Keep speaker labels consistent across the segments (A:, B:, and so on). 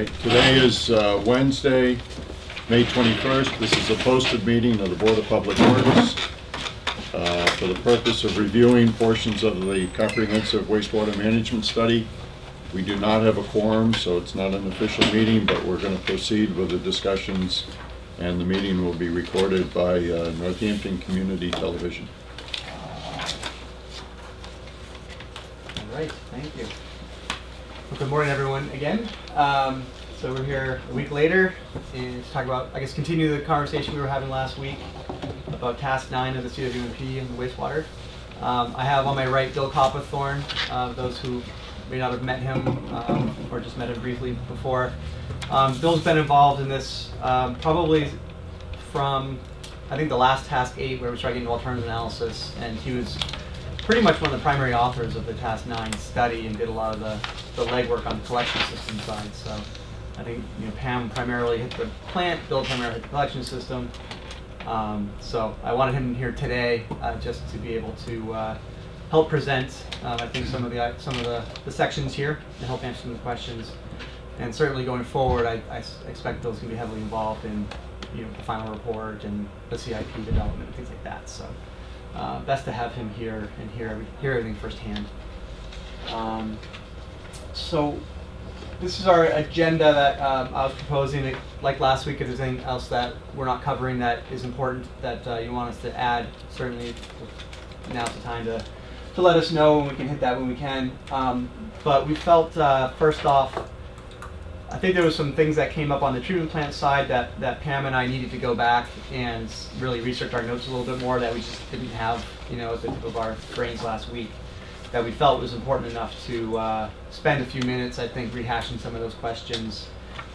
A: Right, today is uh, Wednesday, May 21st. This is a posted meeting of the Board of Public Works uh, for the purpose of reviewing portions of the comprehensive wastewater management study. We do not have a quorum, so it's not an official meeting, but we're going to proceed with the discussions, and the meeting will be recorded by uh, Northampton Community Television.
B: All right, thank you. Well, good morning, everyone, again. Um, so we're here a week later and to talk about, I guess, continue the conversation we were having last week about task nine of the CWMP and the wastewater. Um, I have on my right Bill Coppathorn, uh, those who may not have met him um, or just met him briefly before. Um, Bill's been involved in this um, probably from, I think, the last task eight where we started getting alternative analysis, and he was pretty much one of the primary authors of the Task 9 study and did a lot of the, the legwork on the collection system side. So I think you know Pam primarily hit the plant, Bill primarily hit the collection system. Um, so I wanted him here today uh, just to be able to uh, help present. Um, I think some of the some of the, the sections here to help answer some of the questions. And certainly going forward, I expect Bill's going to be heavily involved in you know the final report and the CIP development and things like that. So uh, best to have him here and hear hear everything firsthand. Um, so this is our agenda that um, I was proposing. Like last week, if there's anything else that we're not covering that is important that uh, you want us to add, certainly now's the time to to let us know, and we can hit that when we can. Um, but we felt uh, first off. I think there was some things that came up on the treatment plant side that, that Pam and I needed to go back and really research our notes a little bit more that we just didn't have, you know, at the tip of our brains last week. That we felt was important enough to uh, spend a few minutes, I think, rehashing some of those questions,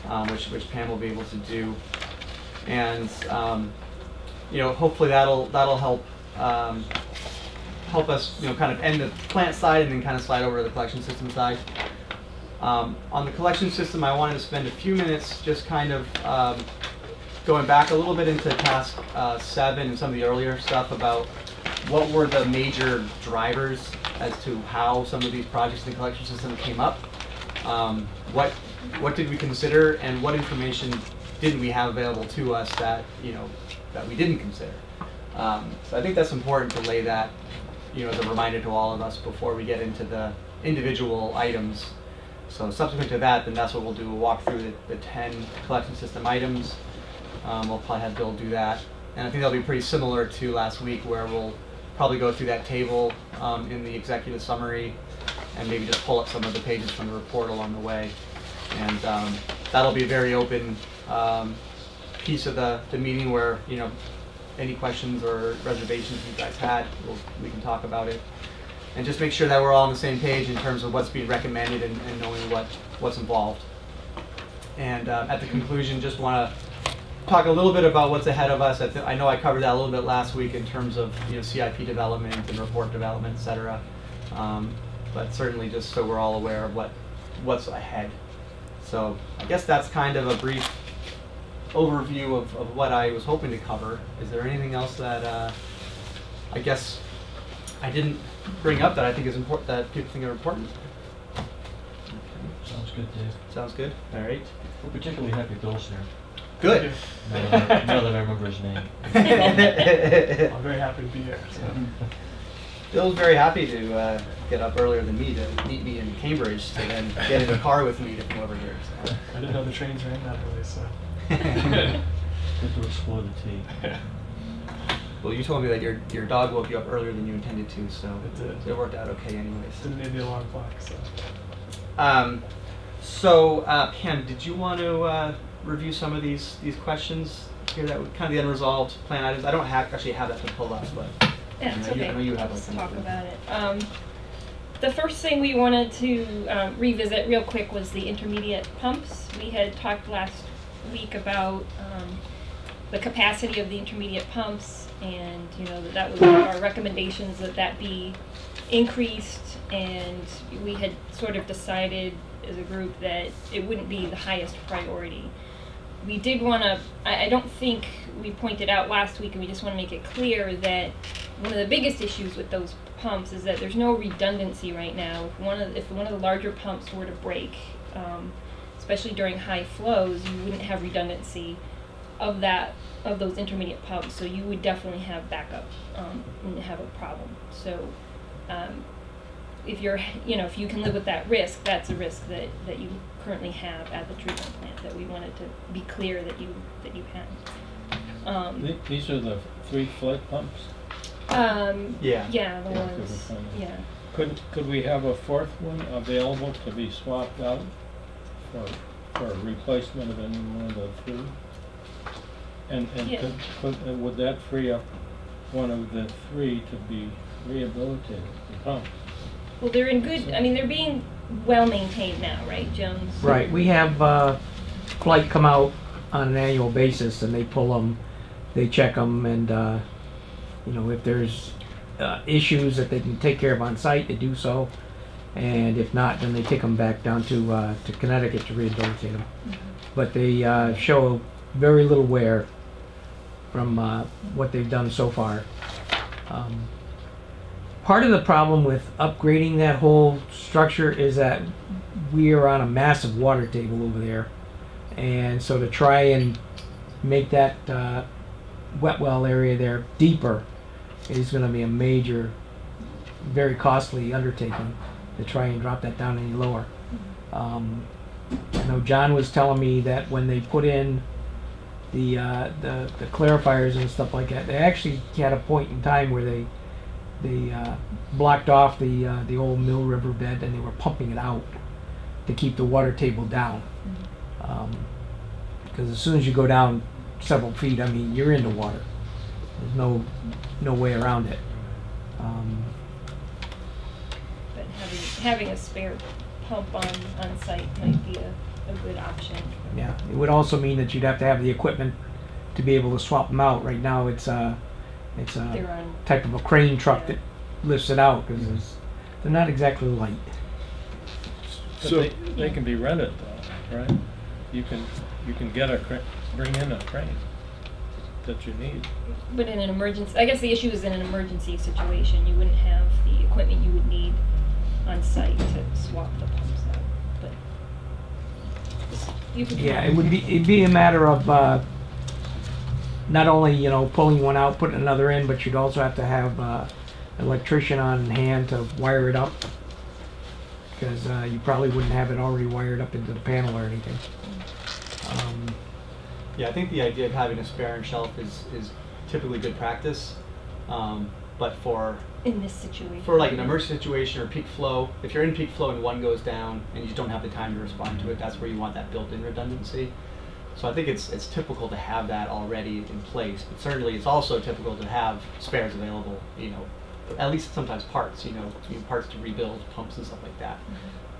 B: um, which, which Pam will be able to do. And, um, you know, hopefully that'll, that'll help, um, help us, you know, kind of end the plant side and then kind of slide over to the collection system side. Um, on the collection system, I wanted to spend a few minutes just kind of um, going back a little bit into task uh, seven and some of the earlier stuff about what were the major drivers as to how some of these projects in the collection system came up. Um, what what did we consider, and what information didn't we have available to us that you know that we didn't consider? Um, so I think that's important to lay that you know as a reminder to all of us before we get into the individual items. So subsequent to that, then that's what we'll do. We'll walk through the, the 10 collection system items. Um, we'll probably have Bill do that. And I think that'll be pretty similar to last week where we'll probably go through that table um, in the executive summary and maybe just pull up some of the pages from the report along the way. And um, that'll be a very open um, piece of the, the meeting where, you know, any questions or reservations you guys had, we'll, we can talk about it and just make sure that we're all on the same page in terms of what's being recommended and, and knowing what, what's involved. And uh, at the conclusion, just want to talk a little bit about what's ahead of us. I, th- I know I covered that a little bit last week in terms of you know CIP development and report development, et cetera. Um, but certainly just so we're all aware of what what's ahead. So I guess that's kind of a brief overview of, of what I was hoping to cover. Is there anything else that uh, I guess I didn't bring up that I think is important that people think are important?
C: Sounds good, Dave.
B: Sounds good. All right.
C: We're particularly happy Bill's here.
B: Good.
C: Now that I- now that I remember his name.
D: I'm very happy to be here. So.
B: Bill's very happy to uh, get up earlier than me to meet me in Cambridge to then get in a car with me to come over here. So.
D: I didn't know the trains ran that early, so.
C: Good to explore the T.
B: well, you told me that your your dog woke you up earlier than you intended to, so
D: It did.
B: so it worked out okay, anyways.
D: Didn't need the alarm clock, so.
B: Um, so uh, Pam, did you want to uh, review some of these these questions here that would kind of the unresolved plan items? I don't have, actually have that to pull up, but
E: Yeah,
B: I
E: it's
B: know you-
E: okay.
B: I know you have
E: Let's talk about it. Um, the first thing we wanted to um, revisit real quick was the intermediate pumps. We had talked last week about um, the capacity of the intermediate pumps, and you know that that was one of our recommendations that that be increased. And we had sort of decided as a group that it wouldn't be the highest priority we did want to I, I don't think we pointed out last week and we just want to make it clear that one of the biggest issues with those pumps is that there's no redundancy right now if one of if one of the larger pumps were to break um, especially during high flows, you wouldn't have redundancy of that, of those intermediate pumps, so you would definitely have backup, um, and have a problem. So, um, if you're, you know, if you can live with that risk, that's a risk that, that you currently have at the treatment plant, that we wanted to be clear that you, that you had. Um,
C: The- These are the three flood pumps?
B: Yeah.
E: um, yeah, the
C: Yeah, they
E: ones,
C: fine.
E: yeah.
C: Could, could we have a fourth one available to be swapped out for, for replacement of any one of the three? And, and
E: Yeah.
C: could, could, uh, would that free up one of the three to be rehabilitated, the pump?
E: Well, they're in good, I mean, they're being well maintained now, right, Jones?
F: Right, we have, uh, Flygt come out on an annual basis and they pull them, they check them and, uh, you know, if there's, uh, issues that they can take care of on site, they do so. And if not, then they take them back down to, uh, to Connecticut to rehabilitate them. But they, uh, show very little wear from, uh, what they've done so far. Um, Part of the problem with upgrading that whole structure is that we are on a massive water table over there. And so to try and make that uh, wet well area there deeper is going to be a major, very costly undertaking to try and drop that down any lower. Um, I know John was telling me that when they put in the, uh, the the clarifiers and stuff like that, they actually had a point in time where they they uh, blocked off the uh, the old Mill River bed and they were pumping it out to keep the water table down. Because as soon as you go down several feet, I mean, you're in the water. There's no no way around it. Um,
E: But having, having a spare pump on, on site might be a, a good option.
F: yeah, it would also mean that you'd have to have the equipment to be able to swap them out. Right now, it's a it's a
E: They're on,
F: type of a crane truck that lifts it out because they're not exactly light.
C: But
A: So-
C: they, they can be rented though, right? You can, you can get a cra- bring in a crane that you need.
E: but in an emergency, I guess the issue is in an emergency situation, you wouldn't have the equipment you would need on site to swap the pumps out, but you could.
F: Yeah, it would be, it'd be a matter of, uh, not only, you know, pulling one out, putting another in, but you'd also have to have, uh, an electrician on hand to wire it up. Cause, uh, you probably wouldn't have it already wired up into the panel or anything. Um,
B: Yeah, I think the idea of having a spare on shelf is, is typically good practice. Um, but for,
E: In this situation.
B: for like an emergency situation or peak flow, if you're in peak flow and one goes down and you don't have the time to respond to it, that's where you want that built-in redundancy. So I think it's, it's typical to have that already in place, but certainly it's also typical to have spares available, you know, at least sometimes parts, you know, parts to rebuild pumps and stuff like that.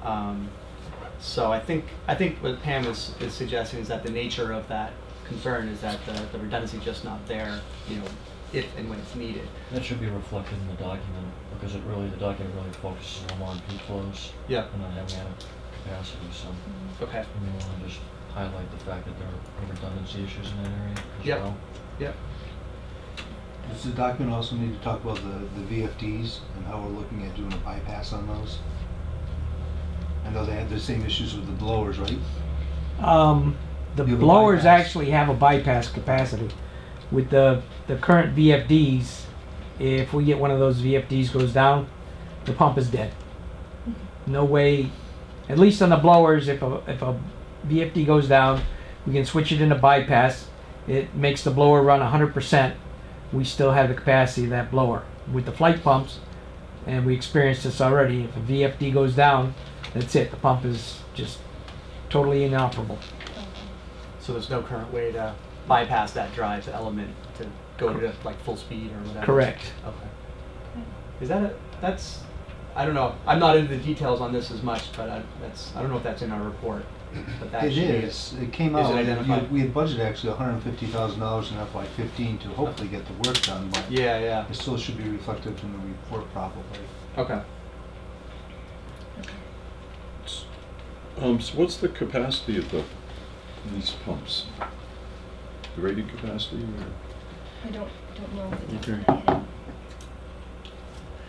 B: Um, so I think I think what Pam is, is suggesting is that the nature of that concern is that the, the redundancy is just not there, you know, if and when it's needed.
G: That should be reflected in the document, because it really, the document really focuses on peak flows
B: Yeah.
G: and not having adequate capacity, so
B: Okay.
G: We may highlight the fact that there are redundancy issues in that area as
B: Yep.
G: well.
B: Yep.
H: Does the document also need to talk about the, the VFDs and how we're looking at doing a bypass on those? I know they had the same issues with the blowers, right?
F: Um, the
H: You have a
F: blowers
H: bypass.
F: actually have a bypass capacity. With the, the current VFDs, if we get one of those VFDs goes down, the pump is dead. No way, at least on the blowers, if a, if a VFD goes down, we can switch it into bypass. It makes the blower run hundred percent. We still have the capacity of that blower. With the Flygt pumps, and we experienced this already, if a VFD goes down, that's it. The pump is just totally inoperable.
B: So there's no current way to bypass that drive element to go to like full speed or whatever.
F: Correct.
B: Okay. Is that a, that's, I don't know, I'm not into the details on this as much, but I, that's, I don't know if that's in our report, but that
H: It
B: should be.
H: is, it came
B: Is it
H: out, we-
B: identified?
H: we had budgeted actually hundred and fifty thousand dollars in FY fifteen to hopefully get the work done, but
B: Yeah, yeah,
H: it still should be reflected in the report probably.
B: okay.
A: Um, so what's the capacity of the, these pumps? The rated capacity or?
E: I don't, don't know if it's.
A: Okay.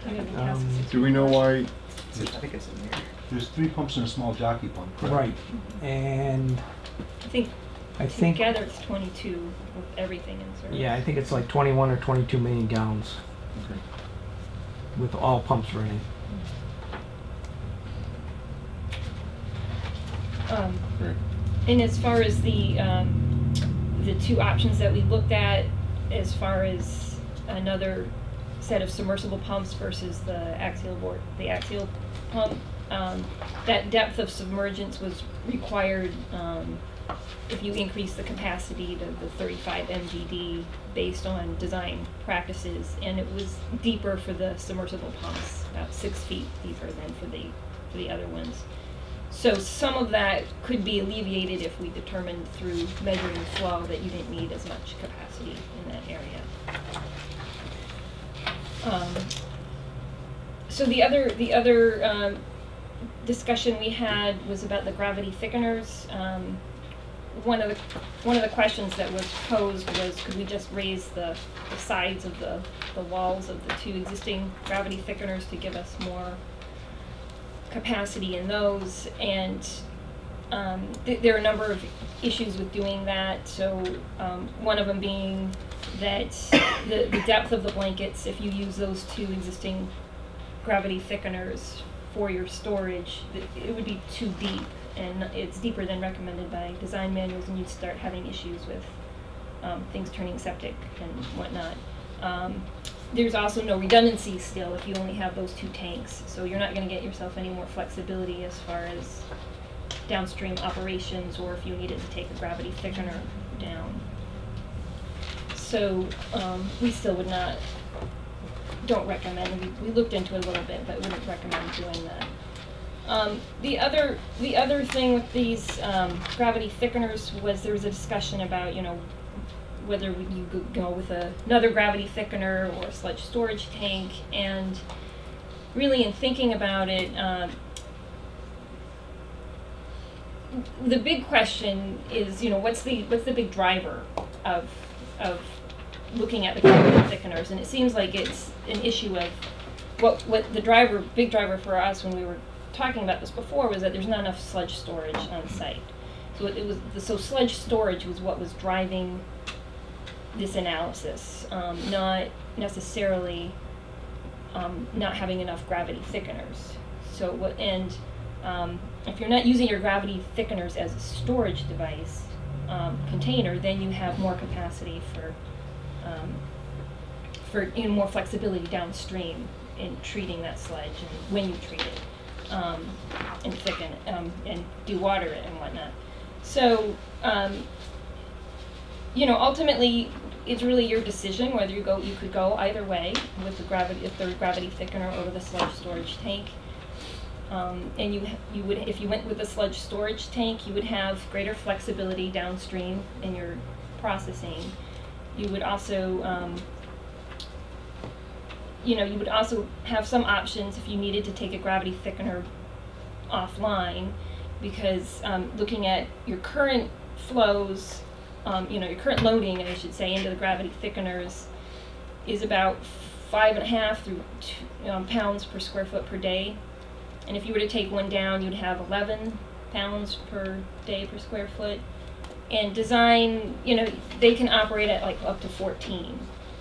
E: Maybe
F: Um,
A: Do we know why,
B: I think it's in here.
H: There's three pumps and a small jockey pump, correct?
F: Right, and
E: I think
F: I think,
E: together it's 22 with everything in service.
F: yeah, I think it's like twenty-one or twenty-two million gallons
A: Okay.
F: with all pumps running.
E: Um,
A: Great.
E: And as far as the, um, the two options that we looked at, as far as another set of submersible pumps versus the axial board, the axial pump, um, that depth of submergence was required, um, if you increase the capacity to the thirty-five MGD based on design practices, and it was deeper for the submersible pumps, about six feet deeper than for the, for the other ones. So some of that could be alleviated if we determined through measuring flow that you didn't need as much capacity in that area. Um, So the other, the other um, discussion we had was about the gravity thickeners. Um, One of the, one of the questions that was posed was, could we just raise the, the sides of the, the walls of the two existing gravity thickeners to give us more capacity in those, and um, th- there are a number of issues with doing that. So um, one of them being that the, the depth of the blankets, if you use those two existing gravity thickeners for your storage, it would be too deep, and it's deeper than recommended by design manuals, and you'd start having issues with um, things turning septic and whatnot. Um, there's also no redundancy still if you only have those two tanks, so you're not gonna get yourself any more flexibility as far as downstream operations, or if you needed to take a gravity thickener down. So, um, we still would not, don't recommend, we, we looked into it a little bit, but wouldn't recommend doing that. Um, the other, the other thing with these, um, gravity thickeners was there was a discussion about, you know, whether you go with a, another gravity thickener or a sludge storage tank, and really in thinking about it, um, the big question is, you know, what's the what's the big driver of of looking at the gravity thickeners? And it seems like it's an issue of what what the driver, big driver for us when we were talking about this before was that there's not enough sludge storage on site. So it was so sludge storage was what was driving this analysis, um, not necessarily um, not having enough gravity thickeners. So what and um, if you're not using your gravity thickeners as a storage device um, container, then you have more capacity for um, for you know, more flexibility downstream in treating that sludge and when you treat it um, and thicken it, um, and dewater it and whatnot. So um, you know, ultimately, it's really your decision whether you go. You could go either way with the gravity, if the gravity thickener or the sludge storage tank. Um, and you you would if you went with the sludge storage tank, you would have greater flexibility downstream in your processing. You would also um, you know, you would also have some options if you needed to take a gravity thickener offline, because um, looking at your current flows, um, you know, your current loading, I should say, into the gravity thickeners is about five and a half through two, um, pounds per square foot per day. And if you were to take one down, you'd have 11 pounds per day per square foot. And design, you know, they can operate at like up to 14.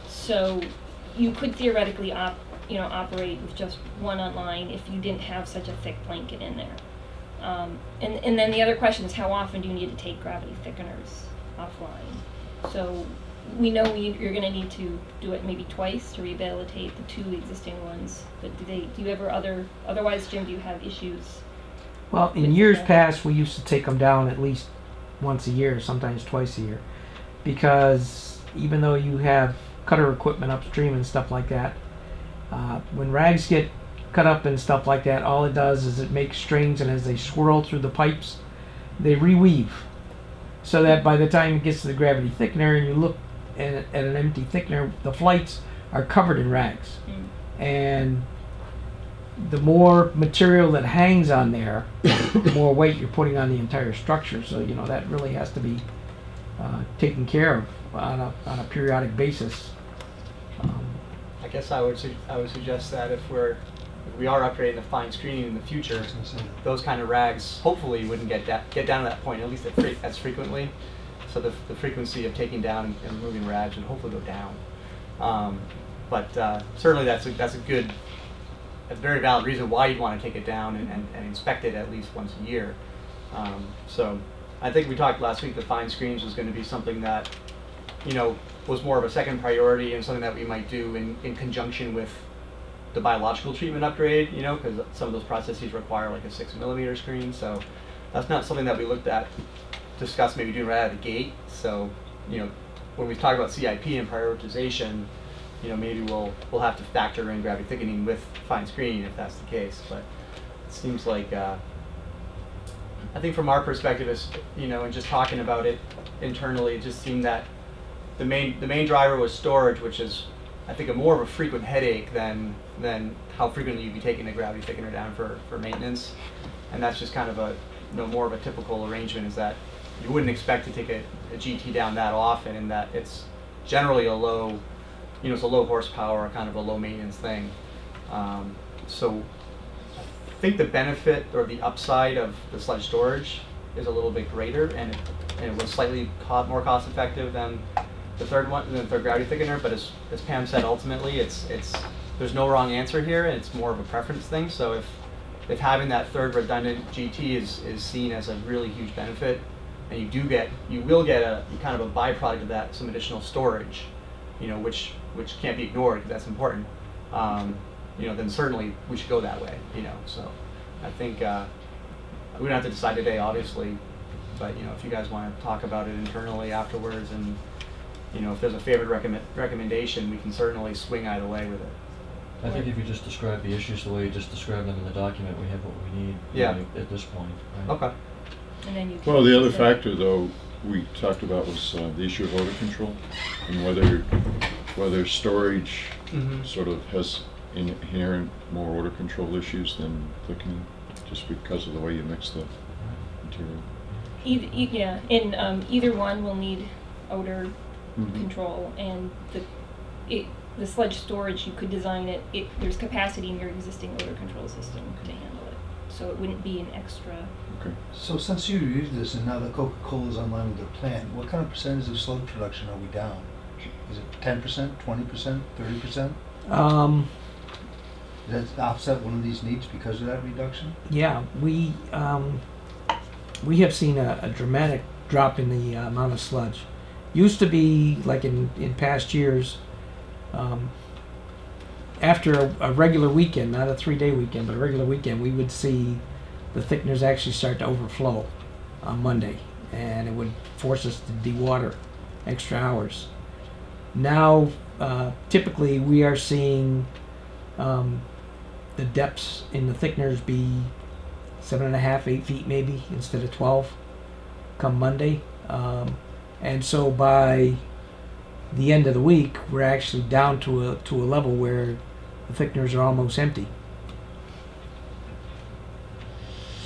E: So you could theoretically op, you know, operate with just one online if you didn't have such a thick blanket in there. Um, and, and then the other question is how often do you need to take gravity thickeners offline? So we know we, you're going to need to do it maybe twice to rehabilitate the two existing ones. But do they? Do you ever other? Otherwise, Jim, do you have issues?
F: Well, in years past, we used to take them down at least once a year, sometimes twice a year, because even though you have cutter equipment upstream and stuff like that, uh, when rags get cut up and stuff like that, all it does is it makes strings, and as they swirl through the pipes, they reweave, so that by the time it gets to the gravity thickener and you look at, at an empty thickener, the flights are covered in rags.
E: Mm.
F: and the more material that hangs on there, the more weight you're putting on the entire structure. So you know that really has to be uh, taken care of on a on a periodic basis. Um,
B: I guess I would, su- I would suggest that if we're if we are upgrading the fine screening in the future,
H: I was gonna say that.
B: those kind of rags hopefully wouldn't get da- get down to that point at least at fre- as frequently. So the, the frequency of taking down and removing rags would hopefully go down. Um, but uh, certainly that's a, that's a good, a very valid reason why you'd want to take it down and, and, and inspect it at least once a year. Um, so I think we talked last week that fine screens was going to be something that, you know, was more of a second priority and something that we might do in, in conjunction with the biological treatment upgrade, you know, because some of those processes require like a six millimeter screen. So that's not something that we looked at, discussed maybe doing right out of the gate. So, you know, when we talk about CIP and prioritization, you know, maybe we'll we'll have to factor in gravity thickening with fine screening if that's the case. But it seems like uh, I think from our perspective, is you know, and just talking about it internally, it just seemed that the main the main driver was storage, which is I think a more of a frequent headache than than how frequently you'd be taking the gravity thickener down for, for maintenance. And that's just kind of a you know more of a typical arrangement is that you wouldn't expect to take a, a GT down that often in that it's generally a low you know it's a low horsepower kind of a low maintenance thing. Um, so I think the benefit or the upside of the sludge storage is a little bit greater and it, and it was slightly co- more cost effective than the third one, the third gravity thickener, but as, as Pam said, ultimately, it's, it's, there's no wrong answer here, and it's more of a preference thing, so if, if having that third redundant GT is, is seen as a really huge benefit, and you do get, you will get a, kind of a byproduct of that, some additional storage, you know, which, which can't be ignored, because that's important, um, you know, then certainly we should go that way, you know, so, I think, uh, we don't have to decide today, obviously, but, you know, if you guys wanna talk about it internally afterwards and, you know, if there's a favored recommend, recommendation, we can certainly swing either way with it.
G: I think if you just describe the issues the way you just described them in the document, we have what we need.
B: Yeah.
G: really, At this point, right?
B: Okay.
E: And then you
A: Well, the other factor, though, we talked about was uh, the issue of odor control and whether, whether storage
B: Mhm.
A: sort of has inherent more odor control issues than thickening, just because of the way you mix the material.
E: Either, e- yeah, and um, either one will need odor
A: Mhm.
E: control, and the it, the sludge storage you could design it. It there's capacity in your existing odor control system to handle it, so it wouldn't be an extra.
A: Okay.
H: So since you reviewed this and now that Coca-Cola's online with their plant, what kind of percentage of sludge production are we down? Is it ten percent, twenty percent, thirty percent?
F: Um,
H: Does that offset one of these needs because of that reduction?
F: yeah, we, um, we have seen a, a dramatic drop in the uh, amount of sludge. Used to be, like in, in past years, um, after a, a regular weekend, not a three day weekend, but a regular weekend, we would see the thickeners actually start to overflow on Monday, and it would force us to dewater extra hours. Now, uh, typically, we are seeing um, the depths in the thickeners be seven and a half, eight feet maybe, instead of 12 come Monday. Um, and so by the end of the week, we're actually down to a, to a level where the thickeners are almost empty.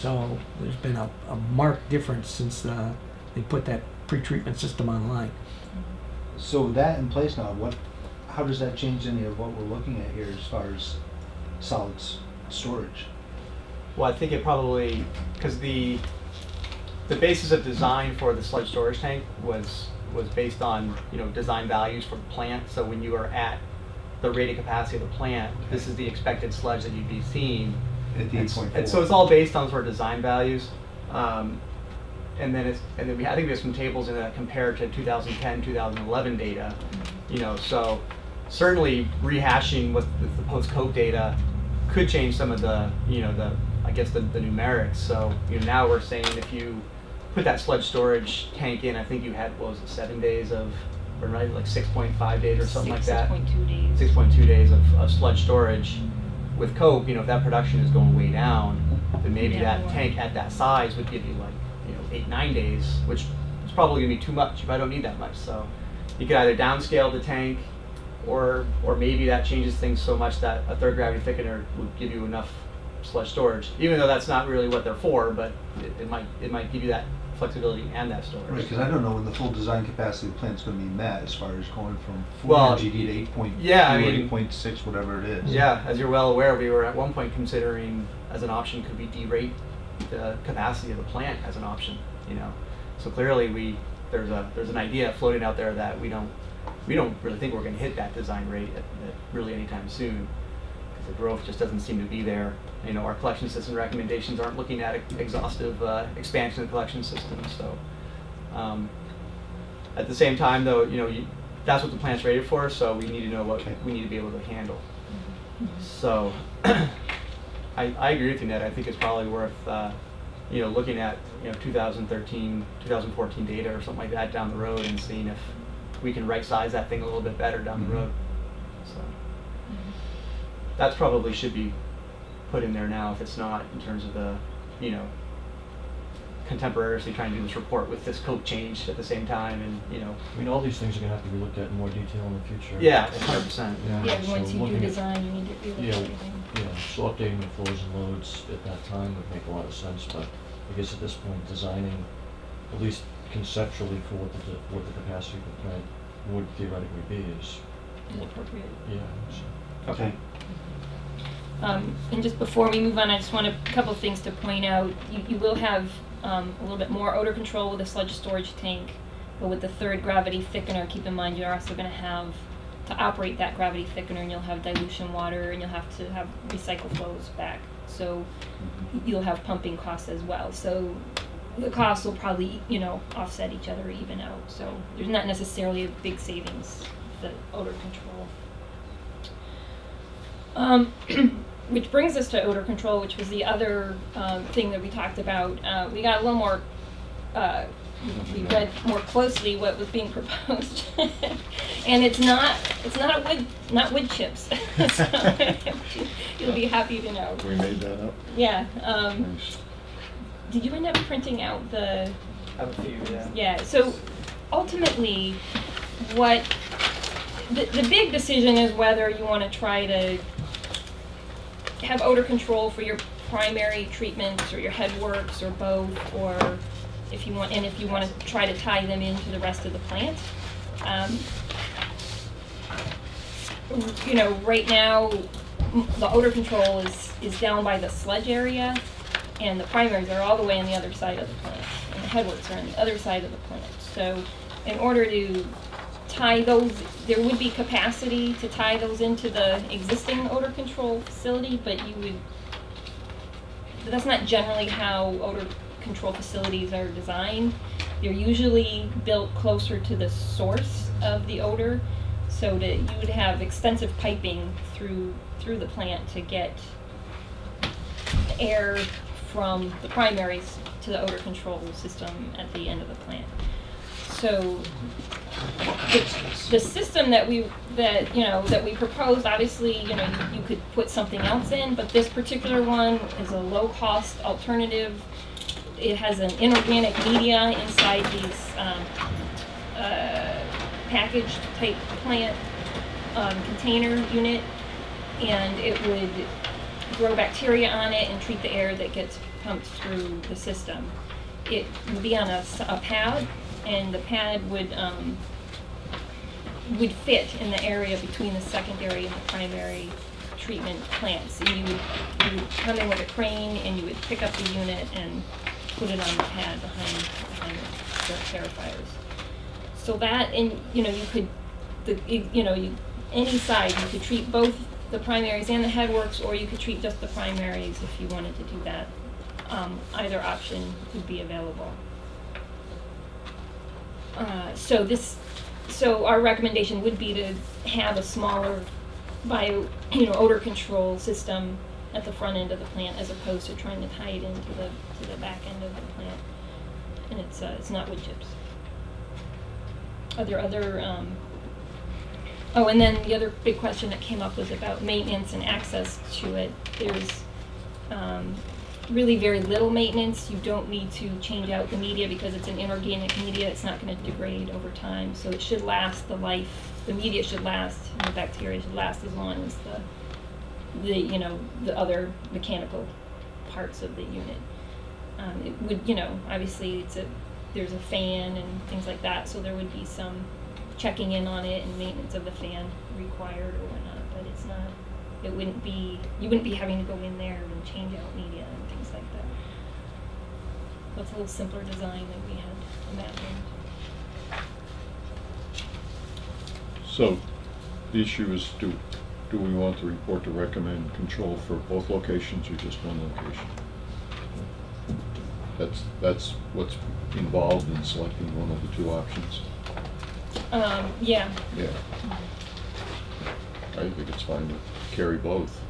F: So there's been a, a marked difference since uh, they put that pretreatment system online.
H: So that in place now, what, how does that change any of what we're looking at here as far as solids storage?
B: Well, I think it probably because the the basis of design for the sludge storage tank was was based on you know design values for the plant. So when you are at the rated capacity of the plant, this is the expected sludge that you'd be seeing.
H: At the
B: And, s-
H: 8.4?
B: and so it's all based on sort of design values. Um, and then it's and then we I think there's some tables in that compare to 2010 2011 data. You know, so certainly rehashing with, with the post coke data could change some of the you know the I guess the, the numerics. So you know now we're saying if you put that sludge storage tank in, I think you had what was it seven days of or right like 6.5 days or something like that.
E: 6.2 days.
B: 6.2 days of, of sludge storage with coke, you know, if that production is going way down, then maybe
E: Yeah,
B: that tank at that size would give you know, eight, nine days, which is probably gonna be too much. if I don't need that much. So you could either downscale the tank or or maybe that changes things so much that a third gravity thickener would give you enough sludge storage. Even though that's not really what they're for, but it, it might it might give you that flexibility and that storage.
H: Right, because I don't know when the full design capacity of the plant's gonna be met as far as going from four
B: Well,
H: MGD to eight point two,
B: yeah, I mean-
H: eight point six, whatever it is.
B: Yeah, as you're well aware, we were at one point considering as an option could we derate the capacity of the plant as an option, you know? So clearly we, there's a, there's an idea floating out there that we don't, we don't really think we're gonna hit that design rate at, at really anytime soon. Because the growth just doesn't seem to be there. You know, our collection system recommendations aren't looking at exhaustive, uh, expansion of the collection system, so. Um, at the same time though, you know, you, that's what the plant's rated for, so we need to know what
H: Okay.
B: we need to be able to handle. So, I, I agree with you, Ned. I think it's probably worth, uh, you know, looking at, you know, 2013, 2014 data or something like that down the road and seeing if we can right-size that thing a little bit better down the
H: Mhm.
B: road. So, that's probably should be put in there now if it's not in terms of the, you know, contemporaneously trying to do this report with this code change at the same time and, you know,
G: I mean, all these things are gonna have to be looked at in more detail in the future.
B: yeah, 100%.
G: Yeah,
E: Yeah,
G: so
E: once you do
G: looking at-
E: design, you need to relook
G: Yeah,
E: everything.
G: yeah, so updating the flows and loads at that time would make a lot of sense, but I guess at this point, designing, at least conceptually for what the, what the capacity of the plant would theoretically be is,
E: is appropriate.
G: yeah, so.
B: Okay.
E: Um, and just before we move on, I just want a couple of things to point out. You, you will have um, a little bit more odor control with a sludge storage tank, but with the third gravity thickener, keep in mind you're also going to have to operate that gravity thickener, and you'll have dilution water, and you'll have to have recycle flows back. So you'll have pumping costs as well. So the costs will probably, you know, offset each other, even out. So there's not necessarily a big savings the odor control. Um, which brings us to odor control, which was the other um, thing that we talked about. Uh, we got a little more. Uh, we read more closely what was being proposed, and it's not it's not a wood not wood chips. so you'll be happy to know.
A: We made that up.
E: Yeah. Um,
A: Nice.
E: did you end up printing out the?
B: I have a few, yeah.
E: Yeah, so ultimately, what, the, the big decision is whether you want to try to have odor control for your primary treatments or your headworks or both, or if you want, and if you want to try to tie them into the rest of the plant. Um, you know, right now, the odor control is, is down by the sludge area, and the primaries are all the way on the other side of the plant, and the headworks are on the other side of the plant. So, in order to tie those, there would be capacity to tie those into the existing odor control facility, but you would, that's not generally how odor control facilities are designed. They're usually built closer to the source of the odor, so that you would have extensive piping through, through the plant to get air from the primaries to the odor control system at the end of the plant. So the, the system that we, that, you know, that we proposed, obviously, you know, you, you could put something else in, but this particular one is a low-cost alternative. It has an inorganic media inside these, um, uh, packaged type plant, um, container unit, and it would grow bacteria on it and treat the air that gets pumped through the system. It would be on a pad, and the pad would, um, would fit in the area between the secondary and the primary treatment plants. And you would, you would come in with a crane and you would pick up the unit and put it on the pad behind, behind the clarifiers. So that, and, you know, you could, the, you know, you, any side, you could treat both the primaries and the headworks, or you could treat just the primaries if you wanted to do that. Um, either option would be available. Uh, so this, so our recommendation would be to have a smaller bio, you know, odor control system at the front end of the plant as opposed to trying to tie it into the, to the back end of the plant. And it's, uh, it's not wood chips. Are there other, um, oh, and then the other big question that came up was about maintenance and access to it. There's, um, really very little maintenance. You don't need to change out the media because it's an inorganic media. It's not going to degrade over time. So it should last the life, the media should last, and the bacteria should last as long as the, the, you know, the other mechanical parts of the unit. Um, it would, you know, obviously it's a there's a fan and things like that, so there would be some checking in on it and maintenance of the fan required or whatnot, but it's not, it wouldn't be, you wouldn't be having to go in there and change out media and things like that. That's a little simpler design than we had imagined.
A: So, the issue is, do, do we want the report to recommend control for both locations or just one location? That's, that's what's involved in selecting one of the two options.
E: Um, yeah,
A: Yeah. I think it's fine to carry both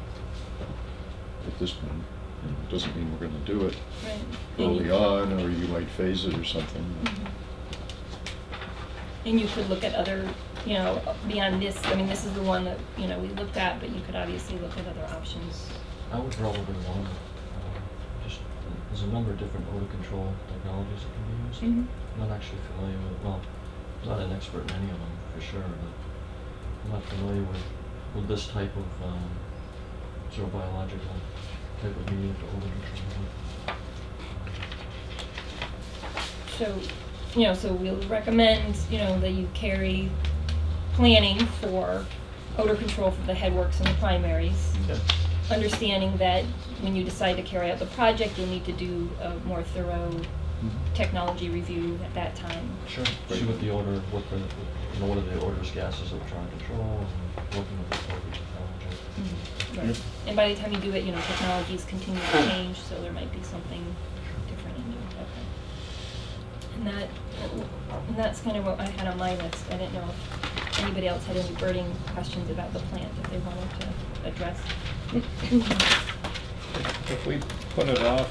A: at this point. It Doesn't mean we're gonna do it
E: right.
A: early on, or you might phase it or something.
E: Mhm. And you could look at other, you know, beyond this, I mean, this is the one that, you know, we looked at, but you could obviously look at other options.
G: I would probably want, uh, just, there's a number of different odor control technologies that can be used.
E: Mhm.
G: I'm not actually familiar with, well, I'm not an expert in any of them, for sure, but I'm not familiar with, with this type of, um, sort of biological type of medium odor control.
E: So, you know, so we'll recommend, you know, that you carry planning for odor control for the headworks and the primaries. Understanding that when you decide to carry out the project, you'll need to do a more thorough technology review at that time.
G: Sure. See what the odor, what the, you know, what are the odorous gases that we're trying to control, and working with the appropriate technology.
E: Mhm. Right. And by the time you do it, you know, technologies continue to change, so there might be something different in it. Okay. And that, and that's kind of what I had on my list. I didn't know if anybody else had any burning questions about the plant that they wanted to address.
C: If we put it off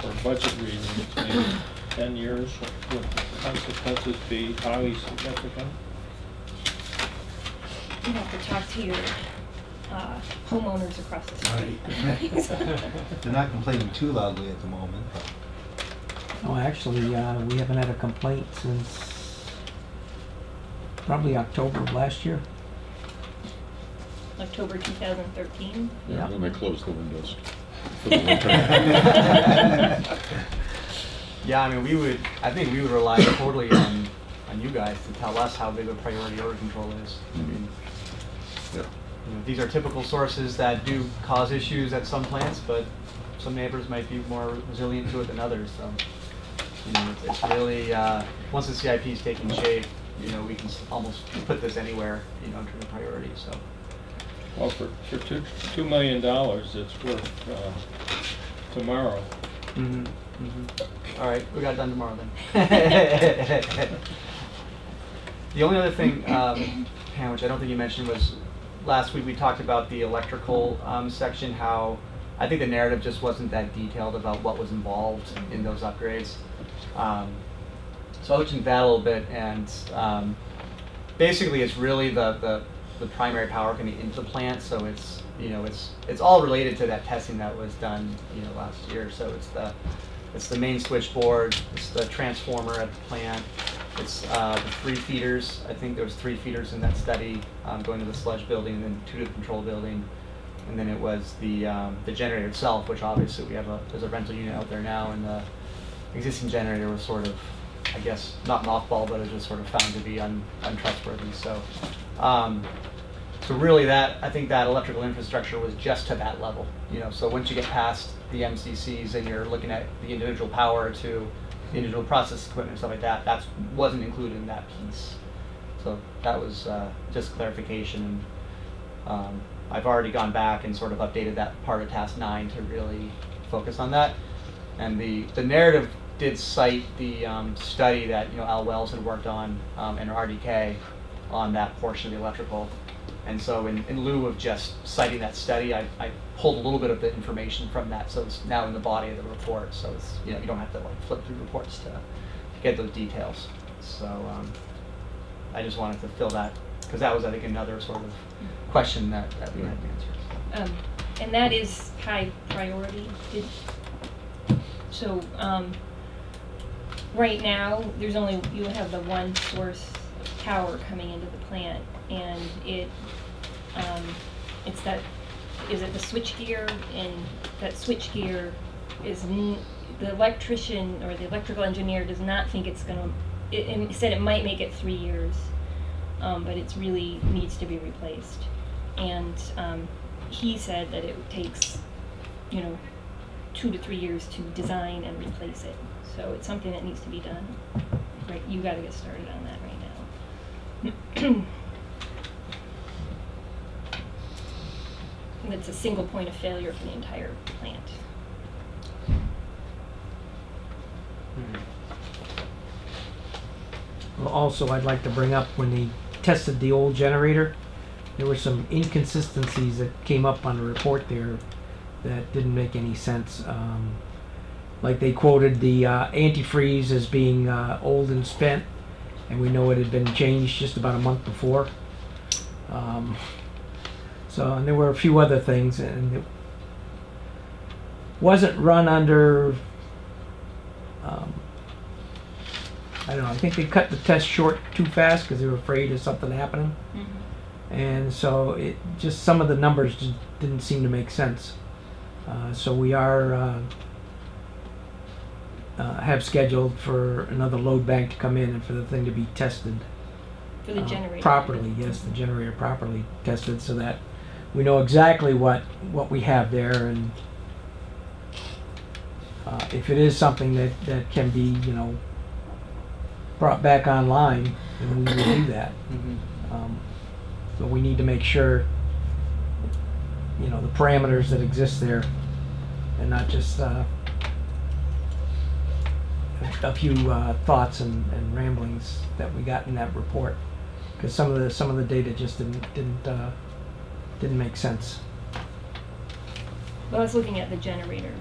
C: for budget reasons, maybe ten years, would the consequences be highly significant?
E: You have to talk to your uh, homeowners across the street.
H: They're not complaining too loudly at the moment, but
F: Oh, actually, uh, we haven't had a complaint since probably October of last year.
E: October 2013.
A: Yeah,
F: Yeah.
A: when they close the windows for the winter.
B: Yeah, I mean, we would, I think we would rely totally on, on you guys to tell us how big a priority odor control is. I mean,
A: Yeah.
B: you know, these are typical sources that do cause issues at some plants, but some neighbors might be more resilient to it than others, so. You know, it's, it's really, uh, once the CIP is taking shape, you know, we can almost put this anywhere, you know, in terms of priority, so.
C: Well, for, for two, two million dollars, it's worth, uh, tomorrow.
B: Mm-hmm, mm-hmm. All right, we got it done tomorrow then. The only other thing, um, Pam, which I don't think you mentioned, was last week we talked about the electrical um, section, how I think the narrative just wasn't that detailed about what was involved in those upgrades. Um, So I looked into that a little bit, and um, basically it's really the, the, the primary power coming into the plant, so it's, you know, it's, it's all related to that testing that was done, you know, last year. So it's the, it's the main switchboard, it's the transformer at the plant, it's uh, the three feeders, I think there was three feeders in that study, um, going to the sludge building and then two to the control building. And then it was the, um, the generator itself, which obviously we have a, there's a rental unit out there now, and the existing generator was sort of, I guess, not mothballed, but it was just sort of found to be un, untrustworthy, so. Um, so really that, I think that electrical infrastructure was just to that level, you know, so once you get past the MCCs and you're looking at the individual power to the individual process equipment and stuff like that, that wasn't included in that piece. So that was, uh, just clarification um, I've already gone back and sort of updated that part of task nine to really focus on that. And the, the narrative did cite the um, study that you know Al Wells had worked on um, and RDK on that portion of the electrical. And so in, in lieu of just citing that study, I, I pulled a little bit of the information from that, so it's now in the body of the report. So it's you know you don't have to like flip through reports to, to get those details. So um, I just wanted to fill that because that was I think another sort of question that, that we had to answer.
E: Um, and that is high priority. Did, so, um, right now, there's only, you have the one source tower coming into the plant, and it, um, it's that, is it the switch gear, and that switch gear is the electrician or the electrical engineer does not think it's gonna, it, he said it might make it three years, um, but it's really needs to be replaced. And, um, he said that it takes, you know, two to three years to design and replace it. So it's something that needs to be done. Right, you gotta get started on that right now. it's a single point of failure for the entire plant.
F: Well, Also, I'd like to bring up when they tested the old generator, there were some inconsistencies that came up on the report there that didn't make any sense. Um, like they quoted the uh, antifreeze as being uh, old and spent, and we know it had been changed just about a month before. Um, so, and there were a few other things, and it wasn't run under. Um, I don't know. I think they cut the test short too fast because they were afraid of something happening, and so it just some of the numbers just didn't seem to make sense. Uh, so we are uh, uh, have scheduled for another load bank to come in and for the thing to be tested
E: For the
F: uh,
E: generator.
F: properly. Yes, the generator properly tested so that we know exactly what what we have there and. Uh, if it is something that, that can be, you know, brought back online, then we will do that.
B: Mhm.
F: Um, but we need to make sure, you know, the parameters that exist there, and not just uh, a, a few uh, thoughts and, and ramblings that we got in that report, because some of the some of the data just didn't didn't uh, didn't make sense.
E: Well, I was looking at the generator,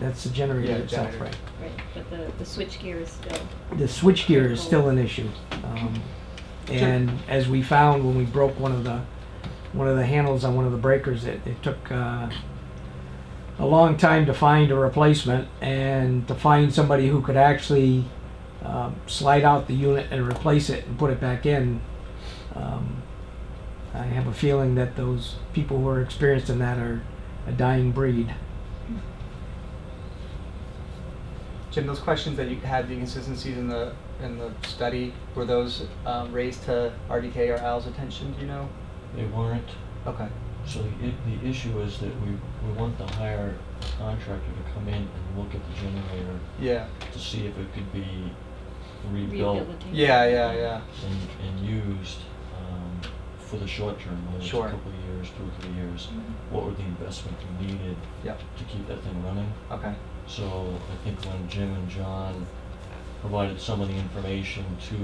F: That's the generator
B: Yeah,
F: itself,
B: generator.
F: right?
E: right, but the, the switch gear is still,
F: the switchgear is still an issue. Um, and as we found when we broke one of the one of the handles on one of the breakers, it, it took uh, a long time to find a replacement and to find somebody who could actually um, slide out the unit and replace it and put it back in. Um, I have a feeling that those people who are experienced in that are a dying breed.
B: Jim, those questions that you had, the inconsistencies in the, in the study, were those um, raised to RDK or Al's attention, do you know?
G: They weren't,
B: Okay.
G: so the, the issue is that we, we want to hire a contractor to come in and look at the generator
B: Yeah.
G: to see if it could be rebuilt.
B: Yeah, yeah, yeah.
G: and, and used, for the short term, whether it's a
B: Sure.
G: couple of years, two or three years.
E: Mhm.
G: What would the investment be needed
B: Yep.
G: to keep that thing running?
B: Okay.
G: So I think when Jim and John provided some of the information to,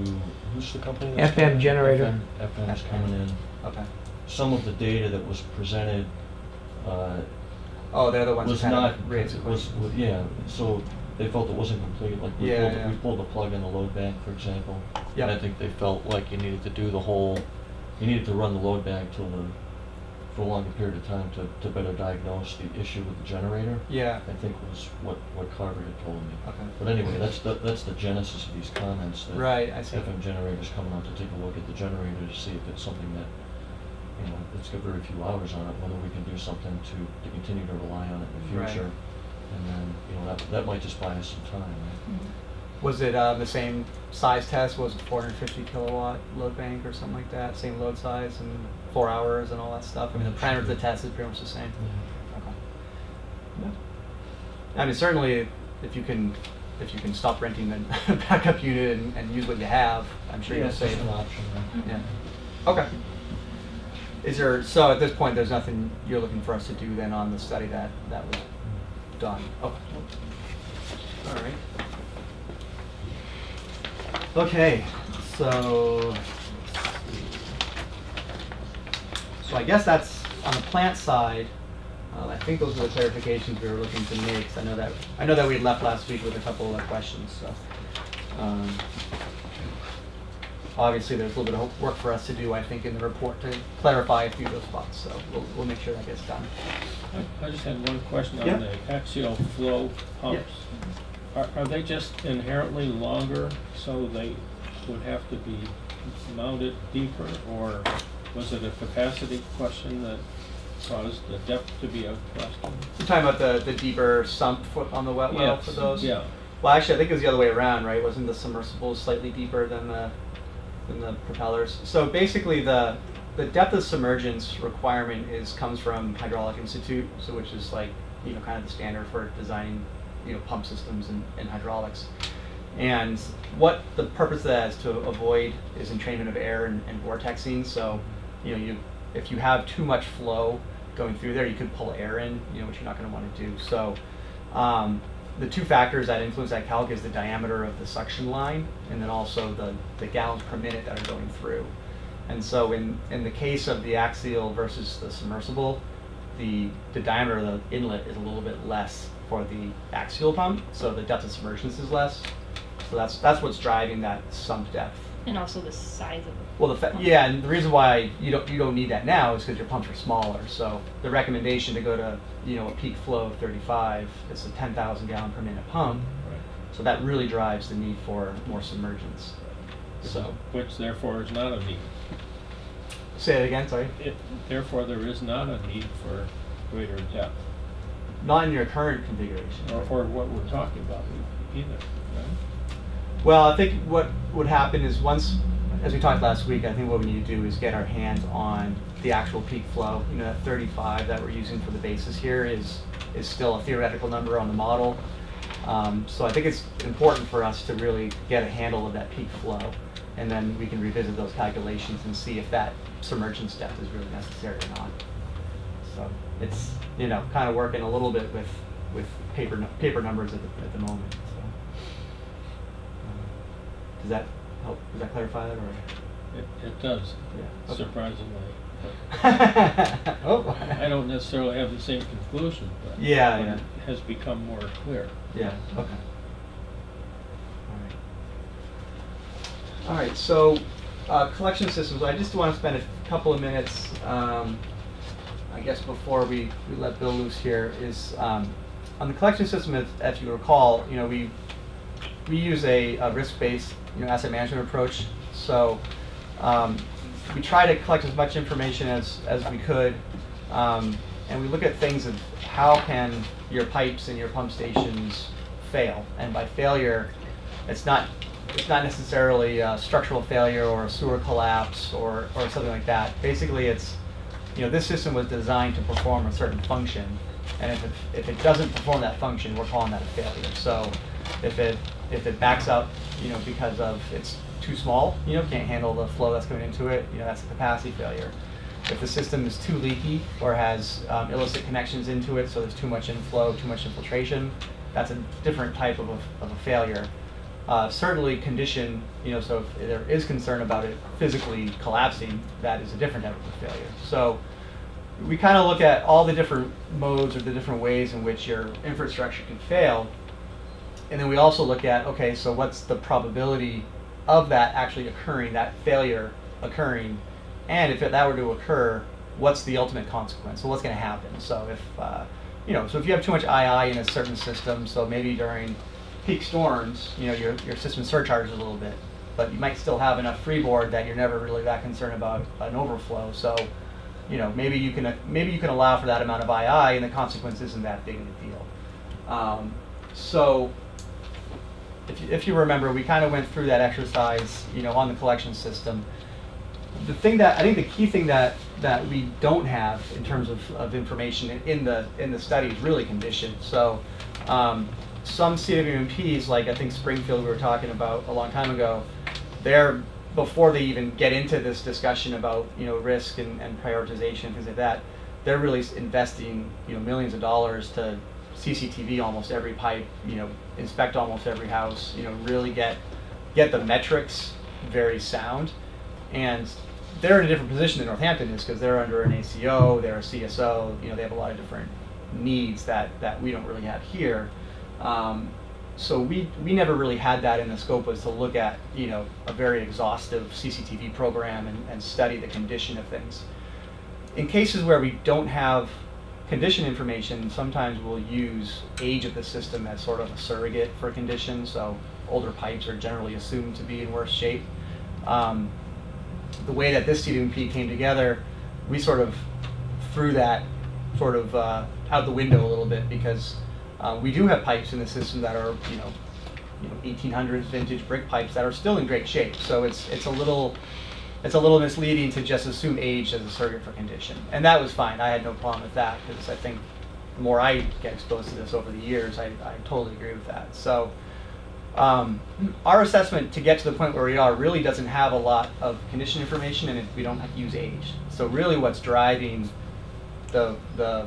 G: who's the company? that's
F: FM
G: coming
F: generator.
G: FM, FM's coming in.
B: Okay.
G: Some of the data that was presented, uh,
B: Oh, they're the ones who
G: was
B: kind
G: not,
B: of raised the
G: was,
B: question.
G: was- yeah, so they felt it wasn't complete, like we
B: Yeah,
G: pulled,
B: yeah.
G: we pulled the plug in the load bank, for example. And I think they felt like you needed to do the whole, you needed to run the load bank till the, for a longer period of time to, to better diagnose the issue with the generator.
B: Yeah.
G: I think was what, what Carver had told me.
B: Okay.
G: But anyway, that's the, that's the genesis of these comments, that
B: Right, I see.
G: FM generator's coming out to take a look at the generator to see if it's something that, you know, it's got very few hours on it, whether we can do something to, to continue to rely on it in the
B: Right.
G: future. And then, you know, that, that might just buy us some time, right?
B: Was it uh, the same size test? Was it 450 kilowatt load bank or something like that? Same load size and four hours and all that stuff? I mean, the parameters of the test is pretty much the same. Okay. Yeah. I mean, certainly, if you can, if you can stop renting the backup unit and, and use what you have, I'm sure
G: Yeah,
B: you'll save.
G: an option, right?
B: Yeah. Okay. Is there, so at this point, there's nothing you're looking for us to do then on the study that, that was done? Okay. All right. Okay, so. So I guess that's on the plant side. Uh, I think those are the clarifications we were looking to make. I know that, I know that we left last week with a couple of questions, so. um, Obviously, there's a little bit of work for us to do, I think, in the report to clarify a few of those spots, so we'll, we'll make sure that gets done.
C: I I just had one question
B: Yeah.
C: on the axial flow pumps. Are, are they just inherently longer, so they would have to be mounted deeper? Or was it a capacity question that caused the depth to be a question?
B: You're talking about the, the deeper sump foot on the wet well
C: Yes,
B: for those?
C: Yeah,
B: Well, actually, I think it was the other way around, right? Wasn't the submersible slightly deeper than the than the propellers? So basically, the the depth of submergence requirement is comes from Hydraulic Institute, so which is like you know kind of the standard for designing you know pump systems and, and hydraulics. And what the purpose of that is to avoid is entrainment of air and, and vortexing. So you know you if you have too much flow going through there, you could pull air in, you know, which you're not going to want to do. So um, the two factors that influence that calc is the diameter of the suction line and then also the, the gallons per minute that are going through. And so in, in the case of the axial versus the submersible, the, the diameter of the inlet is a little bit less for the axial pump, so the depth of submergence is less. So that's, that's what's driving that sump depth.
E: And also the size of the.
B: Well, the fa- yeah, and the reason why you don't you don't need that now is because your pumps are smaller. So the recommendation to go to you know a peak flow of 35 is a 10,000 gallon per minute pump.
C: right.
B: So that really drives the need for more submergence. So
C: Which therefore is not a need.
B: say it again. Sorry.
C: It, therefore, there is not a need for greater depth,
B: Not in your current configuration.
C: or for what we're talking about either, right?
B: Well, I think what would happen is once, as we talked last week, I think what we need to do is get our hands on the actual peak flow. You know, that 35 that we're using for the basis here is is still a theoretical number on the model. Um, so I think it's important for us to really get a handle of that peak flow, and then we can revisit those calculations and see if that submergence depth is really necessary or not. So it's you know kind of working a little bit with with paper paper numbers at the, at the moment. So. Does that help? Does that clarify that, or?
C: It, it does,
B: Yeah. okay.
C: surprisingly.
B: oh.
C: I don't necessarily have the same conclusion, but.
B: Yeah, yeah.
C: it Has become more clear.
B: Yeah. Okay. All right. All right. So, uh, collection systems. I just want to spend a couple of minutes. Um, I guess before we, we let Bill loose here is um, on the collection system. If, if you recall, you know we we use a, a risk-based you know asset management approach. So um, we try to collect as much information as, as we could, um, and we look at things of how can your pipes and your pump stations fail. And by failure, it's not it's not necessarily a structural failure or a sewer collapse or, or something like that. Basically, it's you know this system was designed to perform a certain function, and if it, if it doesn't perform that function, we're calling that a failure. So if it if it backs up, you know, because of it's too small, you know, can't handle the flow that's coming into it, you know, that's a capacity failure. If the system is too leaky or has um, illicit connections into it, so there's too much inflow, too much infiltration, that's a different type of a, of a failure. Uh, certainly condition, you know, so if there is concern about it physically collapsing, that is a different type of failure. So we kind of look at all the different modes or the different ways in which your infrastructure can fail. And then we also look at, okay, so what's the probability of that actually occurring, that failure occurring? And if that were to occur, what's the ultimate consequence? So what's going to happen? So if, uh, you know, so if you have too much II in a certain system, so maybe during peak storms, you know, your, your system surcharges a little bit, but you might still have enough freeboard that you're never really that concerned about an overflow. So, you know, maybe you can maybe you can allow for that amount of II, and the consequence isn't that big of a deal. Um, so, if you, if you remember, we kind of went through that exercise, you know, on the collection system. The thing that I think the key thing that that we don't have in terms of, of information in, the in the study is really condition. So, um, some CWMPs, like I think Springfield we were talking about a long time ago, they're before they even get into this discussion about you know risk and, and prioritization things like that, they're really investing you know millions of dollars to CCTV almost every pipe, you know, inspect almost every house, you know, really get get the metrics very sound, and they're in a different position than Northampton is because they're under an ACO, they're a CSO, you know, they have a lot of different needs that that we don't really have here. Um, so we we never really had that in the scope was to look at you know a very exhaustive CCTV program and, and study the condition of things. In cases where we don't have condition information, sometimes we'll use age of the system as sort of a surrogate for condition. So older pipes are generally assumed to be in worse shape. Um, the way that this CWMP came together, we sort of threw that sort of uh, out the window a little bit because uh, we do have pipes in the system that are, you know, you know, 1800s vintage brick pipes that are still in great shape. So it's it's a little it's a little misleading to just assume age as a surrogate for condition, and that was fine. I had no problem with that because I think the more I get exposed to this over the years, I, I totally agree with that. So. Um, our assessment to get to the point where we are really doesn't have a lot of condition information and we don't use age. So really what's driving the, the,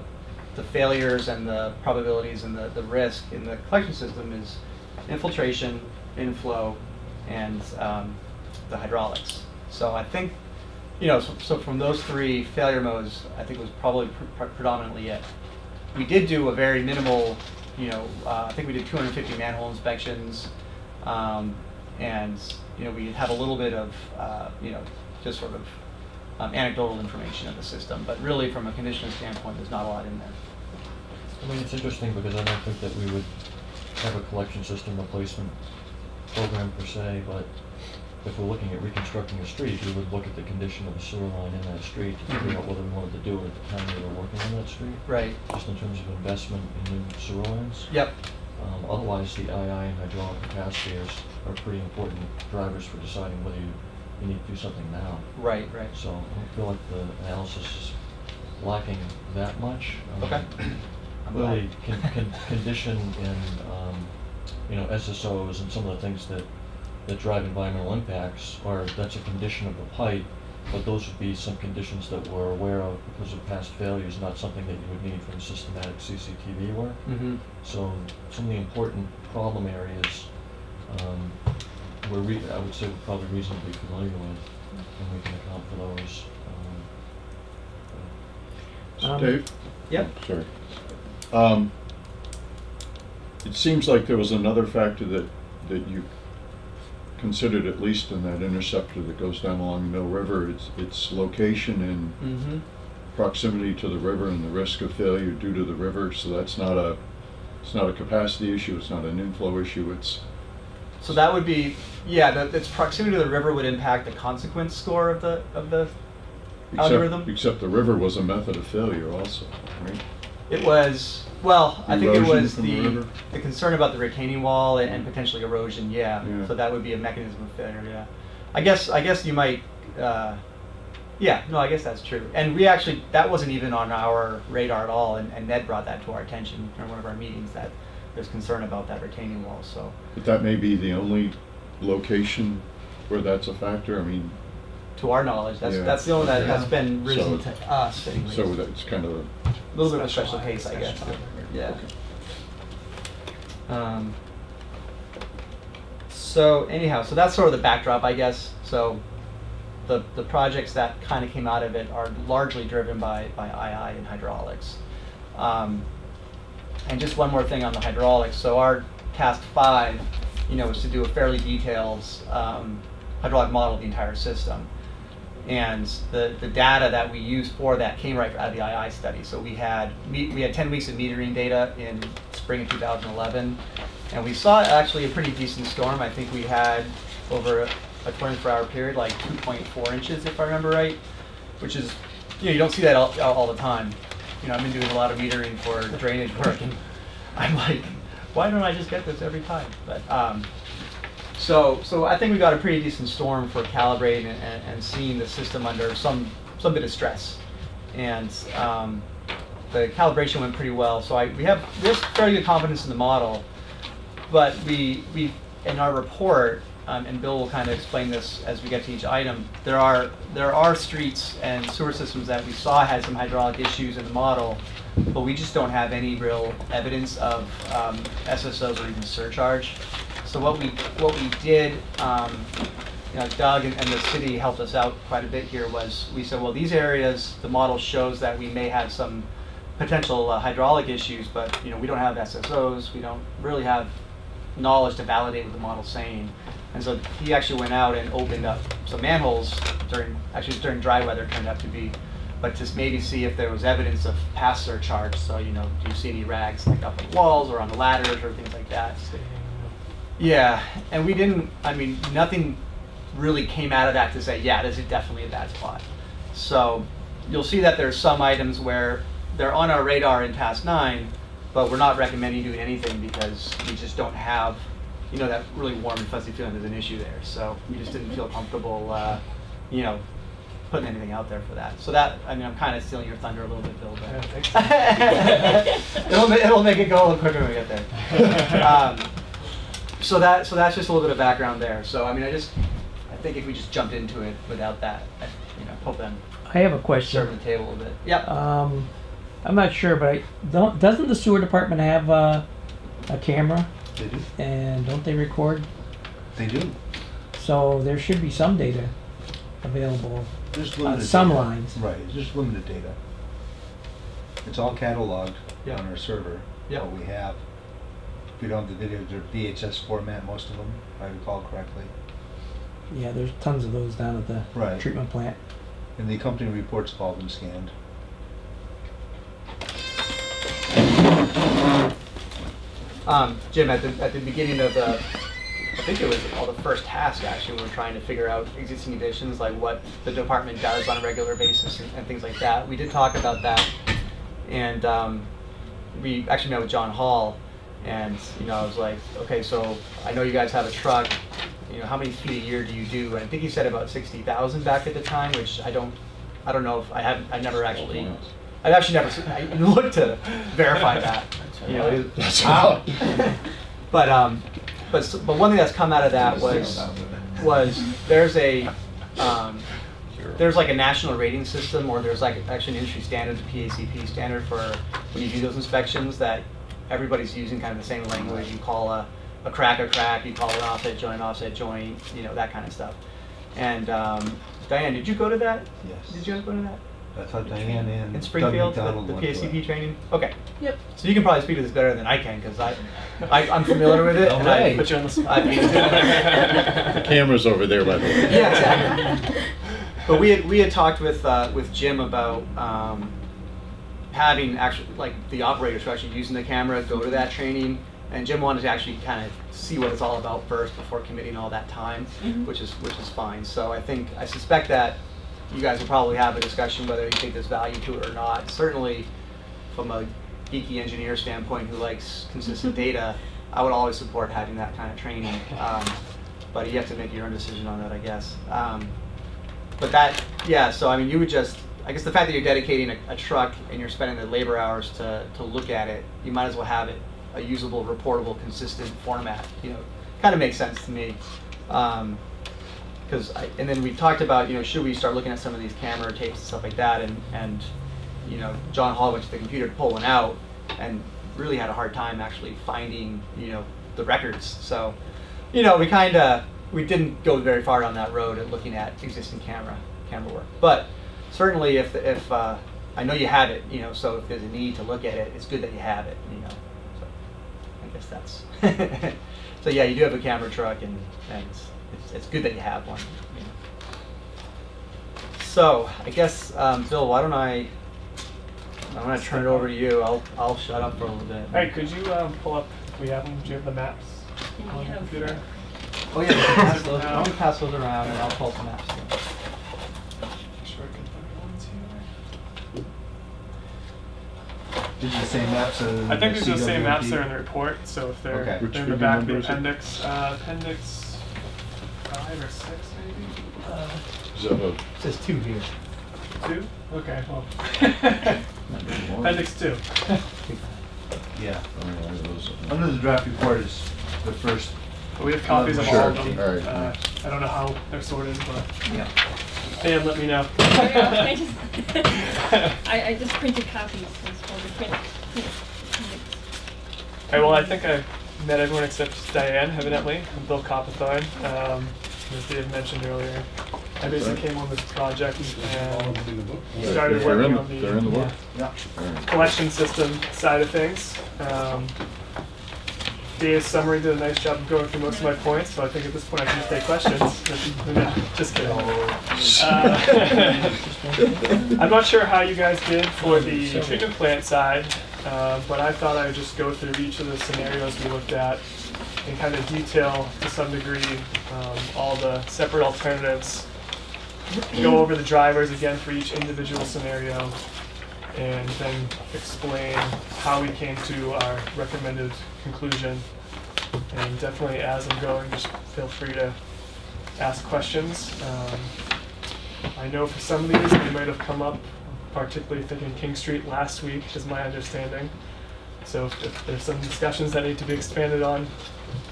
B: the failures and the probabilities and the, the risk in the collection system is infiltration, inflow, and um, the hydraulics. So I think, you know, so, so from those three failure modes, I think was probably pre- predominantly it. We did do a very minimal, you know, uh, I think we did 250 manhole inspections, um, and you know we had a little bit of, uh, you know, just sort of um, anecdotal information of the system. But really, from a condition standpoint, there's not a lot in there.
G: I mean, it's interesting because I don't think that we would have a collection system replacement program per se, but if we're looking at reconstructing a street, we would look at the condition of the sewer line in that street to figure out whether we wanted to do it at the time we were working on that street,
B: Right.
G: just in terms of investment in new sewer lines.
B: Yep.
G: Um, otherwise, the II and hydraulic capacitors are pretty important drivers for deciding whether you, you need to do something now.
B: Right. Right.
G: So I don't feel like the analysis is lacking that much. Um,
B: Okay. I'm.
G: Clearly, con- con- condition in, um, you know, SSOs and some of the things that, that drive environmental impacts are, that's a condition of the pipe, but those would be some conditions that we're aware of because of past failures, not something that you would need from systematic CCTV work.
B: Mm-hmm.
G: So some of the important problem areas, um, we're re- I would say we're probably reasonably familiar with, and we can account for those. um,
A: So
F: Um,
A: Dave?
B: Yep.
A: Sorry. Um, It seems like there was another factor that, that you considered, at least in that interceptor that goes down along the Mill River, its, its location and
B: Mm-hmm.
A: proximity to the river and the risk of failure due to the river, so that's not a, it's not a capacity issue, it's not an inflow issue, it's,
B: So that would be, yeah, the, its proximity to the river would impact the consequence score of the of the algorithm.
A: except, except the river was a method of failure also, right?
B: It was well, I think it
A: Erosion
B: was
A: from the
B: the
A: river?
B: the concern about the retaining wall and, and potentially erosion. Yeah.
A: Yeah.
B: So that would be a mechanism of failure. Yeah. I guess I guess you might. Uh, yeah. No, I guess that's true. And we actually that wasn't even on our radar at all. And, and Ned brought that to our attention in one of our meetings that there's concern about that retaining wall. So
A: But that may be the only location where that's a factor, I mean,
B: to our knowledge, that's
A: Yeah.
B: that's the only that has been risen
A: So-
B: to us. Anyways.
A: so that's kind of a,
B: a little bit of a special case, I guess. Yeah.
A: Okay.
B: Um, so anyhow, so that's sort of the backdrop, I guess. So the the projects that kind of came out of it are largely driven by by II and hydraulics. Um, and just one more thing on the hydraulics. So our task five, you know, is to do a fairly detailed um, hydraulic model of the entire system. And the, the data that we used for that came right out of the II study. So we had we had 10 weeks of metering data in spring of 2011, and we saw actually a pretty decent storm. I think we had over a, a 24-hour period like 2.4 inches, if I remember right, which is you know you don't see that all, all the time. You know I've been doing a lot of metering for drainage work, and I'm like, why don't I just get this every time? But um, so, so I think we got a pretty decent storm for calibrating and, and, and seeing the system under some some bit of stress, and um, the calibration went pretty well. So I, we have we have fairly good confidence in the model, but we we in our report, um, and Bill will kind of explain this as we get to each item. There are there are streets and sewer systems that we saw had some hydraulic issues in the model, but we just don't have any real evidence of um, SSOs or even surcharge. So what we what we did, um, you know, Doug and, and the city helped us out quite a bit here. Was we said, well, these areas, the model shows that we may have some potential uh, hydraulic issues, but you know, we don't have SSOs. We don't really have knowledge to validate what the model's saying. And so he actually went out and opened up some manholes during, actually during dry weather turned out to be, but just maybe see if there was evidence of past surcharge. So, you know, do you see any rags like up on the walls or on the ladders or things like that? Yeah, and we didn't, I mean, nothing really came out of that to say, yeah, this is definitely a bad spot. So you'll see that there's some items where they're on our radar in task nine, but we're not recommending doing anything because we just don't have, you know, that really warm and fuzzy feeling is an issue there. So we just didn't feel comfortable, uh, you know, putting anything out there for that. So that, I mean, I'm kind of stealing your thunder a little bit, Bill, but it'll, it'll make it go a little quicker when we get there. Um, so that, so that's just a little bit of background there. So I mean, I just, I think if we just jumped into it without that, I, you know, hope I'm
F: I have a
B: serving
F: question.
B: the table a bit. Yep.
F: Um, I'm not sure, but I, don't, doesn't the sewer department have uh, a camera
H: They do,
F: and don't they record?
H: they do.
F: So there should be some data available.
H: There's
F: Uh,
H: limited
F: some
H: data.
F: lines.
H: Right, there's limited data. It's all cataloged
B: Yeah.
H: on our server,
B: Yeah.
H: what we have. If we don't have the video, they're VHS format, most of them, if I recall correctly.
F: Yeah, there's tons of those down at the
H: Right.
F: treatment plant.
H: And the accompanying reports have all been scanned.
B: Um, Jim, at the, at the beginning of the, I think it was all the first task actually, we were trying to figure out existing conditions, like what the department does on a regular basis and, and things like that. We did talk about that, and um, we actually met with John Hall, and you know, I was like, okay, so I know you guys have a truck. You know, how many feet a year do you do? And I think he said about sixty thousand back at the time, which I don't, I don't know if I haven't, I never actually, I've actually never, I looked to verify that. You know, it-
A: That's a lot.
B: but um, but but one thing that's come out of that was was there's a um, there's like a national rating system, or there's like actually an industry standard, the PACP standard for when you do those inspections that everybody's using kind of the same language. You call a, a crack a crack, you call an offset joint offset joint, you know that kind of stuff. And um, Diane, did you go to that?
H: Yes.
B: Did you guys go to that?
H: I thought Diane and
B: in
H: Doug
B: Springfield, the,
H: McDonald
B: the
H: went to it.
B: PACP training? Okay.
E: Yep.
B: So you can probably speak to this better than I can, because I, I, I'm familiar with it. and I-
H: Alright.
D: Put you on the spot.
B: I've
A: The camera's over there, by the way.
B: Yeah, exactly. But we had, we had talked with, uh, with Jim about, um, having actually, like, the operators who are actually using the camera go to that training. And Jim wanted to actually kind of see what it's all about first before committing all that time,
E: Mhm.
B: which is, which is fine. So I think, I suspect that you guys will probably have a discussion whether you think there's value to it or not. Certainly, from a geeky engineer standpoint who likes consistent data, I would always support having that kind of training. Um, but you have to make your own decision on that, I guess. Um, but that, yeah, so I mean, you would just, I guess the fact that you're dedicating a, a truck and you're spending the labor hours to, to look at it, you might as well have it a usable, reportable, consistent format. You know, kind of makes sense to me. Um, because and then we talked about, you know, should we start looking at some of these camera tapes and stuff like that, and and you know, John Hall went to the computer to pull one out, and really had a hard time actually finding, you know, the records. So, you know, we kind of we didn't go very far down that road at looking at existing camera camera work, but certainly if if uh, I know you have it, you know, so if there's a need to look at it, it's good that you have it, you know. So I guess that's. so yeah, you do have a camera truck, and and it's, it's, it's good that you have one. You know. So I guess um, Bill, why don't I? I'm gonna turn it over to you. I'll I'll shut up for a little bit.
D: Hey, could you um, pull up? We have them. Do you have the maps
E: And we
D: on the computer?
B: Oh yeah, we can pass those. Why don't pass those around, and I'll pull some maps.
D: Sure, I can find ones here.
H: These are the same maps
D: I think these are the same maps
H: CWMP?
D: that are in the report. So if they're,
H: Okay.
D: They're in the back of the
A: number is it?
D: appendix, uh, appendix five or six maybe. Uh,
A: Is
B: It says two here.
D: two. Okay. Well. appendix two.
H: Yeah.
A: oh, yeah, those are-
H: Under the draft report is the first,
D: But we have copies of
A: Sure,
D: all of them.
A: all right,
D: uh. I don't know how they're sorted, but
B: Yeah.
D: Dan, let me know.
E: I just, I, I just printed copies, it's called the print. print appendix.
D: Alright, well, I think I met everyone except Diane, evidently, and Bill Copperthorne. Um, as Dave mentioned earlier, I basically came on this project and started
A: Yeah, they're in
D: working
A: the-
D: on the
A: the work.
H: yeah.
A: All right.
D: collection system side of things. Um, Dave's summary did a nice job of going through most of my points, so I think at this point I can just take questions. No, just kidding. Uh, I'm not sure how you guys did for the treatment plant side, uh, but I thought I would just go through each of the scenarios we looked at and kind of detail to some degree um, all the separate alternatives. Go over the drivers again for each individual scenario, and then explain how we came to our recommended conclusion. And definitely, as I'm going, just feel free to ask questions. Um, I know for some of these, they might have come up, particularly thinking King Street last week, is my understanding. So if, there's some discussions that need to be expanded on in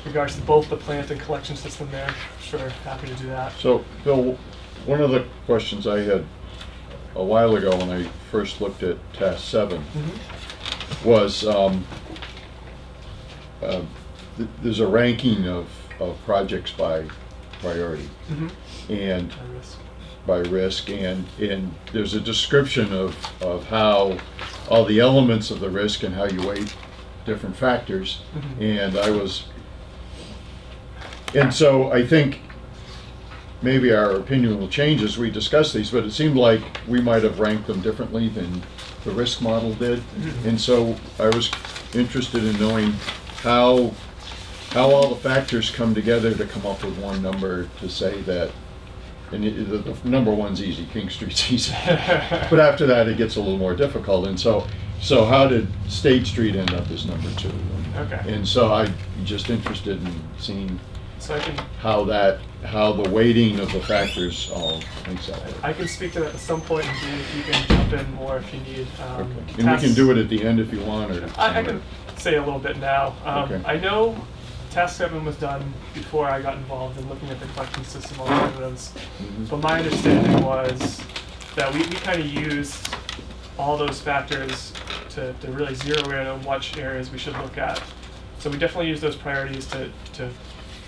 D: regards to both the plant and collection system there, sure, happy to do that.
A: So, Bill, one of the questions I had a while ago when I first looked at task seven was, um, uh, th- there's a ranking of, of projects by priority
D: Mm-hmm.
A: and
D: I risk.
A: By risk, and, and there's a description of, of how, all the elements of the risk and how you weight different factors.
D: Mhm.
A: And I was, and so I think maybe our opinion will change as we discuss these, but it seemed like we might have ranked them differently than the risk model did.
D: Mhm.
A: And so I was interested in knowing how, how all the factors come together to come up with one number to say that, and it- the, the number one's easy, King Street's easy. But after that, it gets a little more difficult, and so, so how did State Street end up as number two?
D: Okay.
A: And so I'm just interested in seeing
D: So I can
A: how that, how the weighting of the factors all makes that work.
D: I can speak to that at some point, and Dave, if you can jump in more if you need. Um,
A: Okay. And we can do it at the end if you want, or.
D: I, I can say a little bit now. Um,
A: Okay.
D: I know task seven was done before I got involved in looking at the collection system alternatives.
A: Mhm.
D: But my understanding was that we, we kind of used all those factors to, to really zero in on which areas we should look at. So we definitely use those priorities to, to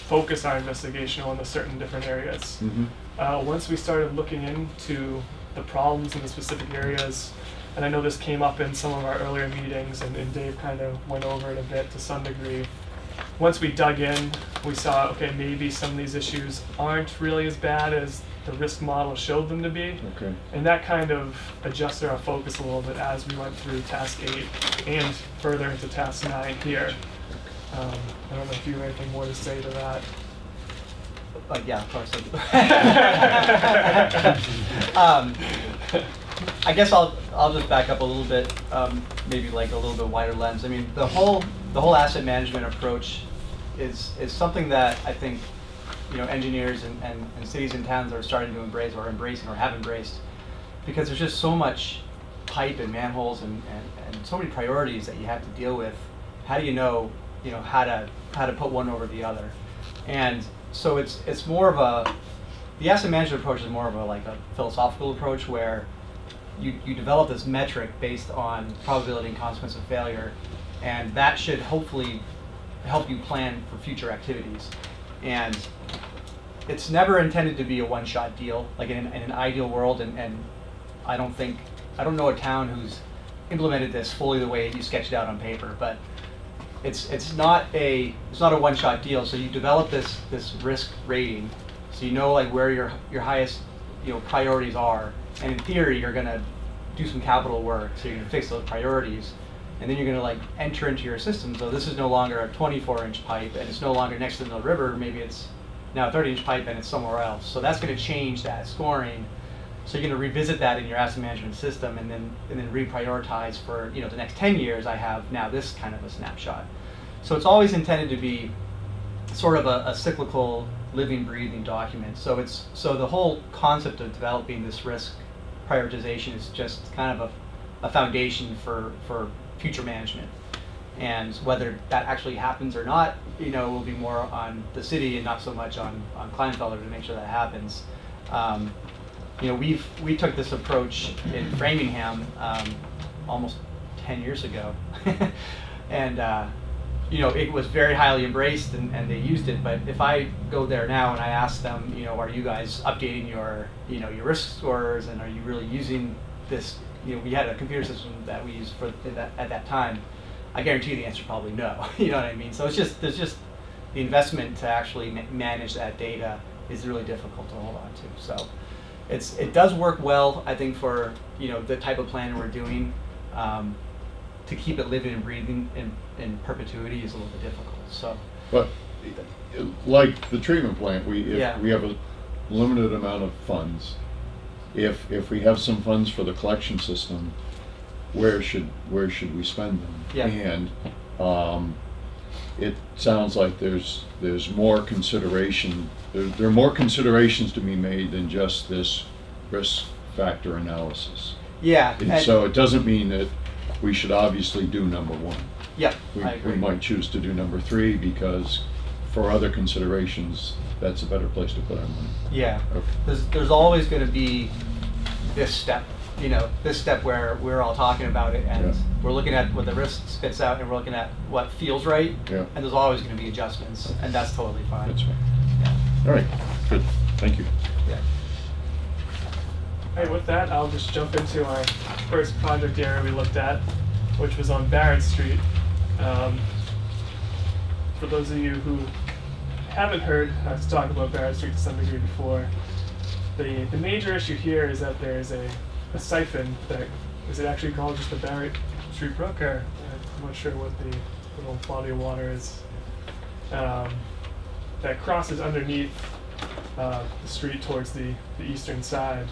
D: focus our investigation on the certain different areas.
A: Mhm.
D: Uh, once we started looking into the problems in the specific areas, and I know this came up in some of our earlier meetings, and, and Dave kind of went over it a bit to some degree. Once we dug in, we saw, okay, maybe some of these issues aren't really as bad as the risk model showed them to be.
A: Okay.
D: And that kind of adjusted our focus a little bit as we went through task eight and further into task nine here. Um, I don't know if you have anything more to say to that.
B: Uh, yeah, of course. I do. um, I guess I'll I'll just back up a little bit, um, maybe like a little bit wider lens. I mean, the whole the whole asset management approach is is something that I think you know engineers and, and, and cities and towns are starting to embrace or embracing or have embraced because there's just so much pipe and manholes and, and, and so many priorities that you have to deal with. How do you know you know how to how to put one over the other? And so it's it's more of a the asset management approach is more of a like a philosophical approach where you, you develop this metric based on probability and consequence of failure, and that should hopefully help you plan for future activities. And it's never intended to be a one-shot deal, like in, an- in an ideal world, and, and I don't think, I don't know a town who's implemented this fully the way you sketched it out on paper, but it's it's not a it's not a one shot deal. So you develop this this risk rating, so you know like where your your highest you know priorities are, and in theory you're gonna do some capital work, so you're gonna fix those priorities, and then you're gonna like enter into your system. So this is no longer a 24 inch pipe, and it's no longer next to the river. Maybe it's now a 30 inch pipe and it's somewhere else. So that's gonna change that scoring. So you're going to revisit that in your asset management system, and then and then reprioritize for you know the next 10 years. I have now this kind of a snapshot. So it's always intended to be sort of a, a cyclical, living, breathing document. So it's so the whole concept of developing this risk prioritization is just kind of a, a foundation for for future management. And whether that actually happens or not, you know, will be more on the city and not so much on on Kleinfelder to make sure that happens. Um, you know, we've we took this approach in Framingham um, almost 10 years ago, and uh, you know, it was very highly embraced and, and they used it. But if I go there now and I ask them, you know, are you guys updating your you know your risk scores and are you really using this? You know, we had a computer system that we used for that, at that time. I guarantee the answer is probably no. you know what I mean? So it's just there's just the investment to actually ma- manage that data is really difficult to hold on to. So it's it does work well, I think, for you know the type of plan we're doing. Um, to keep it living and breathing in, in perpetuity is a little bit difficult. So
A: But, like the treatment plant, we,
B: Yeah.
A: we have a limited amount of funds, if, if we have some funds for the collection system, where should, where should we spend them?
B: Yeah.
A: And, um, it sounds like there's, there's more consideration, there, there are more considerations to be made than just this risk factor analysis.
B: Yeah.
A: And
B: and-
A: so it doesn't mean that we should obviously do number one.
B: Yep,
A: We,
B: I agree.
A: we might choose to do number three because for other considerations, that's a better place to put our money.
B: Yeah.
A: Okay.
B: There's, there's always going to be this step, you know, this step where we're all talking about it and
A: Yeah.
B: we're looking at what the risk spits out and we're looking at what feels right.
A: Yeah.
B: And there's always going to be adjustments and that's totally fine.
A: That's fine.
B: Yeah.
A: All right, good, thank you.
B: Yeah.
D: Hey, with that, I'll just jump into our first project area we looked at, which was on Barrett Street. Um, for those of you who haven't heard us talk about Barrett Street to some degree before, the, the major issue here is that there's a, a siphon that, is it actually called just the Barrett Street Brook, or I'm not sure what the little body of water is, um, that crosses underneath uh, the street towards the, the eastern side.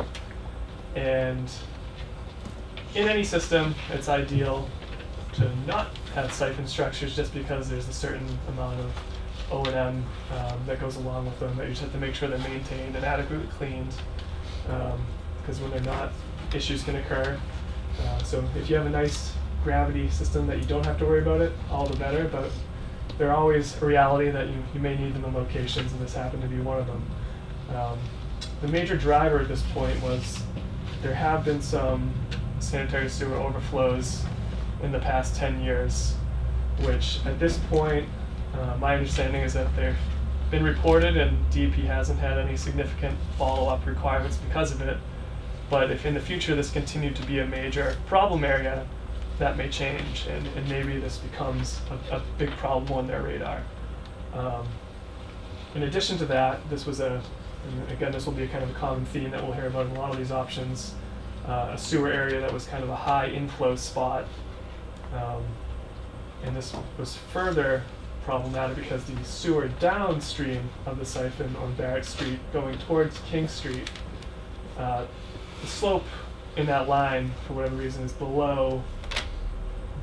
D: And in any system, it's ideal to not have siphon structures just because there's a certain amount of O and M um, that goes along with them that you just have to make sure they're maintained and adequately cleaned. Because when they're not, issues can occur. Uh, so if you have a nice gravity system that you don't have to worry about it, all the better. But they're always a reality that you, you may need them in locations, and this happened to be one of them. Um, the major driver at this point was there have been some sanitary sewer overflows in the past 10 years, which at this point, uh, my understanding is that they've been reported and DEP hasn't had any significant follow-up requirements because of it. But if in the future this continued to be a major problem area, that may change and, and maybe this becomes a, a big problem on their radar. Um, in addition to that, this was a, again, this will be a kind of a common theme that we'll hear about in a lot of these options, uh, a sewer area that was kind of a high inflow spot. Um, and this was further problematic because the sewer downstream of the siphon on Barrett Street going towards King Street, uh, the slope in that line, for whatever reason, is below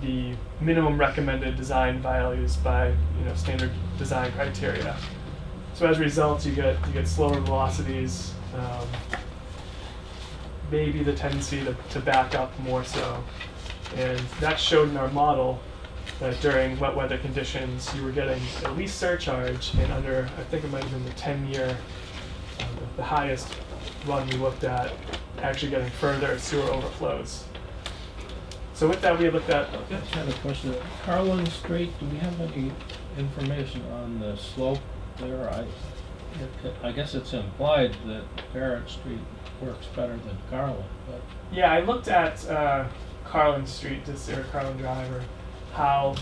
D: the minimum recommended design values by you know standard design criteria. So as a result, you get you get slower velocities, um, maybe the tendency to, to back up more so, and that showed in our model that during wet weather conditions you were getting at least surcharge, and under I think it might have been the 10 year, uh, the, highest run we looked at, actually getting further sewer overflows. So with that, we looked at
C: Just had a question. Carlin Street, do we have any information on the slope there? I, it- I guess it's implied that Barrett Street works better than Carlin, but
D: Yeah, I looked at uh, Carlin Street, or Carlin Drive, or how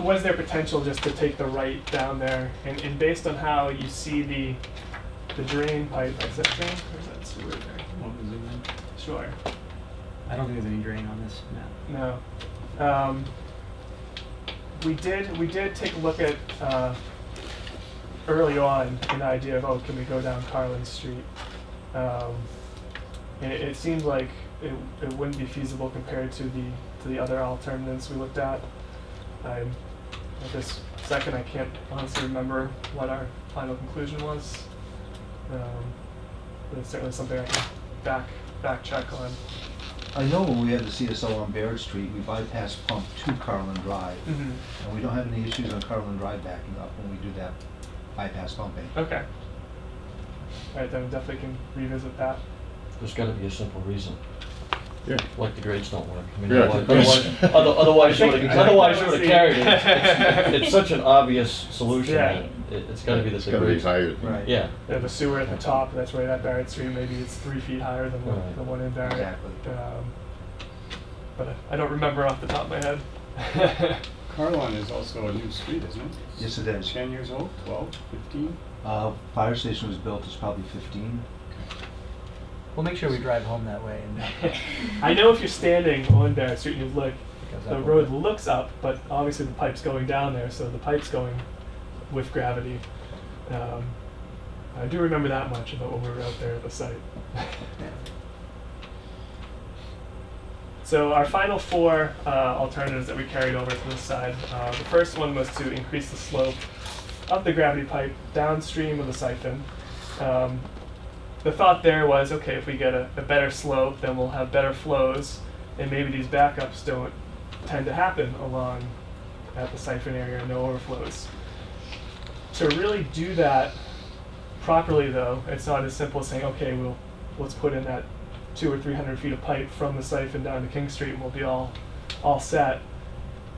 D: was there potential just to take the right down there, and, and based on how you see the the drain pipe, is that drain or is that sewer there? Sure.
B: I don't think there's any drain on this map.
D: No. Um, we did we did take a look at uh, early on an idea of oh can we go down Carlin Street, um, and it, it seemed like it, it wouldn't be feasible compared to the to the other alternatives we looked at. I at this second I can't honestly remember what our final conclusion was, um, but it's certainly something I can back back check on.
H: I know when we had the CSO on Barrett Street, we bypassed pump to Carlin Drive,
D: Mm-hmm.
H: and we don't have any issues on Carlin Drive backing up when we do that bypass pumping.
D: Okay. All right, then we definitely can revisit that.
G: There's gotta be a simple reason,
A: Yeah.
G: like the grades don't work. I mean,
A: Yeah.
G: otherwise, otherwise, otherwise you would've, otherwise you would've carried it. It's- It's such an obvious solution,
D: Yeah.
G: that it, it's gotta be that
A: It's
G: the
A: gotta be
G: grades.
A: higher.
B: Right.
G: Yeah,
D: They have a sewer at the top, that's right at Barrett Street, maybe it's three feet higher than the,
G: Right.
D: the one in Barrett.
H: Exactly.
D: Um, But I- I don't remember off the top of my head.
I: Carlin is also a new street, isn't it?
H: Yes, it is.
I: Ten years old, twelve, fifteen?
H: Uh, fire station was built, it's probably fifteen.
B: We'll make sure we drive home that way.
D: I know if you're standing on Barrett Street and you look, the road looks up, but obviously the pipe's going down there, so the pipe's going with gravity. Um, I do remember that much about when we were out there at the site. So our final four uh, alternatives that we carried over to this side. Uh, the first one was to increase the slope of the gravity pipe downstream of the siphon. Um, the thought there was, okay, if we get a, a better slope, then we'll have better flows, and maybe these backups don't tend to happen along at the siphon area, no overflows. To really do that properly, though, it's not as simple as saying, okay, we'll let's put in that two or three hundred feet of pipe from the siphon down to King Street, and we'll be all all set.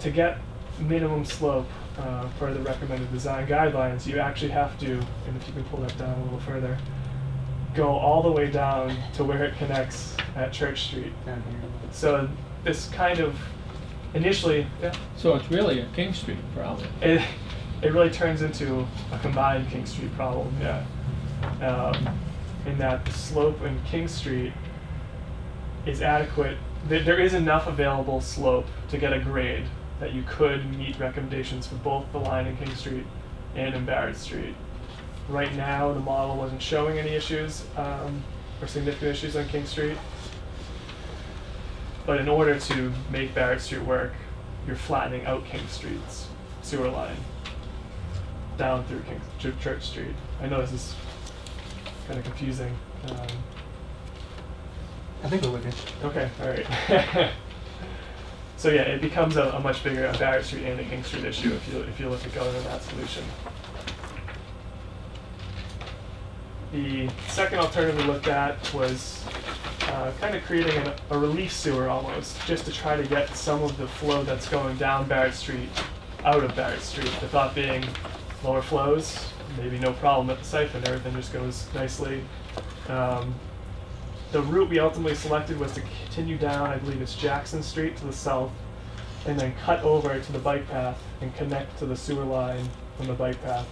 D: To get minimum slope uh, for the recommended design guidelines, you actually have to, and if you can pull that down a little further, go all the way down to where it connects at Church Street.
B: Down here.
D: So this kind of initially, yeah,
C: So it's really a King Street problem.
D: it, it really turns into a combined King Street problem, yeah. Um, in that the slope in King Street is adequate. There, there is enough available slope to get a grade that you could meet recommendations for both the line in King Street and in Barrett Street. Right now, the model wasn't showing any issues um, or significant issues on King Street. But in order to make Barrett Street work, you're flattening out King Street's sewer line down through King Ch- Church Street. I know this is kind of confusing. Um,
B: I think we're you.
D: okay, all right. so yeah, it becomes a, a much bigger a Barrett Street and a King Street issue if you if you look at going in that solution. The second alternative we looked at was uh, kind of creating an, a relief sewer almost, just to try to get some of the flow that's going down Barrett Street out of Barrett Street. The thought being lower flows, maybe no problem at the siphon, everything just goes nicely. Um, the route we ultimately selected was to continue down, I believe it's Jackson Street to the south, and then cut over to the bike path and connect to the sewer line from the bike path.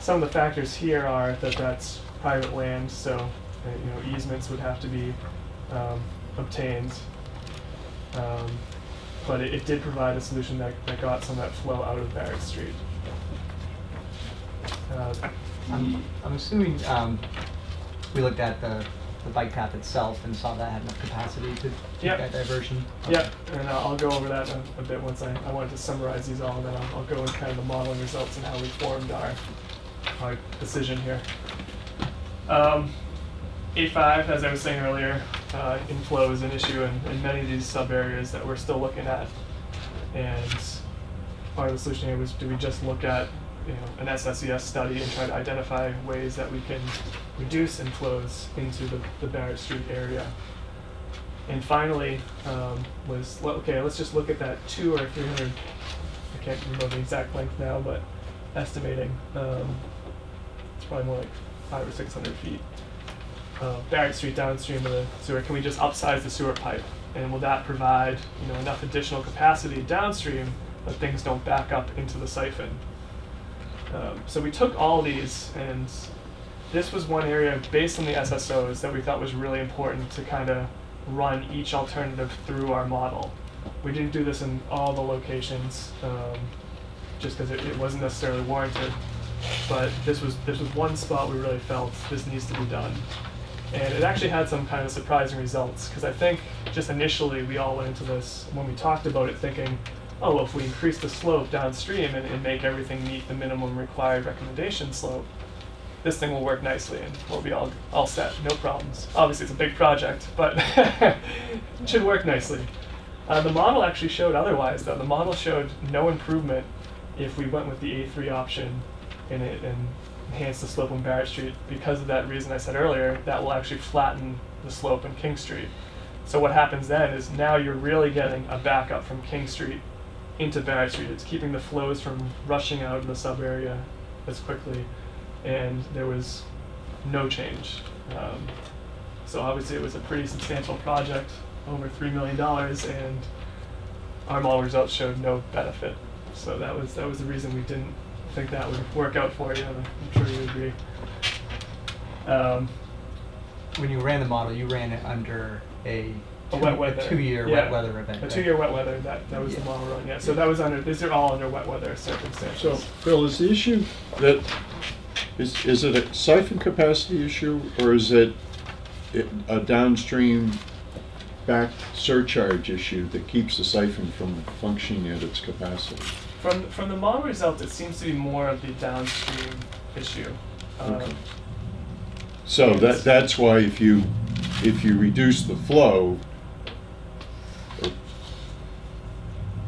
D: Some of the factors here are that that's private land, so uh, you know easements would have to be um, obtained. Um, but it, it did provide a solution that, that got some of that flow out of Barrett Street. Uh,
B: I'm, I'm assuming um, we looked at the, the bike path itself and saw that had enough capacity to take
D: Yep.
B: that diversion.
D: Yep, and uh, I'll go over that a, a bit once I, I wanted to summarize these all, and then I'll, I'll go into kind of the modeling results and how we formed our, our decision here. Um, A5, as I was saying earlier, uh, inflow is an issue in, in many of these sub areas that we're still looking at. And part of the solution here was do we just look at you know, an SSES study and try to identify ways that we can reduce inflows into the, the Barrett Street area? And finally, um, was okay. Let's just look at that two or three hundred. I can't remember the exact length now, but estimating um, it's probably more like five or six hundred feet. Uh, Barrett Street downstream of the sewer. Can we just upsize the sewer pipe, and will that provide you know enough additional capacity downstream that things don't back up into the siphon? Um, so we took all these, and this was one area based on the SSOs that we thought was really important to kind of run each alternative through our model. We didn't do this in all the locations, um, just because it, it wasn't necessarily warranted. But this was this was one spot we really felt this needs to be done, and it actually had some kind of surprising results. Because I think just initially we all went into this when we talked about it thinking, oh, well, if we increase the slope downstream and, and make everything meet the minimum required recommendation slope, this thing will work nicely and we'll be all, all set, no problems. Obviously, it's a big project, but it should work nicely. Uh, the model actually showed otherwise, though. The model showed no improvement if we went with the A3 option and, it, and enhanced the slope on Barrett Street. Because of that reason I said earlier, that will actually flatten the slope in King Street. So what happens then is now you're really getting a backup from King Street into Barrett Street. It's keeping the flows from rushing out of the sub area as quickly, and there was no change. Um, so obviously it was a pretty substantial project, over three million dollars, and our model results showed no benefit. So that was that was the reason we didn't think that would work out for you. I'm sure you agree. Um,
B: When you ran the model, you ran it under a,
D: A
B: two-
D: wet weather.
B: two-year
D: Yeah.
B: wet weather event.
D: A two-year wet weather, that, that was the model run, yeah. So that was under, these are all under wet weather circumstances.
A: So, Phil, is the issue that, is, is it a siphon capacity issue, or is it it- a downstream back surcharge issue that keeps the siphon from functioning at its capacity?
D: From from the model results, it seems to be more of the downstream issue. Um,
A: Okay. So that, that's why if you, if you reduce the flow,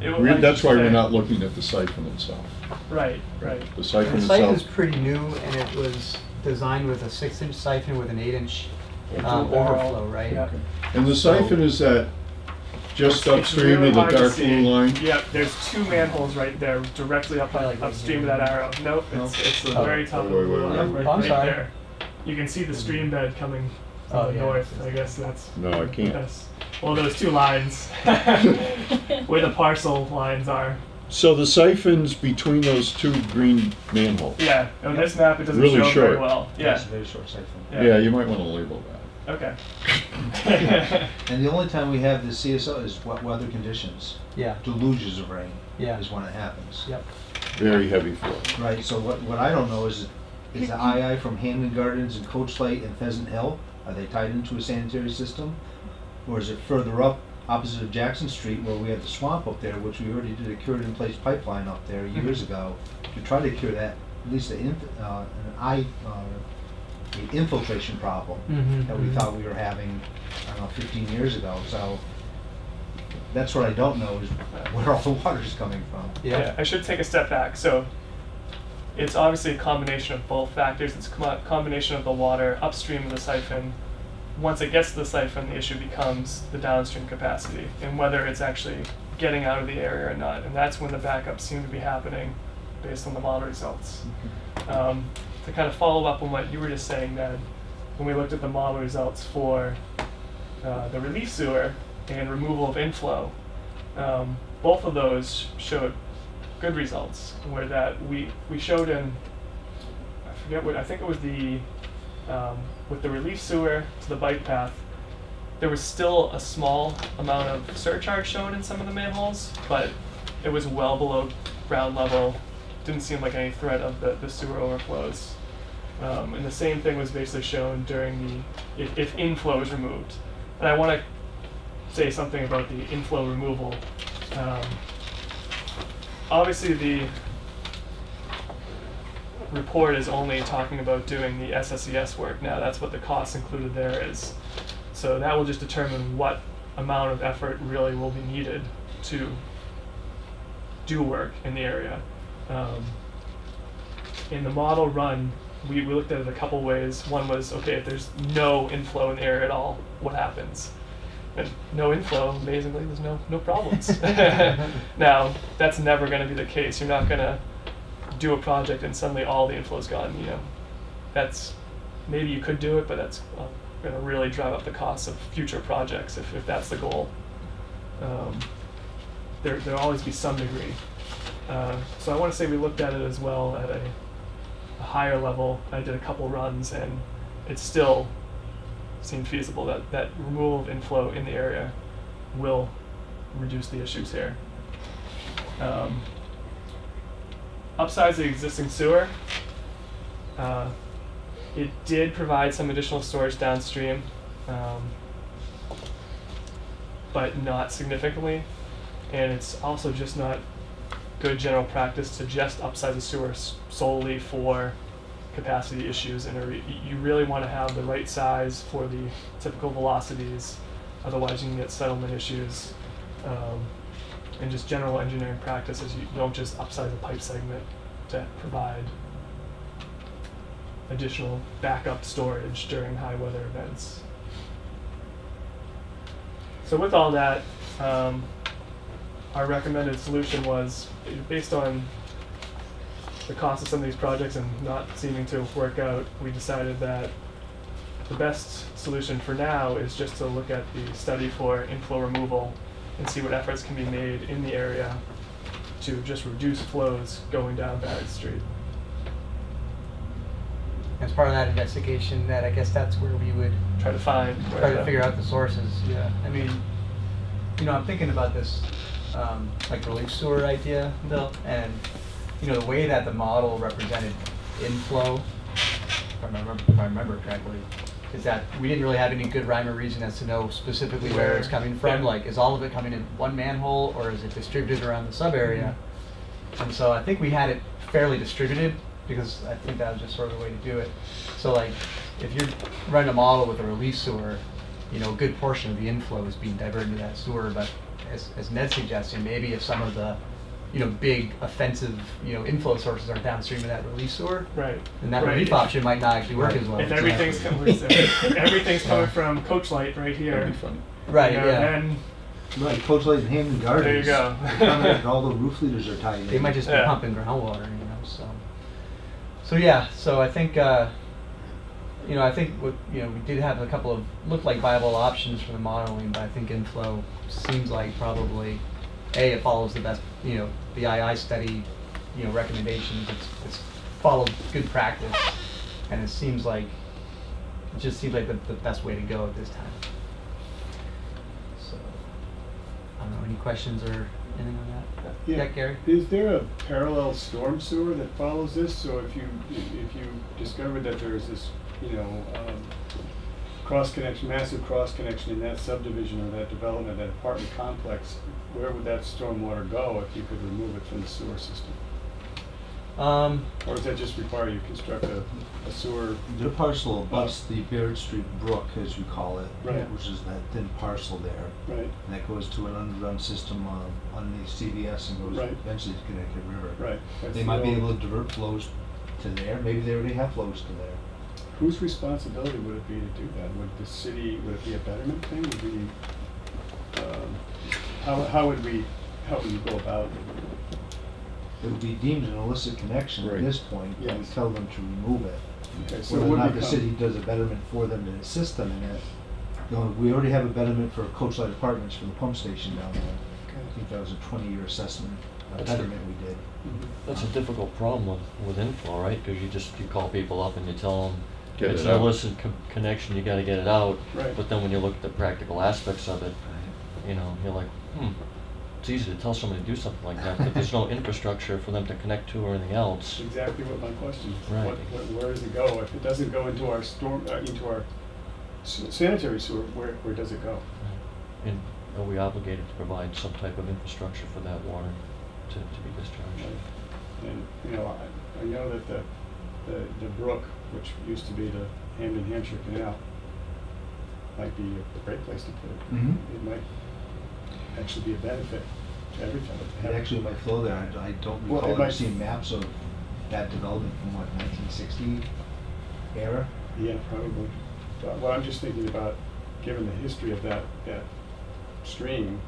D: it will- like
A: that's
D: you
A: why we're not looking at the siphon itself.
D: Right, right.
A: The siphon
B: The siphon is pretty new and it was designed with a six inch siphon with an eight inch
D: Yeah,
B: um, overflow, right?
D: Yeah.
A: and the siphon is that just
D: It's- it's
A: upstream
D: really
A: of the
D: hard
A: dark
D: see.
A: blue line?
D: Yep, there's two manholes right there, directly up
B: Probably like
D: upstream of that arrow. Nope, it's, it's the
B: Oh.
D: very top of the
A: Wait, wait,
D: blue
A: wait,
D: line, right, right there. You can see the stream bed coming from
B: Oh,
D: the
B: yeah.
D: north. I guess that's
A: No, I can't.
D: Yes. Well, those two lines, where the parcel lines are.
A: So the siphon's between those two green manholes?
D: Yeah. On this map, it doesn't
A: Really
D: show it very well. Yeah.
G: It's a very short siphon.
D: Yeah.
A: Yeah, you might wanna label that.
D: Okay.
H: And the only time we have the CSO is wet weather conditions,
B: Yeah,
H: deluges of rain
B: yeah,
H: is when it happens.
B: yep.
A: Very heavy flow.
H: Right, so what, what I don't know is, is the II from Hamden Gardens and Coach Light and Pheasant Hill, are they tied into a sanitary system? Or is it further up, opposite of Jackson Street, where we have the swamp up there, which we already did a cured in place pipeline up there years ago, to try to cure that, at least an, inf- uh, an eye, uh, the infiltration problem
B: Mhm,
H: that we
B: mhm.
H: thought we were having, I don't know, fifteen years ago, so that's what I don't know, is where all the water's coming from.
B: Yeah,
D: I should take a step back. So it's obviously a combination of both factors. It's a com- combination of the water upstream of the siphon. Once it gets to the siphon, the issue becomes the downstream capacity and whether it's actually getting out of the area or not. And that's when the backups seem to be happening based on the model results. Um, to kind of follow up on what you were just saying, Ned, when we looked at the model results for uh, the relief sewer and removal of inflow, um, both of those showed good results. Where that we we showed in, I forget what I think it was the um, with the relief sewer to the bike path. There was still a small amount of surcharge shown in some of the manholes, but it was well below ground level. Didn't seem like any threat of the, the sewer overflows. Um, and the same thing was basically shown during the if, if inflow is removed. And I want to say something about the inflow removal. Um, obviously, the report is only talking about doing the SSES work. Now, that's what the cost included there is. So that will just determine what amount of effort really will be needed to do work in the area. Um, in the model run, we, we looked at it a couple ways. One was okay, if there's no inflow in the area at all, what happens? And no inflow, amazingly, there's no no problems. now, that's never going to be the case. You're not going to do a project and suddenly all the inflow's gone. You know, that's maybe you could do it, but that's uh, going to really drive up the costs of future projects if, if that's the goal. Um, there there'll always be some degree. Uh, so I want to say we looked at it as well at a, a higher level. I did a couple runs and it still seemed feasible that that removal of inflow in the area will reduce the issues here. Um, upsize the existing sewer. Uh, it did provide some additional storage downstream, um, but not significantly. And it's also just not good general practice to just upsize the sewer solely for capacity issues. And re- you really want to have the right size for the typical velocities, otherwise you can get settlement issues. Um, and just general engineering practices, you don't just upsize a pipe segment to provide additional backup storage during high weather events. So with all that, um, our recommended solution was based on the cost of some of these projects and not seeming to work out, we decided that the best solution for now is just to look at the study for inflow removal and see what efforts can be made in the area to just reduce flows going down Barrett Street.
B: as part of that investigation, that I guess that's where we would
D: Try to find
B: try to
D: the-
B: figure out the sources, yeah. I mean, you know, I'm thinking about this, um, like relief sewer idea, Bill, and, you know, the way that the model represented inflow, if I remember, if I remember correctly, is that we didn't really have any good rhyme or reason as to know specifically where it's coming from.
D: Yeah.
B: Like, is all of it coming in one manhole or is it distributed around the sub area? And so I think we had it fairly distributed because I think that was just sort of the way to do it. So like, if you're running a model with a relief sewer, you know, a good portion of the inflow is being diverted to that sewer. But as, as Ned's suggesting, maybe if some of the, you know, big offensive, you know, inflow sources are downstream of that relief sewer,
D: Right.
B: then that
D: Right.
B: relief option might not actually work as well.
D: If everything's coming, if everything's coming from Coach Light right here,
A: That'd be fun.
B: Right,
D: you know,
B: yeah.
D: then
H: Right, Coach Light and Hampton Gardens.
D: There you go.
H: they're coming in, All the roof leaders are tied in.
B: They might just be
D: Yeah.
B: pumping groundwater, you know, so. So yeah, so I think, uh, you know, I think what, you know, we did have a couple of, looked like viable options for the modeling, but I think inflow seems like probably, A, it follows the best, you know, the II study, you know, recommendations, it's, it's followed good practice, and it seems like, it just seems like the, the best way to go at this time. So, I don't know, any questions or anything on that? Yeah, Gary?
I: Is there a parallel storm sewer that follows this? So if you, if you discovered that there is this, you know, um, cross connection, massive cross connection in that subdivision or that development, that apartment complex, where would that stormwater go if you could remove it from the sewer system?
B: Um,
I: Or does that just require you construct a, a sewer?
H: Their parcel abuts the Barrett Street Brook, as you call it.
I: Right.
H: Which is that thin parcel there.
I: Right,
H: And that goes to an underground system on, underneath CVS and goes
I: Right.
H: eventually to Connecticut River.
I: right. That's
H: They
I: the
H: might be able to divert flows to there, maybe they already have flows to there.
I: Whose responsibility would it be to do that? Would the city, would it be a betterment thing? Would we, um, how, how would we, how would you go about it?
H: It would be deemed an illicit connection at
A: Right.
H: this point, and we
I: Yes.
H: tell them to remove it.
I: Okay, so it
H: Whether or
I: would
H: not the
I: become-
H: city does a betterment for them to assist them in it. You know, we already have a betterment for Coach Light Apartments for the pump station down there. I think that was a twenty-year assessment, a
G: That's
H: betterment we did.
I: Mhm.
G: That's a difficult problem with, with inflow, right? Because you just, you call people up and you tell them,
A: Get
G: it's
A: it
G: an
A: out."
G: illicit co- connection, you gotta get it out.
I: Right.
G: But then when you look at the practical aspects of it, you know, you're like, hmm, it's easy to tell somebody to do something like that, but there's no infrastructure for them to connect to or anything else.
I: Exactly what my question is.
G: Right.
I: What, what, where does it go? If it doesn't go into our storm, uh, into our s- sanitary sewer, where, where does it go?
G: And are we obligated to provide some type of infrastructure for that water to, to be discharged?
I: And, you know, I, I know that the, the, the brook, which used to be the Hampden Hampshire Canal, might be a great place to put it.
H: Mhm.
I: It might actually be a benefit to everything.
H: It actually might flow there, I, I don't
I: Well, it
H: recall ever
I: might-
H: seeing maps of that development from what, nineteen sixty era?
I: Yeah, probably. But what I'm just thinking about, given the history of that, that stream,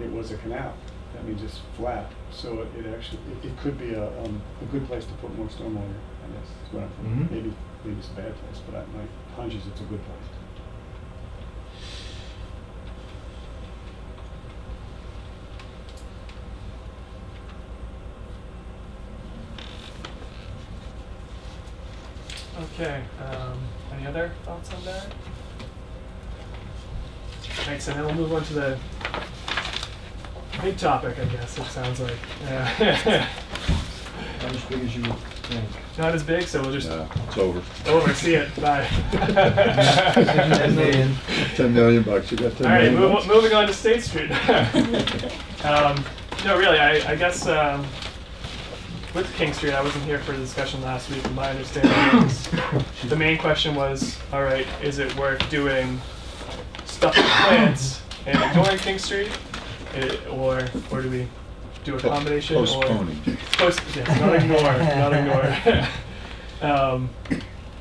I: it was a canal. That means it's flat, so it, it actually, it, it could be a, um, a good place to put more stormwater, I guess, is what I'm thinking.
H: Mhm.
I: Maybe, maybe it's a bad place, but I, my hunch is it's a good place.
D: Okay, um, any other thoughts on that? Right, and then we'll move on to the big topic, I guess, it sounds like. Yeah.
G: Not as big as you would think.
D: Not as big, so we'll just
A: Yeah, it's over.
D: over, see it, bye.
B: Ten million.
A: Ten million bucks, you got ten
D: All right,
A: million
D: move,
A: bucks?
D: moving on to State Street. um, no, really, I, I guess um, with King Street, I wasn't here for the discussion last week, and my understanding is the main question was, all right, is it worth doing stuff with plants and ignoring King Street, Eh, or or do we do a combination? or-
A: Postponing.
D: Post, yes, not ignore, not ignore. um,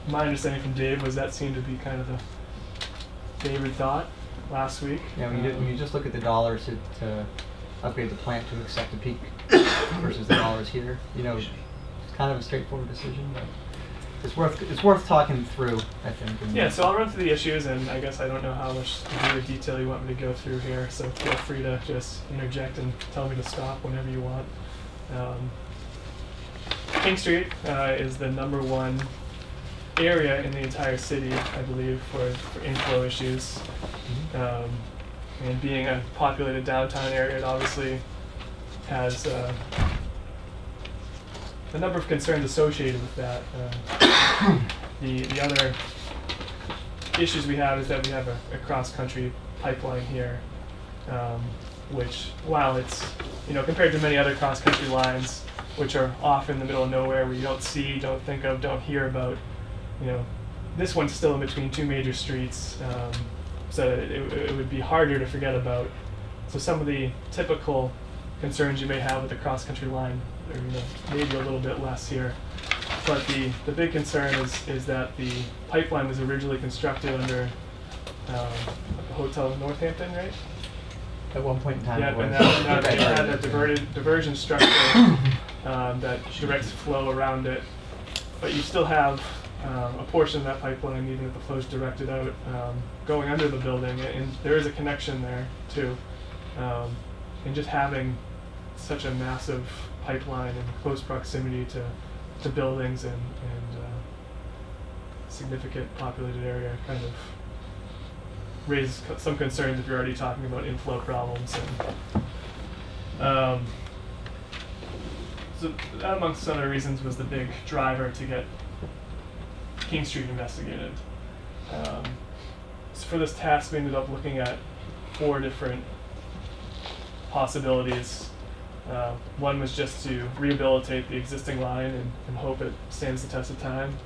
D: my understanding from Dave was that seemed to be kind of the favorite thought last week.
B: Yeah, when you,
D: Um,
B: when you just look at the dollars to, to upgrade the plant to accept the peak versus the dollars here, you know, it's kind of a straightforward decision, but it's worth, it's worth talking through, I think.
D: Yeah, so I'll run through the issues, and I guess I don't know how much degree of detail you want me to go through here, so feel free to just interject and tell me to stop whenever you want. Um, King Street uh, is the number one area in the entire city, I believe, for, for inflow issues. Um, and being a populated downtown area, it obviously has uh, a number of concerns associated with that. Uh, the the other issues we have is that we have a, a cross-country pipeline here, um, which, while it's, you know, compared to many other cross-country lines, which are off in the middle of nowhere where you don't see, don't think of, don't hear about, you know, this one's still in between two major streets, um, so it, it would be harder to forget about. So some of the typical concerns you may have with a cross-country line are, you know, maybe a little bit less here. But the, the big concern is, is that the pipeline was originally constructed under um, Hotel Northampton, right?
B: At one point in time.
D: Yeah,
B: it
D: and
B: was.
D: now, now they had a diverted, diversion structure um, that directs flow around it. But you still have um, a portion of that pipeline, even if the flow is directed out, um, going under the building, and there is a connection there too. Um, and just having such a massive pipeline in close proximity to, to buildings and, and uh, significant populated area kind of raises co- some concerns if you're already talking about inflow problems and um, so that amongst other reasons was the big driver to get King Street investigated. Um, so for this task, we ended up looking at four different possibilities. Uh, one was just to rehabilitate the existing line and, and hope it stands the test of time.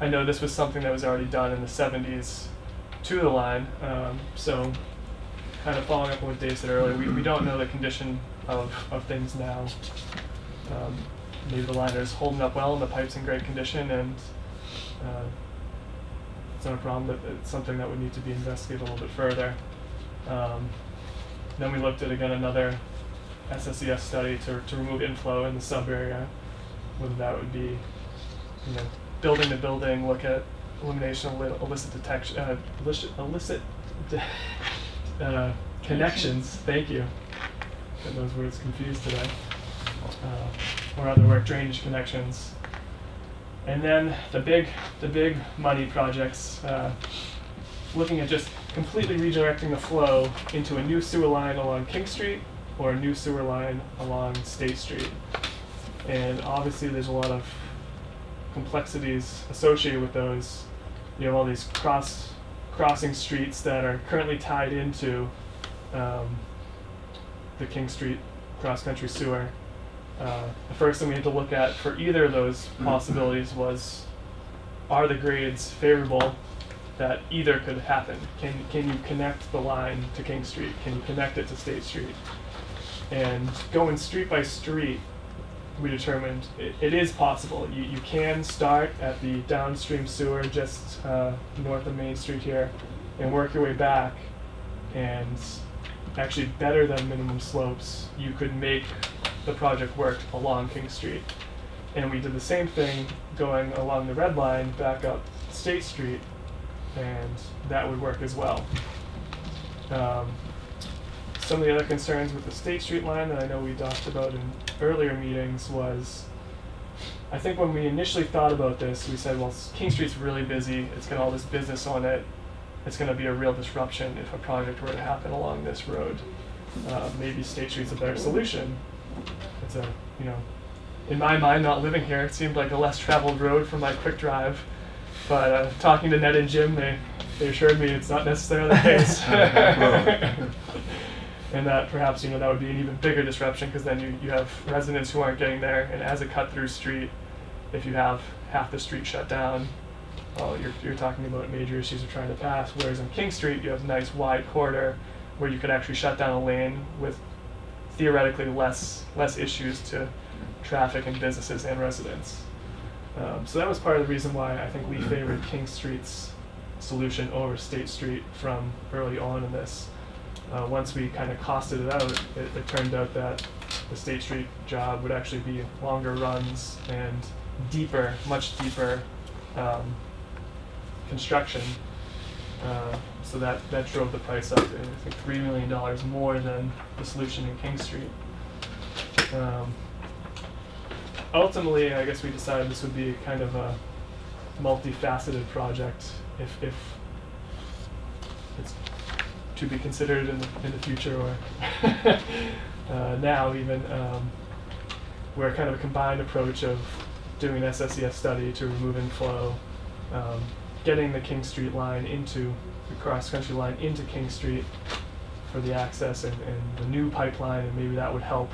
D: I know this was something that was already done in the 70s to the line, um, so kind of following up on what Dave said earlier, we, we don't know the condition of, of things now. Um, maybe the liner is holding up well and the pipe's in great condition and uh, it's not a problem, but it's something that would need to be investigated a little bit further. Um, then we looked at again another SSES study to, to remove inflow in the sub area, whether that would be, you know, building to building, look at elimination of illicit detection, uh, illicit, illicit de- uh, connections. Thank you. Got those words confused today. Uh, or other work drainage connections. And then the big, the big money projects, uh, looking at just completely redirecting the flow into a new sewer line along King Street or a new sewer line along State Street. And obviously, there's a lot of complexities associated with those. You have all these cross crossing streets that are currently tied into um, the King Street cross country sewer. Uh, the first thing we had to look at for either of those possibilities was are the grades favorable that either could happen? Can, can you connect the line to King Street? Can you connect it to State Street? And going street by street, we determined it, it is possible. You, you can start at the downstream sewer just uh, north of Main Street here and work your way back. And actually, better than minimum slopes, you could make the project work along King Street. And we did the same thing going along the red line back up State Street, and that would work as well. Um, some of the other concerns with the State Street line that I know we talked about in earlier meetings was I think when we initially thought about this, we said, well, King Street's really busy, it's got all this business on it, it's going to be a real disruption if a project were to happen along this road. Uh, maybe State Street's a better solution. It's a, you know, in my mind, not living here, it seemed like a less traveled road for my quick drive. But uh, talking to Ned and Jim, they, they assured me it's not necessarily the case. and that perhaps you know that would be an even bigger disruption because then you, you have residents who aren't getting there, and as a cut through street, if you have half the street shut down, you're, you're talking about major issues of trying to pass. Whereas on King Street, you have a nice wide corridor where you could actually shut down a lane with theoretically less less issues to traffic and businesses and residents. Um, so that was part of the reason why I think we favored King Street's solution over State Street from early on in this. Uh, once we kind of costed it out, it, it turned out that the State Street job would actually be longer runs and deeper, much deeper um, construction. Uh, so that, that drove the price up I think three million dollars more than the solution in King Street. Um, ultimately, I guess we decided this would be kind of a multifaceted project if, if to be considered in the, in the future or uh, now even. Um, we're kind of a combined approach of doing an SSES study to remove inflow, um, getting the King Street line into the cross country line into King Street for the access and, and the new pipeline, and maybe that would help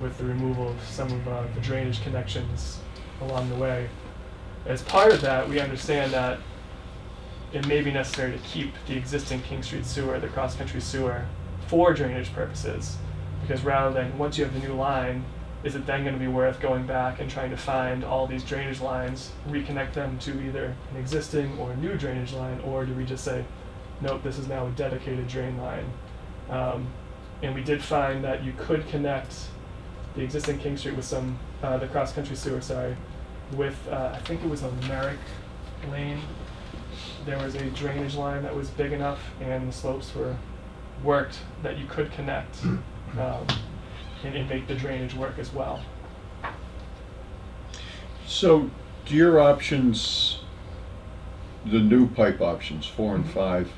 D: with the removal of some of uh, the drainage connections along the way. As part of that, we understand that it may be necessary to keep the existing King Street sewer, the cross-country sewer, for drainage purposes. Because rather than, once you have the new line, is it then gonna be worth going back and trying to find all these drainage lines, reconnect them to either an existing or a new drainage line, or do we just say, nope, this is now a dedicated drain line? Um, and we did find that you could connect the existing King Street with some, uh, the cross-country sewer, sorry, with, uh, I think it was a Merrick Lane. There was a drainage line that was big enough and the slopes were worked that you could connect, um, and, and make the drainage work as well.
A: So, do your options, the new pipe options, four and five,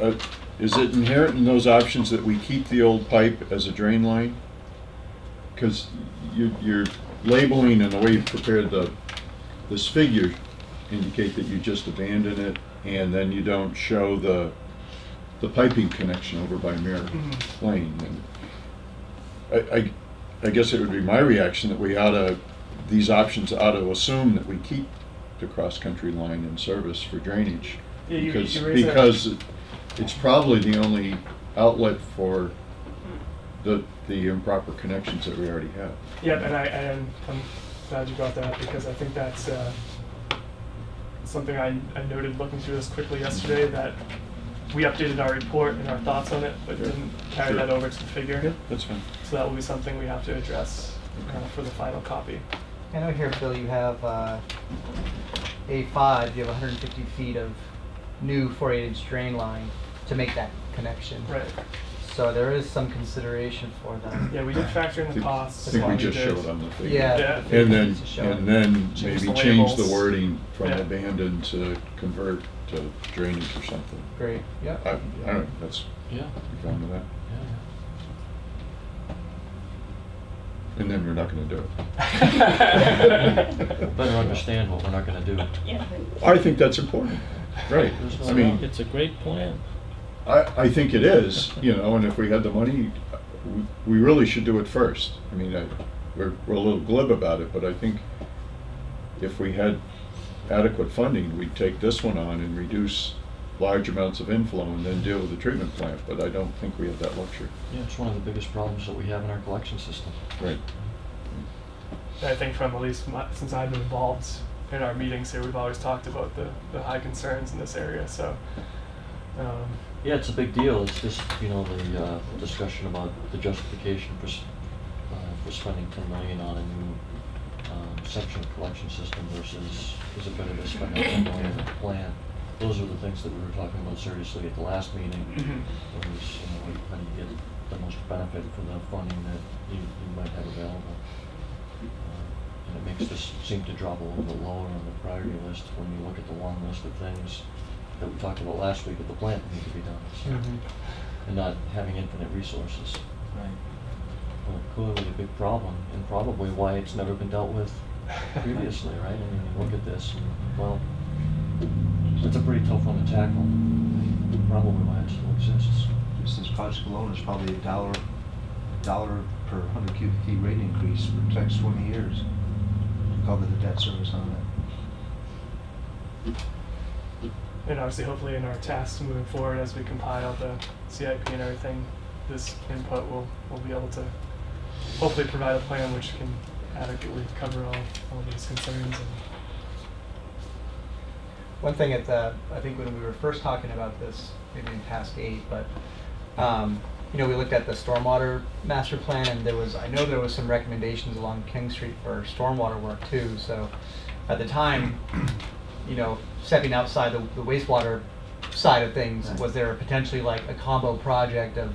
A: uh, is it inherent in those options that we keep the old pipe as a drain line? Because you, you're labeling and the way you've prepared the, this figure indicate that you just abandon it and then you don't show the, the piping connection over by Merrick
D: Mhm.
A: Lane. And I, I, I guess it would be my reaction that we ought to, these options ought to assume that we keep the cross-country line in service for drainage.
D: Yeah, you-
A: Because,
D: you raise that-
A: because it- it's probably the only outlet for the, the improper connections that we already have.
D: Yep, and I, and I'm glad you brought that up because I think that's, uh, something I, I noted looking through this quickly yesterday, that we updated our report and our thoughts on it, but didn't carry
A: Sure.
D: that over to the figure.
A: That's fine.
D: So that will be something we have to address uh, for the final copy.
B: I know here, Bill, you have uh, A5, you have 150 feet of new 48 inch drain line to make that connection.
D: Right.
B: So there is some consideration for that.
D: Yeah, we did factor in the
A: think-
D: costs.
A: I think we
D: when
A: just
D: did.
A: showed on the figure.
B: Yeah.
D: Yeah.
B: the
A: And then,
B: needs to show it.
A: and then
D: Change
A: maybe
D: the
A: change the
D: labels.
A: wording from
D: Yeah.
A: abandoned to convert to drainage or something.
B: Great, yeah.
A: I, I don't that's,
G: Yeah,
A: you fine with that?
G: yeah.
A: And then we're not gonna do it.
G: Better understand what we're not gonna do.
E: Yeah.
A: I think that's important, right. I mean,
C: It's a great plan.
A: I, I think it is, you know, and if we had the money, we, we really should do it first. I mean, I, we're, we're a little glib about it, but I think if we had adequate funding, we'd take this one on and reduce large amounts of inflow and then deal with the treatment plant, but I don't think we have that luxury.
G: Yeah, it's one of the biggest problems that we have in our collection system.
A: Right.
D: I think from at least my, since I've been involved in our meetings here, we've always talked about the, the high concerns in this area, so. Um,
G: Yeah, it's a big deal. It's just, you know, the uh, discussion about the justification for, uh, for spending ten million on a new um, section collection system versus is it better to spend that ten million on a plant? Those are the things that we were talking about seriously at the last meeting. Was, you know, how do you get the most benefit for the funding that you, you might have available? Uh, And it makes this seem to drop a little bit lower on the priority list when you look at the long list of things that we talked about last week at the plant that need to be done. so-
B: Mhm.
G: And not having infinite resources.
B: Right.
G: Well, clearly a big problem, and probably why it's never been dealt with previously, right? I mean, you look at this, and, well, it's a pretty tough one to tackle. Probably why it still exists.
H: Just this project alone is probably a dollar, dollar per hundred cubic feet rate increase for the next twenty years. to Cover the debt service on it.
D: And obviously, hopefully in our tasks moving forward as we compile the CIP and everything, this input will, will be able to hopefully provide a plan which can adequately cover all, all these concerns and
B: One thing at the, I think when we were first talking about this, maybe in task eight, but, um, you know, we looked at the stormwater master plan and there was, I know there was some recommendations along King Street for stormwater work too, so at the time, you know, stepping outside the the wastewater side of things,
H: Right.
B: was there potentially like a combo project of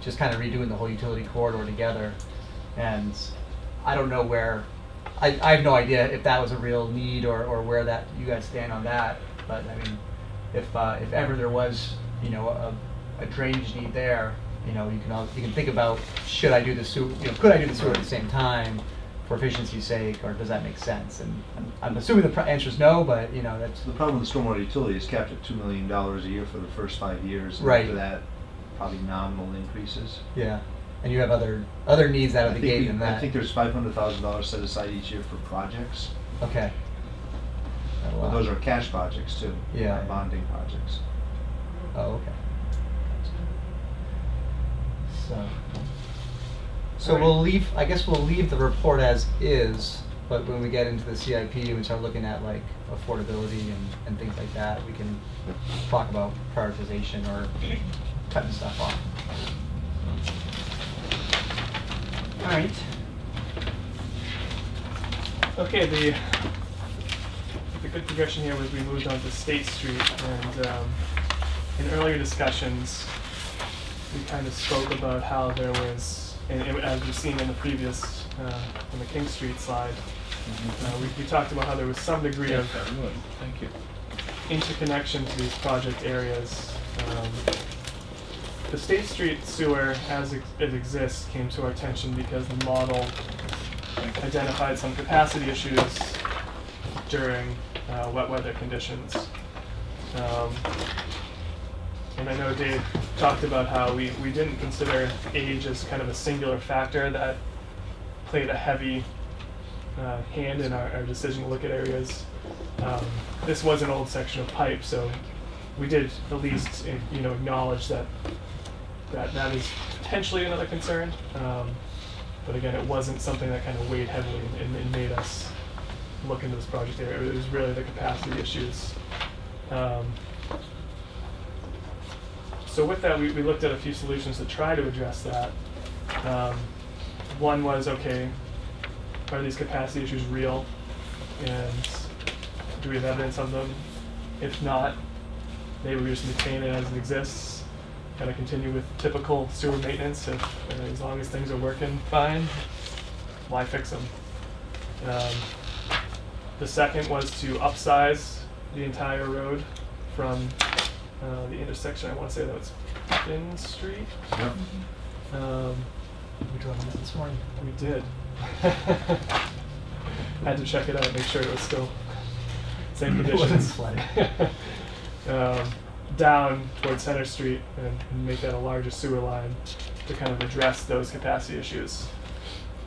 B: just kind of redoing the whole utility corridor together? And I don't know where, I, I have no idea if that was a real need or, or where that, you guys stand on that. But I mean, if, uh, if ever there was, you know, a, a drainage need there, you know, you can, al- you can think about, should I do the sewer, you know, could I do the sewer at the same time for efficiency's sake, or does that make sense? And I'm, I'm assuming the pr- answer is no, but you know that's
H: The problem with the stormwater utility is capped at two million dollars a year for the first five years. and
B: Right.
H: After that, probably nominal increases.
B: yeah. And you have other other needs out of
H: I
B: the
H: think
B: gate
H: we-
B: than that.
H: I think there's five hundred thousand dollars set aside each year for projects.
B: okay. Not a
H: But
B: lot.
H: those are cash projects too.
B: Yeah.
H: not Bonding projects.
B: Oh, okay. So, so we'll leave, I guess we'll leave the report as is, but when we get into the CIP and we start looking at like affordability and, and things like that, we can talk about prioritization or cutting stuff off. All right.
D: Okay, the, the good progression here was we moved on to State Street, and um, in earlier discussions, we kind of spoke about how there was, and it- as we've seen in the previous, uh, on the King Street slide, uh, we, we talked about how there was some degree of
C: Yes, would. Thank you.
D: interconnection to these project areas. Um, The State Street sewer, as ex- it exists, came to our attention because the model identified some capacity issues during uh, wet weather conditions. Um, And I know Dave talked about how we, we didn't consider age as kind of a singular factor that played a heavy uh, hand in our, our decision to look at areas. Um, this was an old section of pipe, so we did at least eh, you know acknowledge that that that is potentially another concern. Um, but again, it wasn't something that kind of weighed heavily and, and made us look into this project area. It was really the capacity issues. Um, so with that, we, we looked at a few solutions to try to address that. Um, one was okay, are these capacity issues real? And do we have evidence of them? If not, maybe we just maintain it as it exists, kind of continue with typical sewer maintenance. If uh, as long as things are working fine, why fix them? Um, the second was to upsize the entire road from uh, the intersection. I want to say that was Finn Street.
H: Yep.
D: Um,
B: We drove on that this morning.
D: we did. Had to check it out, make sure it was still same
B: It
D: conditions.
B: wasn't flooded.
D: um, down towards Center Street and, and make that a larger sewer line to kind of address those capacity issues.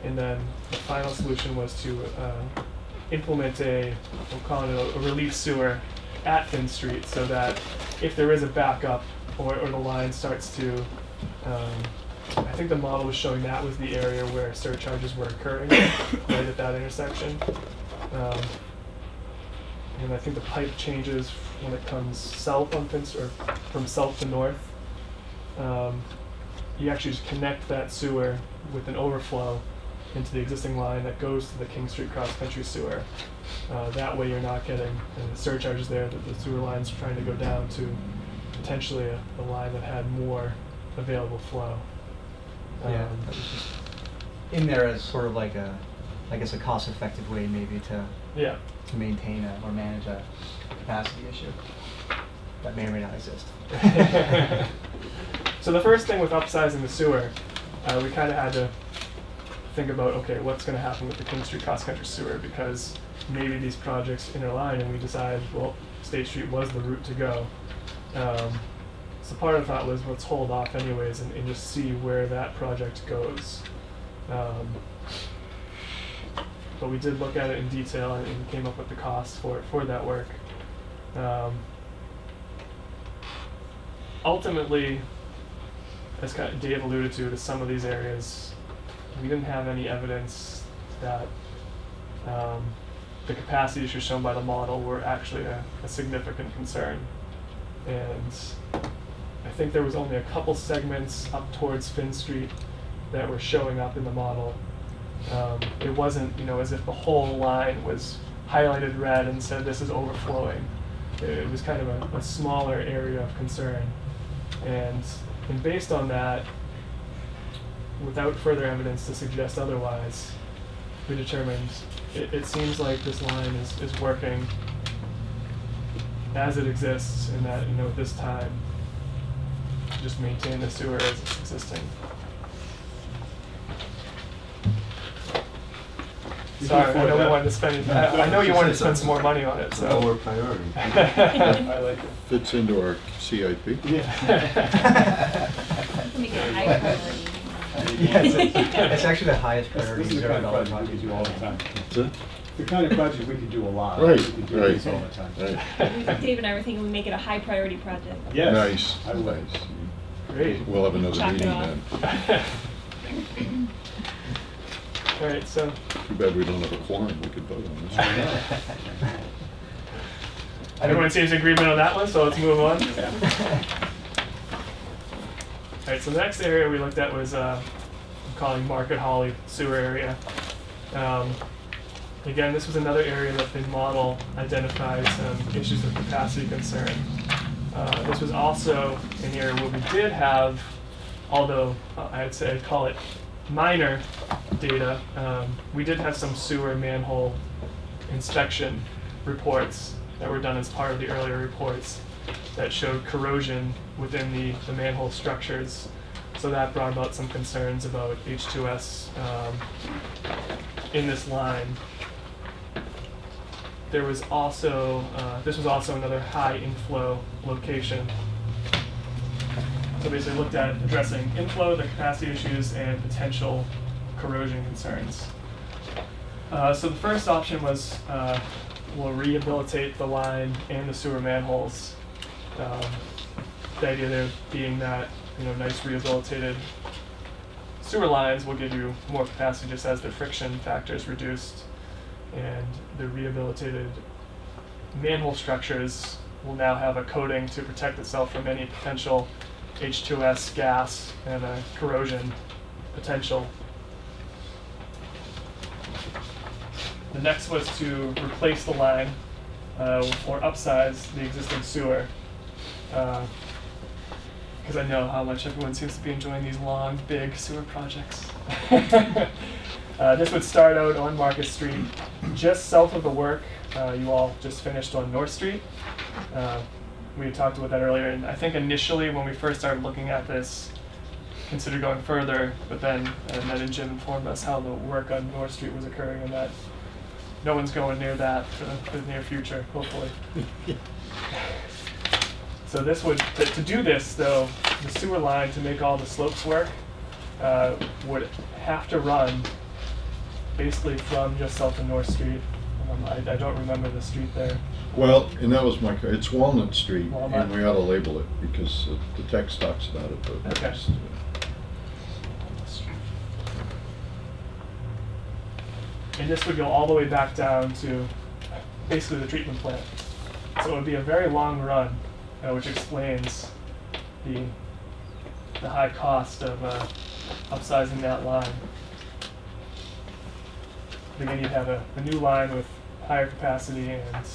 D: And then the final solution was to uh, implement a, we'll call it a, a relief sewer at Finn Street so that if there is a backup or, or the line starts to, um, I think the model was showing that was the area where surcharges were occurring, right at that intersection. Um, and I think the pipe changes when it comes south on Finn, or from south to north. Um, you actually just connect that sewer with an overflow into the existing line that goes to the King Street cross country sewer. Uh, that way, you're not getting uh, surcharges there that the sewer line's are trying to go down to potentially a, a line that had more available flow.
B: Yeah,
D: Um,
B: that was just in there as sort of like a, I guess, a cost-effective way maybe to,
D: yeah.
B: to maintain a, or manage a capacity issue that may or may not exist.
D: so the first thing with upsizing the sewer, uh, we kind of had to think about okay, what's going to happen with the King Street cross country sewer because maybe these projects interline and we decide well, State Street was the route to go. Um, so part of thought was let's hold off anyways and, and just see where that project goes. Um, but we did look at it in detail and, and came up with the costs for for that work. Um, ultimately, as kind of Dave alluded to, to some of these areas, we didn't have any evidence that um, the capacity issues shown by the model were actually a, a significant concern. And I think there was only a couple segments up towards Finn Street that were showing up in the model. Um, it wasn't, you know, as if the whole line was highlighted red and said this is overflowing. It, it was kind of a, a smaller area of concern. And, and based on that, without further evidence to suggest otherwise, we determined it, it seems like this line is, is working as it exists and that, you know, at this time, just maintain the sewer as it's existing.
I: can
D: Sorry, I
I: afford
D: know we wanted to spend, I I know you wanted to spend some more money on it, so.
H: Lower priority.
I: I like it.
A: Fits into our CIP.
I: Yeah.
E: Make it high priority.
B: Yeah, it's, it's actually the highest priority.
I: This
B: priority
I: is the kind of
B: dollar
I: project we
B: project.
I: could do all the time. The kind of project we could do a lot.
A: Right,
I: We could do
A: right.
I: this all the time.
A: Right.
E: Dave and I were thinking we make it a high priority project.
I: Yes.
A: Nice,
I: I would.
A: nice.
D: Great.
A: We'll have another
E: Chalk it
A: meeting
E: off.
A: then.
D: All right, so,
A: Too bad we don't have a quorum, we could vote on this.
D: everyone seems in agreement on that one, so let's move on. All right, so the next area we looked at was, uh, I'm calling Market Holly sewer area. Um, Again, this was another area that the model identified some issues of capacity concern. Uh, This was also an area where we did have, although uh, I'd say I'd call it minor data, um, we did have some sewer manhole inspection reports that were done as part of the earlier reports that showed corrosion within the, the manhole structures. So that brought about some concerns about H2S um, in this line. There was also, uh, this was also another high inflow location. So basically looked at addressing inflow, the capacity issues, and potential corrosion concerns. Uh, so the first option was uh, we'll rehabilitate the line and the sewer manholes. Um, the idea there being that you know nice rehabilitated sewer lines will give you more capacity just as the friction factor is reduced, and the rehabilitated manhole structures will now have a coating to protect itself from any potential H2S gas and a corrosion potential. The next was to replace the line uh, or upsize the existing sewer. Because I know how much everyone seems to be enjoying these long, big sewer projects. uh, this would start out on Market Street, just south of the work uh, you all just finished on North Street. Uh, we talked about that earlier, and I think initially when we first started looking at this, considered going further, but then uh, Ned and Jim informed us how the work on North Street was occurring and that no one's going near that for the, for the near future, hopefully. so this would, to, to do this though, the sewer line to make all the slopes work uh, would have to run basically from just south of North Street. Um, I, I don't remember the street there.
A: Well, and that was my, it's Walnut Street,
D: Walnut.
A: and we ought to label it, because uh, the text talks about it, but.
D: Okay. And this would go all the way back down to basically the treatment plant. So it would be a very long run, uh, which explains the, the high cost of uh, upsizing that line. Again, you'd have a, a new line with higher capacity and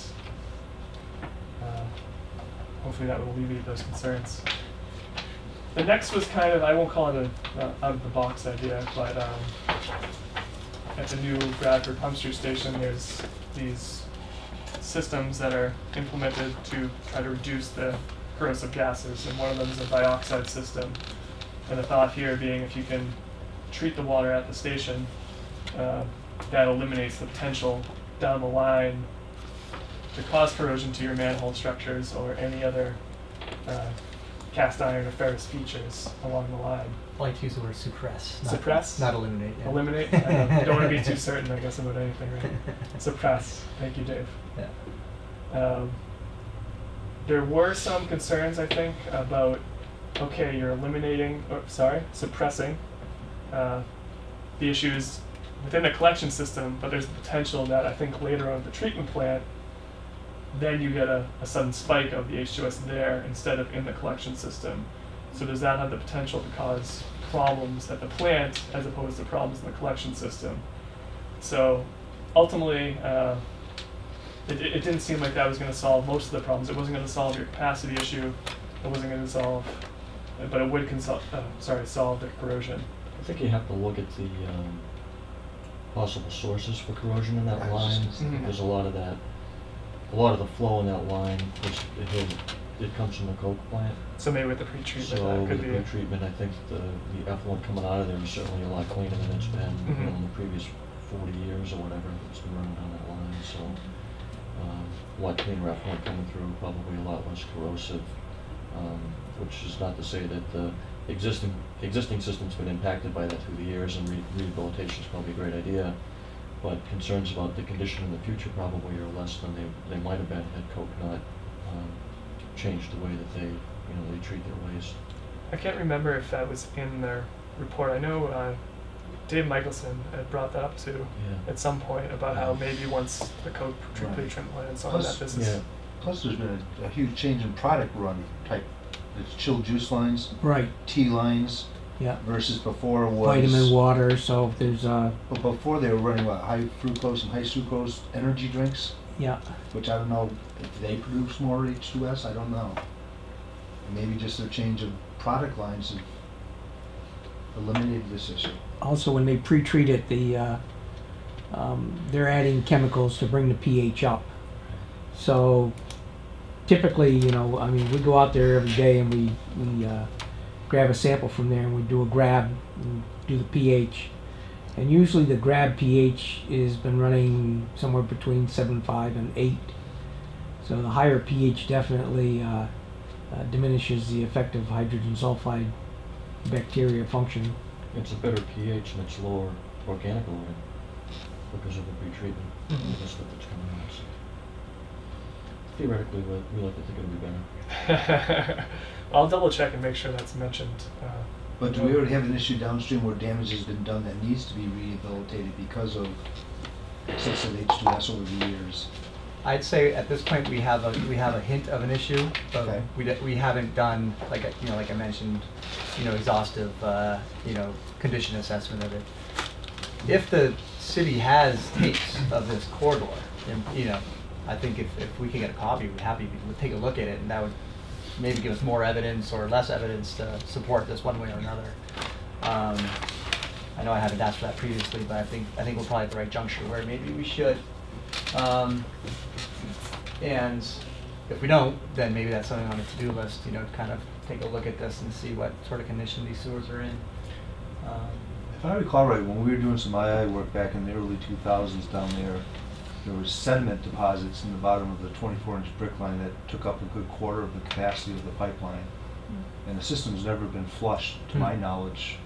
D: uh, hopefully that will alleviate those concerns. The next was kind of, I won't call it a, uh, out of the box idea, but um, at the new Bradford Pump Street station, there's these systems that are implemented to try to reduce the corrosive gases, and one of them is a dioxide system. And the thought here being if you can treat the water at the station, uh, that eliminates the potential down the line to cause corrosion to your manhole structures or any other uh, cast iron or ferrous features along the line.
B: I like to use the word suppress. Not,
D: Suppress?
B: Not eliminate. Yeah.
D: Eliminate? I don't, don't want to be too certain, I guess, about anything, right? Suppress. Thank you, Dave.
B: Yeah.
D: Um, there were some concerns, I think, about okay, you're eliminating, or sorry, suppressing uh, the issues within the collection system, but there's the potential that I think later on the treatment plant, then you get a, a sudden spike of the H2S there instead of in the collection system. So does that have the potential to cause problems at the plant as opposed to problems in the collection system? So ultimately, uh, it, it it didn't seem like that was going to solve most of the problems. It wasn't going to solve your capacity issue. It wasn't going to solve, but it would consol- uh, sorry, solve the corrosion.
G: I think you have to look at the um, possible sources for corrosion in that
H: I
G: line.
H: just
D: gonna
G: There's a lot of that, a lot of the flow in that line, is, it, it comes from the coke plant.
D: So maybe with the pretreatment,
G: So
D: that
G: with
D: could
G: the
D: be.
G: pretreatment, I think the, the effluent coming out of there is certainly a lot cleaner than it's been, you know, in
D: Mhm.
G: the previous forty years or whatever, it's been running down that line, so. Lot cleaner effluent coming through, probably a lot less corrosive, um, which is not to say that the existing, existing system's been impacted by that through the years and re- is probably a great idea. But concerns about the condition in the future probably are less than they, they might have been had Coke not, um, changed the way that they, you know, they treat their waste.
D: I can't remember if that was in their report. I know uh, Dave Michelson had brought that up too
G: Yeah.
D: at some point about how maybe once the Coke
H: Right.
D: treatment plants on
H: Plus-
D: that business.
G: Yeah.
H: Plus, there's been a, a huge change in product run type, it's chilled juice lines,
F: Right,
H: tea lines
F: yeah.
H: versus before was.
F: Vitamin water, so there's, uh,
H: But before they were running what, high fructose and high sucrose energy drinks,
F: yeah,
H: which I don't know if they produce more H2S, I don't know. Maybe just their change of product lines have eliminated this issue.
F: Also when they pre-treat it, the, uh, um, they're adding chemicals to bring the pH up. So typically, you know, I mean, we go out there every day and we, we, uh, grab a sample from there and we do a grab and do the pH. And usually the grab pH has been running somewhere between seven five and eight. So the higher pH definitely, uh, uh, diminishes the effective hydrogen sulfide bacteria function.
G: It's a better pH and it's lower organic loading because of the pretreatment,
D: Mhm.
G: of the stuff that's coming out. so. Theoretically, we, we like to think it'll be better.
D: I'll double check and make sure that's mentioned. Uh,
H: But do we already have an issue downstream where damage has been done that needs to be rehabilitated because of excessive H2S over the years?
B: I'd say at this point, we have a, we have a hint of an issue, but
H: Okay.
B: we, d- we haven't done, like, I- you know, like I mentioned, you know, exhaustive, uh, you know, condition assessment of it. If the city has tapes of this corridor, then, you know, I think if, if we can get a copy, we'd happy, we'd take a look at it, and that would maybe give us more evidence or less evidence to support this one way or another. Um, I know I haven't asked for that previously, but I think, I think we're probably at the right juncture where maybe we should. Um, and if we don't, then maybe that's something on the to-do list, you know, to kind of take a look at this and see what sort of condition these sewers are in. Um,
H: If I recall right, when we were doing some II work back in the early 2000s down there, there was sediment deposits in the bottom of the 24-inch brick line that took up a good quarter of the capacity of the pipeline. And the system's never been flushed, to my
B: Hmm.
H: knowledge,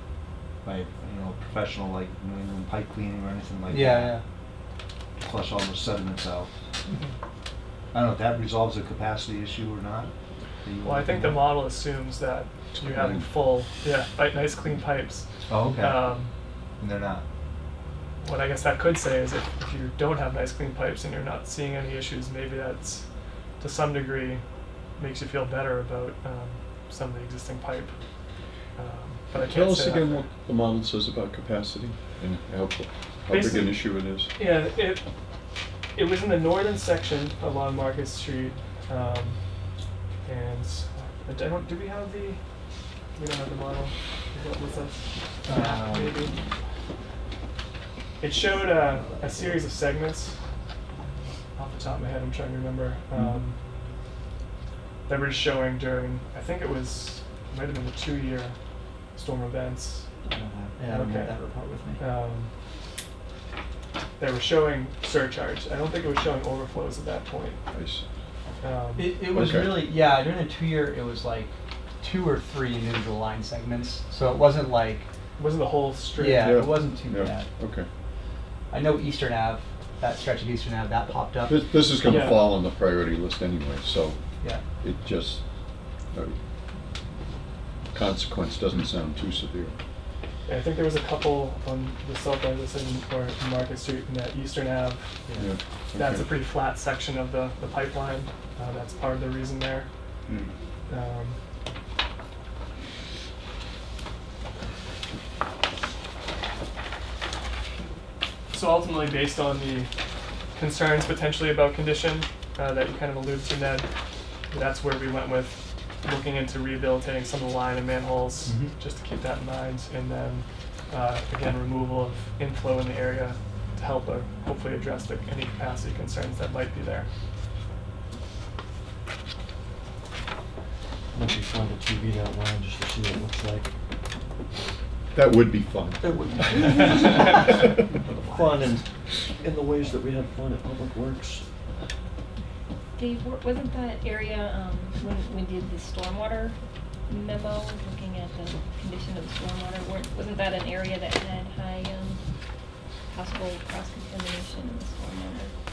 H: by, you know, a professional like New England Pipe Cleaning or anything like that.
B: Yeah,
H: to Flush all those sediments out. I don't know if that resolves the capacity issue or not. that you
D: well, I
H: were
D: think the
H: looking
D: model assumes that you having
H: Right.
D: full, yeah, like nice clean pipes.
H: Oh, okay.
D: Um,
H: And they're not.
D: what I guess that could say is if, if you don't have nice clean pipes and you're not seeing any issues, maybe that's to some degree makes you feel better about um, some of the existing pipe. Um, but I
A: Tell
D: can't
A: us
D: say that
A: again
D: for-
A: what the model says about capacity and how, how big
D: Basic-
A: an issue it is.
D: Yeah, it it was in the northern section along Market Street, um, and I don't. Do we have the? We don't have the model. Is that what's that?
B: Um,
D: maybe. It showed a, a series of segments. Off the top of my head, I'm trying to remember. Um, that were showing during. I think it was. It might have been the two-year storm events.
B: I don't have, yeah, I don't have that report with me.
D: um, they were showing surcharge. I don't think it was showing overflows at that point.
A: I see.
D: Um,
B: It, it was
A: Okay.
B: really, yeah, during the two-year, it was like two or three individual line segments, so it wasn't like,
D: wasn't the whole street.
B: yeah,
A: Yeah.
B: it wasn't too
A: Yeah,
B: bad.
A: okay.
B: I know Eastern Ave, that stretch of Eastern Ave, that popped up.
A: This, this is gonna
D: Yeah.
A: fall on the priority list anyway, so
B: Yeah.
A: it just, uh, consequence doesn't sound too severe.
D: I think there was a couple on the south side of the city or Market Street and that Eastern Ave.
A: Yeah,
D: That's a
A: okay.
D: pretty flat section of the, the pipeline. Uh, that's part of the reason there.
A: Hmm.
D: Um, so ultimately, based on the concerns potentially about condition uh, that you kind of alluded to, Ned, that's where we went with looking into rehabilitating some of the line and manholes,
B: Mhm.
D: just to keep that in mind, and then uh, again removal of inflow in the area to help uh, hopefully address the, any capacity concerns that might be there.
G: Might be fun to TV that line just to see what it looks like.
A: That would be fun.
G: That would be fun in, in the ways that we have fun at Public Works.
E: Dave, wasn't that area, um, when we did the stormwater memo, looking at the condition of the stormwater, weren't, wasn't that an area that had high, um, possible cross-contamination in the stormwater?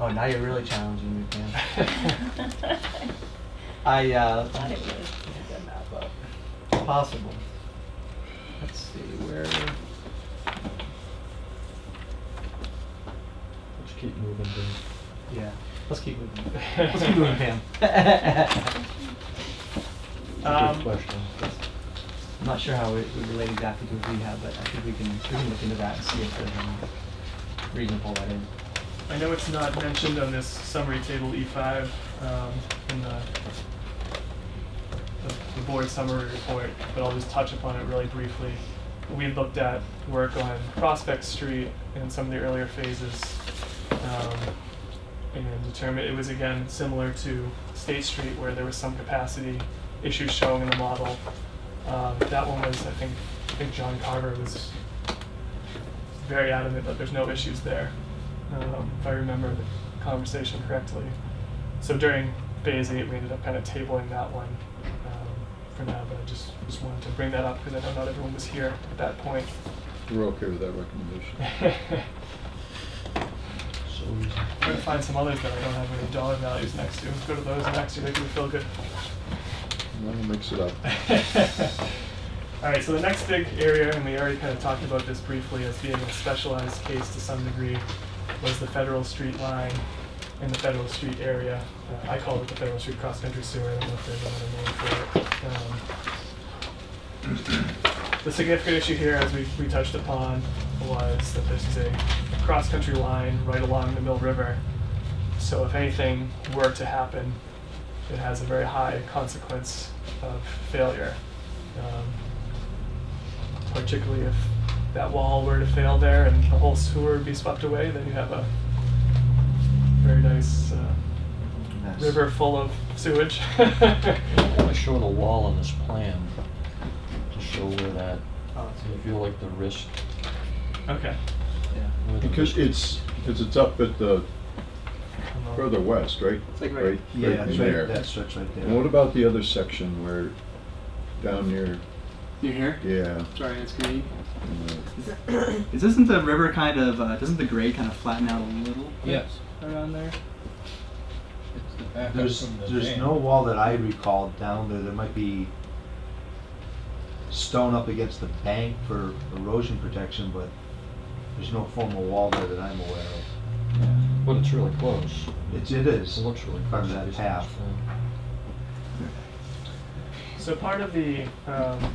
B: Oh, now you're really challenging me, Pam.
E: I
B: I, uh,
E: thought it was.
B: map up. Possible. Let's see, where,
G: Let's keep moving, Dave.
B: Yeah, let's keep moving. Let's keep moving, Pam.
G: It's a
D: Um,
G: good question.
B: I'm not sure how it would relate exactly to rehab, but I think we can, we can look into that and see if there's any reason to pull that in.
D: I know it's not mentioned on this summary table E5 um, in the, the, the board summary report, but I'll just touch upon it really briefly. We looked at work on Prospect Street in some of the earlier phases um, and determined it was again similar to State Street where there was some capacity issues showing in the model. Um, that one was, I think, I think John Carver was very adamant that there's no issues there, um, if I remember the conversation correctly. So during phase eight, we ended up kind of tabling that one um, for now, but I just, just wanted to bring that up because I know not everyone was here at that point.
A: We're okay with that recommendation.
D: I'm gonna find some others that I don't have any dollar values next to. Go to those next to, make me feel good.
A: Well, mix it up.
D: All right, so the next big area, and we already kind of talked about this briefly as being a specialized case to some degree, was the Federal Street line in the Federal Street area. Uh, I call it the Federal Street Cross Country Sewer. I don't know if there's another name for it. Um, the significant issue here, as we, we touched upon, was that this is a cross-country line right along the Mill River. So if anything were to happen, it has a very high consequence of failure. Um, particularly if that wall were to fail there and the whole sewer would be swept away, then you have a very nice uh,
H: Mess.
D: river full of sewage.
G: I showed a wall on this plan to show where that,
B: Oh,
G: I feel like the risk,
D: okay.
B: Yeah.
G: where the
A: Because it's, because it's up at the further west, right?
B: It's like right-
A: Right,
H: Yeah,
A: right
H: that's
A: in
H: right,
A: there.
H: that stretch right there.
A: And what about the other section where, down near,
J: You here?
A: yeah.
J: Sorry, it's green.
A: uh,
J: Is isn't the river kind of uh, doesn't the grade kind of flatten out a little? bit
C: Yes.
J: Around there.
C: It's the backup
H: There's,
C: from the
H: there's
C: dam.
H: no wall that I recall down there, there might be stone up against the bank for erosion protection, but there's no formal wall there that I'm aware of.
C: Yeah.
G: but it's really close.
H: It's, it is.
G: It looks really close.
H: of that
G: based on this
H: path.
D: So part of the um,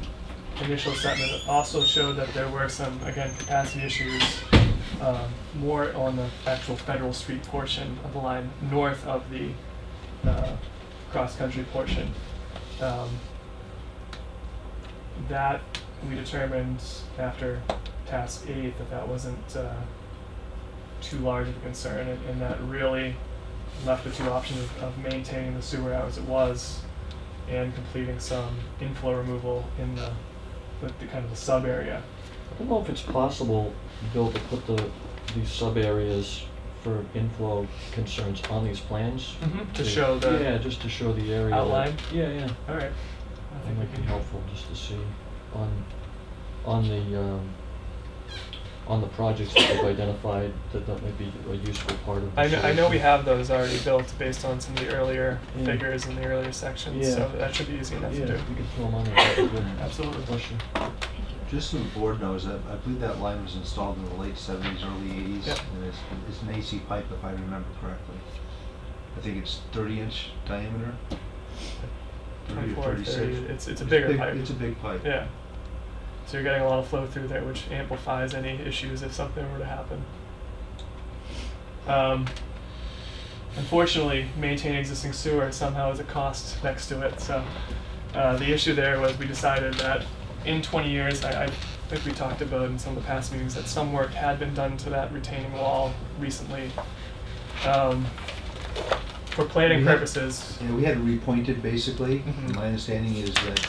D: initial assessment also showed that there were some, again, capacity issues um, more on the actual Federal Street portion of the line, north of the uh, cross-country portion. Um, That, we determined after task eight that that wasn't uh, too large of a concern, and and that really left the two options of- of maintaining the sewer as it was and completing some inflow removal in the, the, the kind of the sub area.
G: I don't know if it's possible, Bill, to put the, these sub-areas for inflow concerns on these plans.
D: To show the
G: Yeah, just to show the area. that-
D: outline?
G: Yeah, yeah.
D: All right. I
G: That
D: think we
G: might be helpful just to see on, on the, um, on the projects that we've identified, that that might be a useful part of the
D: I know, I know we have those already built based on some of the earlier
G: Yeah.
D: figures in the earlier sections,
G: Yeah.
D: so that should be easy enough
G: Yeah,
D: to do.
G: if you could throw them on there, that'd good.
D: Absolutely.
G: Bless you.
H: Just so the board knows, I, I believe that line was installed in the late seventies, early eighties.
D: Yep.
H: And it's, it's an AC pipe if I remember correctly. I think it's thirty inch diameter. 30 or
D: 24, 30,
H: 36.
D: it's, it's a bigger
H: big-
D: pipe.
H: It's a big pipe.
D: Yeah. So you're getting a lot of flow through there, which amplifies any issues if something were to happen. Um, unfortunately, maintaining existing sewer somehow is a cost next to it. So uh, the issue there was we decided that in 20 years, I, I think we talked about in some of the past meetings that some work had been done to that retaining wall recently. Um, for planning
H: We had-
D: purposes,
H: Yeah, we had it repointed basically.
D: Mhm.
H: My understanding is that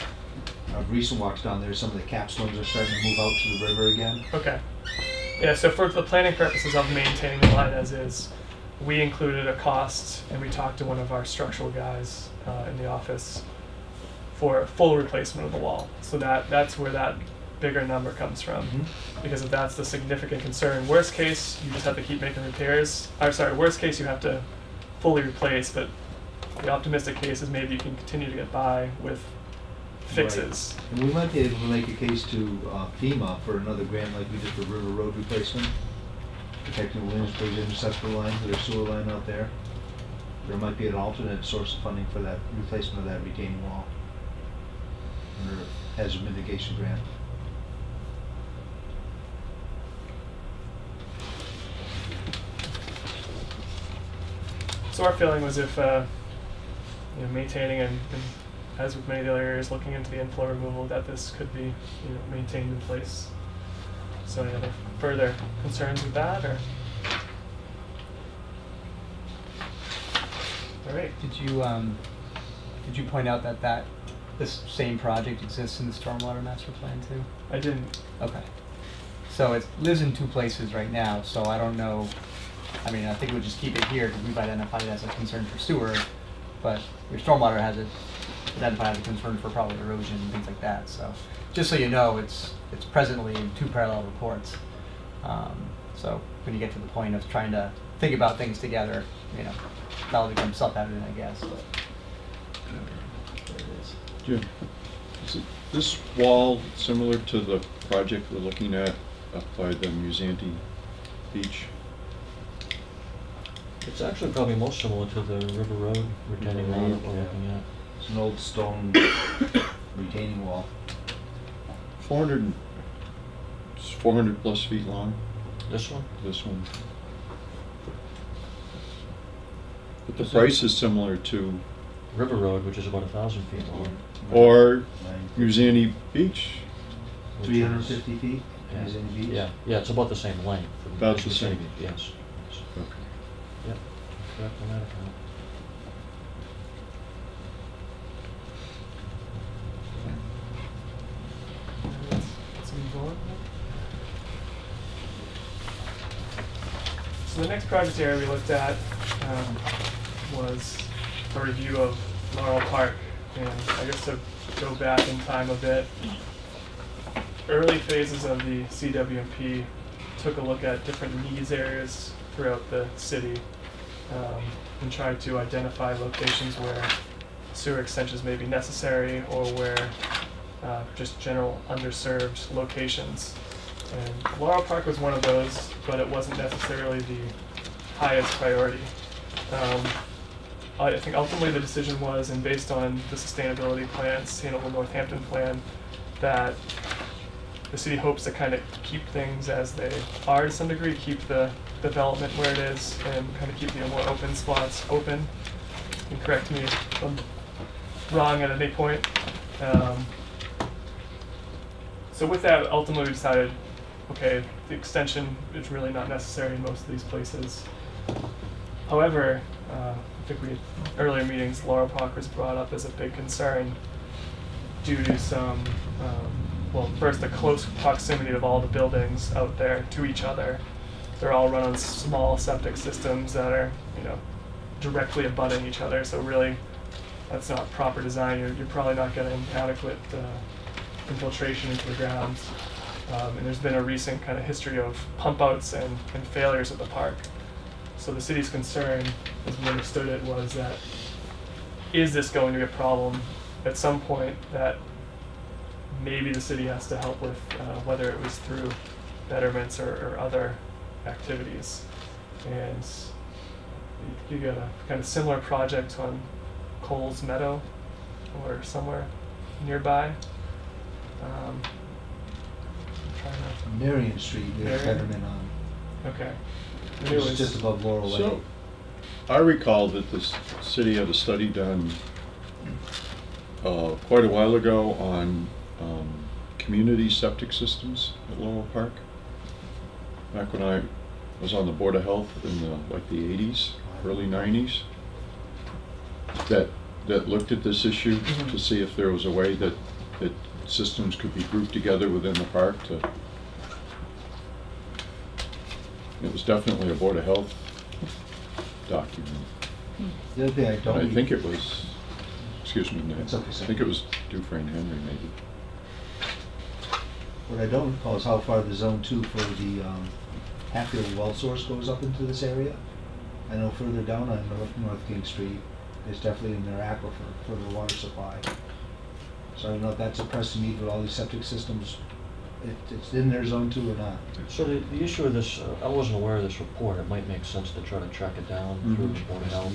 H: of recent walks down there, some of the capstones are starting to move out to the river again.
D: Okay. Yeah, so for the planning purposes of maintaining the line as is, we included a cost and we talked to one of our structural guys uh, in the office for a full replacement of the wall. So that that's where that bigger number comes from.
H: Mhm.
D: Because if that's the significant concern, worst case, you just have to keep making repairs. Or sorry, worst case, you have to fully replace, but the optimistic case is maybe you can continue to get by with fixes.
H: And we might be able to make a case to uh, FEMA for another grant like we did for River Road replacement, protecting Williamsburg's interceptor line, their sewer line out there. There might be an alternate source of funding for that replacement of that retaining wall. Under hazard mitigation grant.
D: So our feeling was if, uh, you know, maintaining and, and as with many of the other areas, looking into the inflow removal, that this could be, you know, maintained in place. So any other further concerns with that, or? All right.
B: Did you, um, did you point out that that, this same project exists in the stormwater master plan too?
D: I didn't.
B: Okay. So it lives in two places right now, so I don't know, I mean, I think we'll just keep it here because we've identified it as a concern for sewer, but your stormwater has it identified as a concern for probably erosion and things like that, so. Just so you know, it's, it's presently in two parallel reports. Um, so when you get to the point of trying to think about things together, you know, that'll become self-evident, I guess, but. There it is.
A: Jim, is it this wall similar to the project we're looking at up by the Musante Beach?
G: It's actually probably most similar to the River Road retaining wall that we're looking at.
H: It's an old stone retaining wall.
A: Four hundred, it's four hundred plus feet long,
G: This one?
A: this one. But the
C: Is
A: price is similar to,
G: River Road, which is about a thousand feet long.
A: or
H: Nine-
A: Musante Beach.
G: which
H: Three hundred and
G: is-
H: fifty feet,
G: Yeah.
H: is any beach?
G: Yeah, yeah, it's about the same length.
A: About the same.
G: Musante, Yes, yes.
A: Okay.
G: Yep, correct on that account.
D: Let's, let's move on. So the next project area we looked at um, was a review of Laurel Park, and I guess to go back in time a bit, early phases of the CWMP took a look at different needs areas throughout the city um, and tried to identify locations where sewer extensions may be necessary or where uh, just general underserved locations. And Laurel Park was one of those, but it wasn't necessarily the highest priority. Um, I think ultimately the decision was, and based on the sustainability plan, Sustainable Northampton plan, that the city hopes to kind of keep things as they are to some degree, keep the development where it is, and kind of keep the more open spots open. And correct me if I'm wrong at any point. Um, so with that, ultimately we decided, okay, the extension is really not necessary in most of these places. However, uh, I think we, had earlier meetings, Laurel Park was brought up as a big concern due to some, um, well, first the close proximity of all the buildings out there to each other. They're all run on small septic systems that are, you know, directly abutting each other. So really, that's not proper design. You're, you're probably not getting adequate uh, infiltration into the ground. Um, and there's been a recent kind of history of pump outs and, and failures at the park. So the city's concern, as we understood it, was that is this going to be a problem at some point that maybe the city has to help with, uh, whether it was through betterments or, or other activities. And you got a kind of similar project on Coles Meadow or somewhere nearby. Um,
H: Marion Street, there's
D: Marion?
H: Betterment on,
D: okay. I knew
H: it's
D: was-
H: just above Laurel Lane.
A: So, I recall that the s- city had a study done uh, quite a while ago on um, community septic systems at Laurel Park. Back when I was on the Board of Health in the, like the eighties, early nineties. That, that looked at this issue to
D: Mhm.
A: see if there was a way that, that systems could be grouped together within the park to. It was definitely a Board of Health document.
H: The other thing I don't.
A: I think it was, excuse me, Nick.
H: It's okay, sir.
A: I think it was Dufresne Henry maybe.
H: What I don't recall is how far the zone two for the um, Hatfield well source goes up into this area. I know further down on North, North King Street, there's definitely in their aquifer for the water supply. So I don't know if that's a pressing need with all these septic systems, if it's in their zone two or not.
G: So the, the issue of this, uh, I wasn't aware of this report, it might make sense to try to track it down through the
A: Mhm.
G: Board of Health.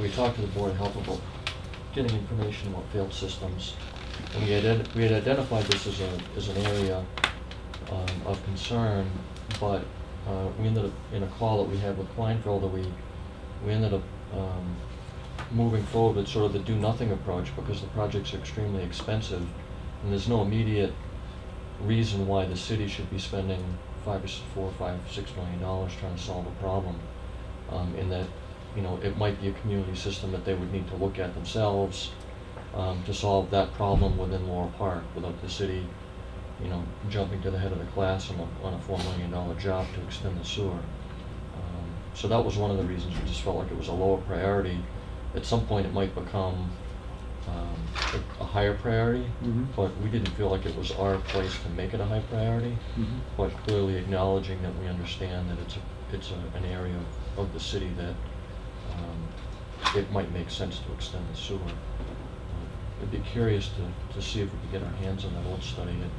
G: We talked to the Board of Health about getting information about failed systems. And we had, we had identified this as a, as an area um, of concern, but uh, we ended up, in a call that we had with Kleinfelder, we, we ended up um, moving forward with sort of the do-nothing approach because the project's are extremely expensive and there's no immediate reason why the city should be spending five or s- four, five, six million dollars trying to solve a problem. Um, in that, you know, it might be a community system that they would need to look at themselves, um, to solve that problem within Laurel Park without the city, you know, jumping to the head of the class on a, on a four million dollar job to extend the sewer. Um, So that was one of the reasons we just felt like it was a lower priority. At some point, it might become, um, a, a higher priority,
A: Mhm.
G: but we didn't feel like it was our place to make it a high priority.
A: Mhm.
G: But clearly acknowledging that we understand that it's a, it's a, an area of, of the city that, um, it might make sense to extend the sewer. Uh, I'd be curious to, to see if we could get our hands on that old study. It-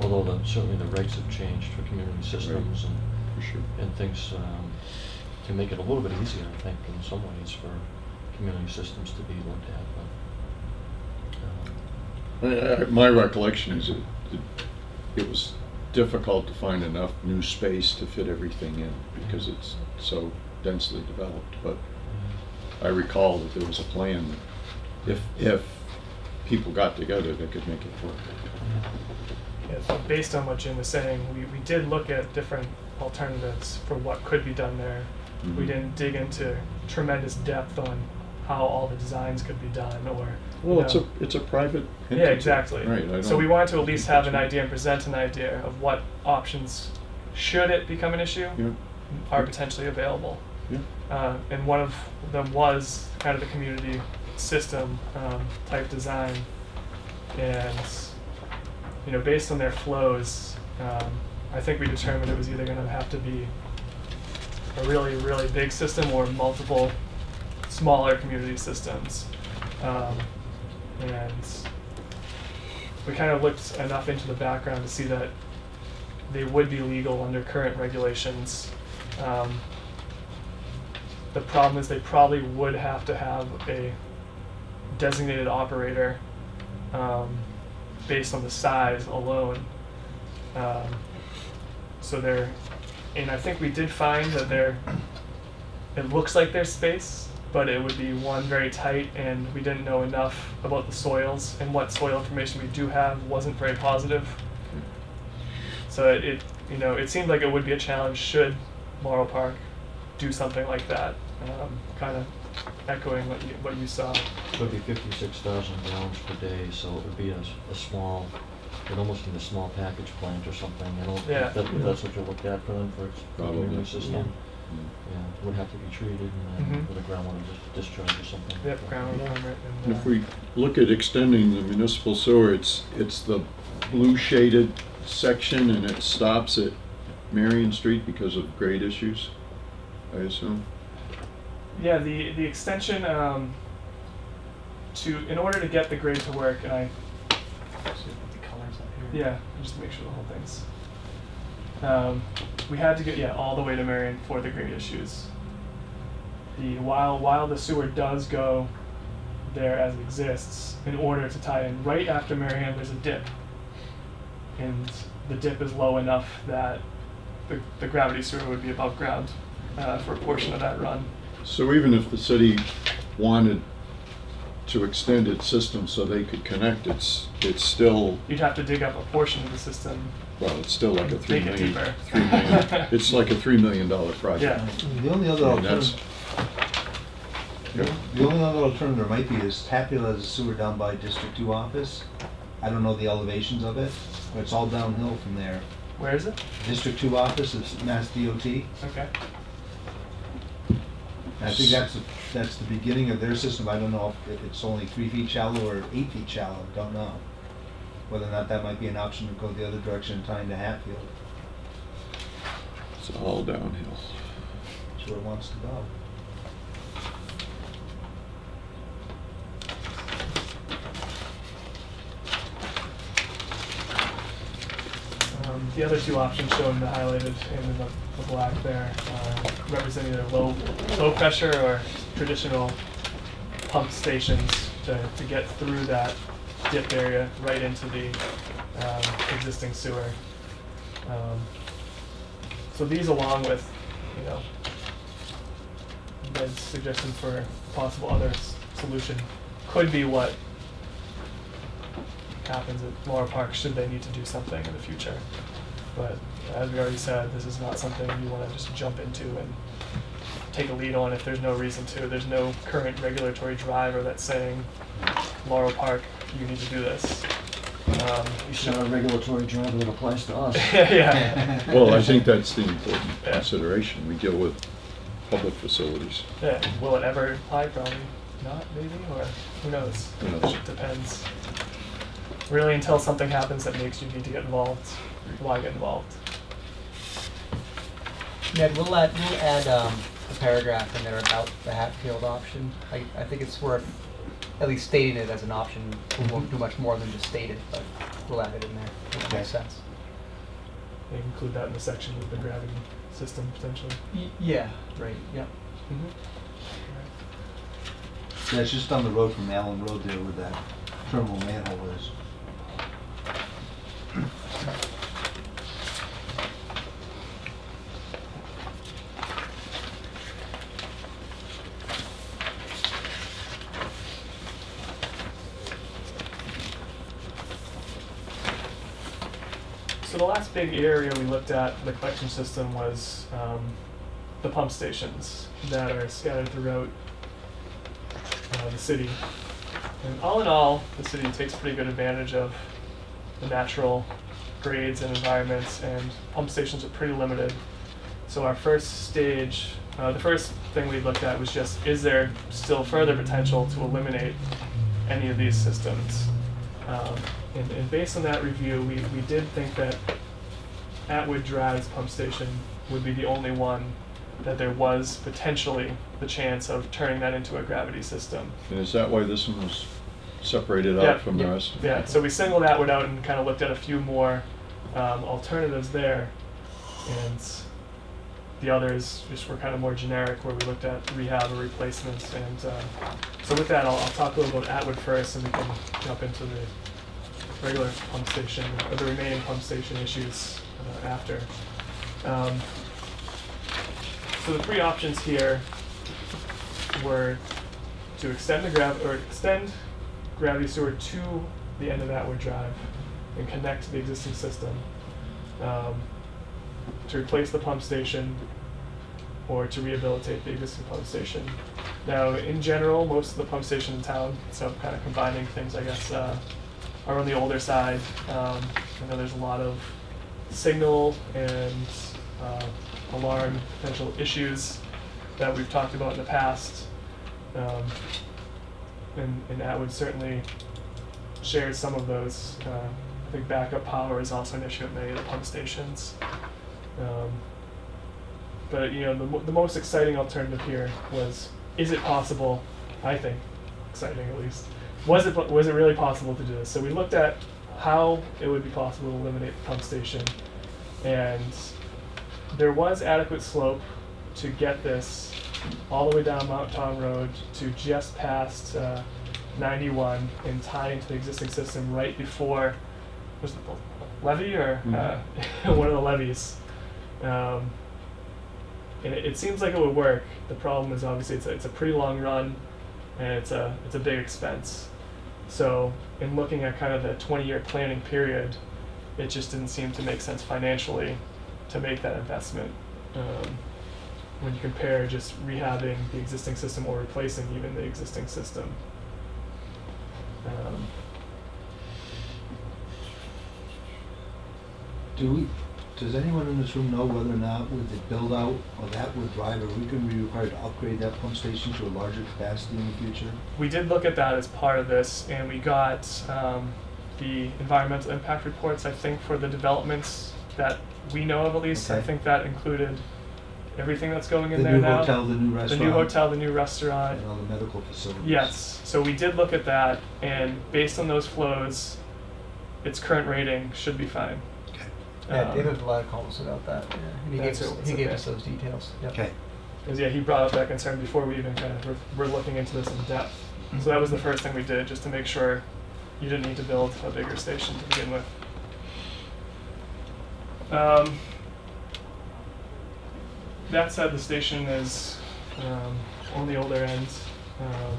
G: Although the, certainly the regs have changed for community systems and,
A: For sure.
G: and things, um, to make it a little bit easier, I think, in some ways for community systems to be looked at, but, um,
A: I- I- My recollection is it, it- it was difficult to find enough new space to fit everything in because it's so densely developed. But I recall that there was a plan that if, if people got together, they could make it work.
D: Yeah, so based on what Jim was saying, we, we did look at different alternatives for what could be done there. We
A: Mhm.
D: didn't dig into tremendous depth on how all the designs could be done or.
A: Well,
D: you
A: it's
D: know.
A: a, it's a private
D: Yeah, exactly.
A: Right,
D: So we
A: don't-
D: wanted to at least have an idea and present an idea of what options, should it become an issue,
A: Yeah,
D: are potentially available.
A: yeah.
D: Uh, and one of them was kind of the community system um, type design. And, you know, based on their flows, um, I think we determined it was either going to have to be a really, really big system or multiple smaller community systems. Um, and we kind of looked enough into the background to see that they would be legal under current regulations. Um, the problem is they probably would have to have a designated operator um, based on the size alone. Um, so they're, and I think we did find that they're, it looks like there's space, but it would be one very tight, and we didn't know enough about the soils, and what soil information we do have wasn't very positive. So it, it you know, it seemed like it would be a challenge should Laurel Park do something like that, um, kind of echoing what you what you saw.
G: It would be fifty-six thousand gallons per day, so it would be a, a small, it almost need a small package plant or something, you know?
D: Yeah.
G: That, that's what you looked at for them for its for
A: Probably,
G: system.
A: yeah.
G: Yeah, it would have to be treated and then
D: Mhm.
G: with a groundwater dis- discharge or something.
D: Yep,
G: But-
D: groundwater permit and.
A: And
D: uh,
A: If we look at extending the municipal sewer, it's, it's the blue shaded section and it stops at Marion Street because of grade issues, I assume?
D: Yeah, the the extension um, to in order to get the grade to work, and I
J: Actually, put the colors up here.
D: yeah, just to make sure the whole thing's. Um, we had to get yeah all the way to Marion for the grade issues. The while while the sewer does go there as it exists, in order to tie in right after Marion, there's a dip, and the dip is low enough that the, the gravity sewer would be above ground uh, for a portion of that run.
A: So even if the city wanted to extend its system so they could connect, it's, it's still,
D: You'd have to dig up a portion of the system.
A: Well, it's still like a three
D: Make it
A: million,
D: deeper.
A: three million, it's like a three million dollar project.
D: Yeah.
H: The only other
A: And that's-
H: alternative, the only other alternative might be is Tapula has a sewer down by District Two office. I don't know the elevations of it, but it's all downhill from there.
D: Where is it?
H: District Two office is Mass DOT.
D: Okay.
H: And I think that's, the- that's the beginning of their system. I don't know if it's only three feet shallow or eight feet shallow, don't know. Whether or not that might be an option to go the other direction, tying to Hatfield,
A: It's all downhill.
H: that's where it wants to go.
D: Um, the other two options shown the highlighted in the, the black there, uh, represent either low, low pressure or traditional pump stations to, to get through that dip area right into the um, existing sewer. Um, so these along with, you know, Ned's suggestion for possible other solution could be what happens at Laurel Park should they need to do something in the future. But as we already said, this is not something you want to just jump into and take a lead on if there's no reason to. There's no current regulatory driver that's saying, Laurel Park, you need to do this. Um, you
G: It's
D: should.
G: not a regulatory driver that applies to us.
D: yeah.
A: Well, I think that's the important
D: Yeah.
A: consideration. We deal with public facilities.
D: Yeah. Will it ever apply? Probably not, maybe, or who knows?
A: Who knows?
D: It depends. Really, until something happens that makes you need to get involved, why get involved?
B: Ned, we'll add, we'll add um, a paragraph in there about the Hatfield option. I, I think it's worth at least stating it as an option. We won't do much more than just state it, but we'll add it in there. It
H: Okay.
B: makes sense.
D: They include that in the section with the gravity system potentially.
B: Y- Yeah, right, yep. Mm-hmm.
H: Yeah, it's just on the road from Allen Road there where that terminal manhole is.
D: The last big area we looked at the collection system was um, the pump stations that are scattered throughout uh, the city. And all in all, the city takes pretty good advantage of the natural grades and environments, and pump stations are pretty limited. So our first stage, uh, the first thing we looked at was just, is there still further potential to eliminate any of these systems? Um, and, and based on that review, we, we did think that Atwood Drive's pump station would be the only one that there was potentially the chance of turning that into a gravity system.
A: And is that why this one was separated
D: Yeah,
A: out from the rest?
D: Yeah, so we singled Atwood out and kind of looked at a few more um, alternatives there. And the others just were kind of more generic, where we looked at rehab or replacements. And uh, so with that, I'll, I'll talk a little about Atwood first, and we can jump into the regular pump station, or the remaining pump station issues uh, after. Um, so the three options here were to extend the grav, or extend gravity sewer to the end of Atwood Drive and connect to the existing system. Um, to replace the pump station or to rehabilitate the existing pump station. Now, in general, most of the pump stations in town, so kind of combining things, I guess, uh, are on the older side. Um, I know there's a lot of signal and uh, alarm potential issues that we've talked about in the past. Um, and, and Atwood certainly shares some of those. Uh, I think backup power is also an issue at many of the pump stations. Um, but you know, the, the most exciting alternative here was: is it possible? I think exciting at least. Was it was it really possible to do this? So we looked at how it would be possible to eliminate the pump station, and there was adequate slope to get this all the way down Mount Tom Road to just past uh, 91 and tie into the existing system right before was it the levee or uh, one of the levees. Um, and it, it seems like it would work. The problem is obviously it's a, it's a pretty long run, and it's a it's a big expense. So in looking at kind of the 20-year planning period, it just didn't seem to make sense financially to make that investment. Um, when you compare just rehabbing the existing system or replacing even the existing system. Um,
H: Do we, does anyone in this room know whether or not with the build out or that would drive, are we gonna be required to upgrade that pump station to a larger capacity in the future?
D: We did look at that as part of this, and we got um, the environmental impact reports, I think, for the developments that we know of at least. I think that included everything that's going in
H: The
D: there
H: new
D: now.
H: hotel, the new restaurant.
D: The new hotel, the new restaurant.
H: And all the medical facilities?
D: Yes, so we did look at that, and based on those flows, its current rating should be fine.
H: Okay.
B: Yeah,
D: Um,
B: David lot of us about that. Yeah, and he gave us he gave
D: okay.
B: us those details. Yep.
H: Okay.
D: Because yeah, he brought up that concern before we even kind of were, were looking into this in depth. So that was the first thing we did, just to make sure you didn't need to build a bigger station to begin with. Um, that said, the station is um, on the older end, um,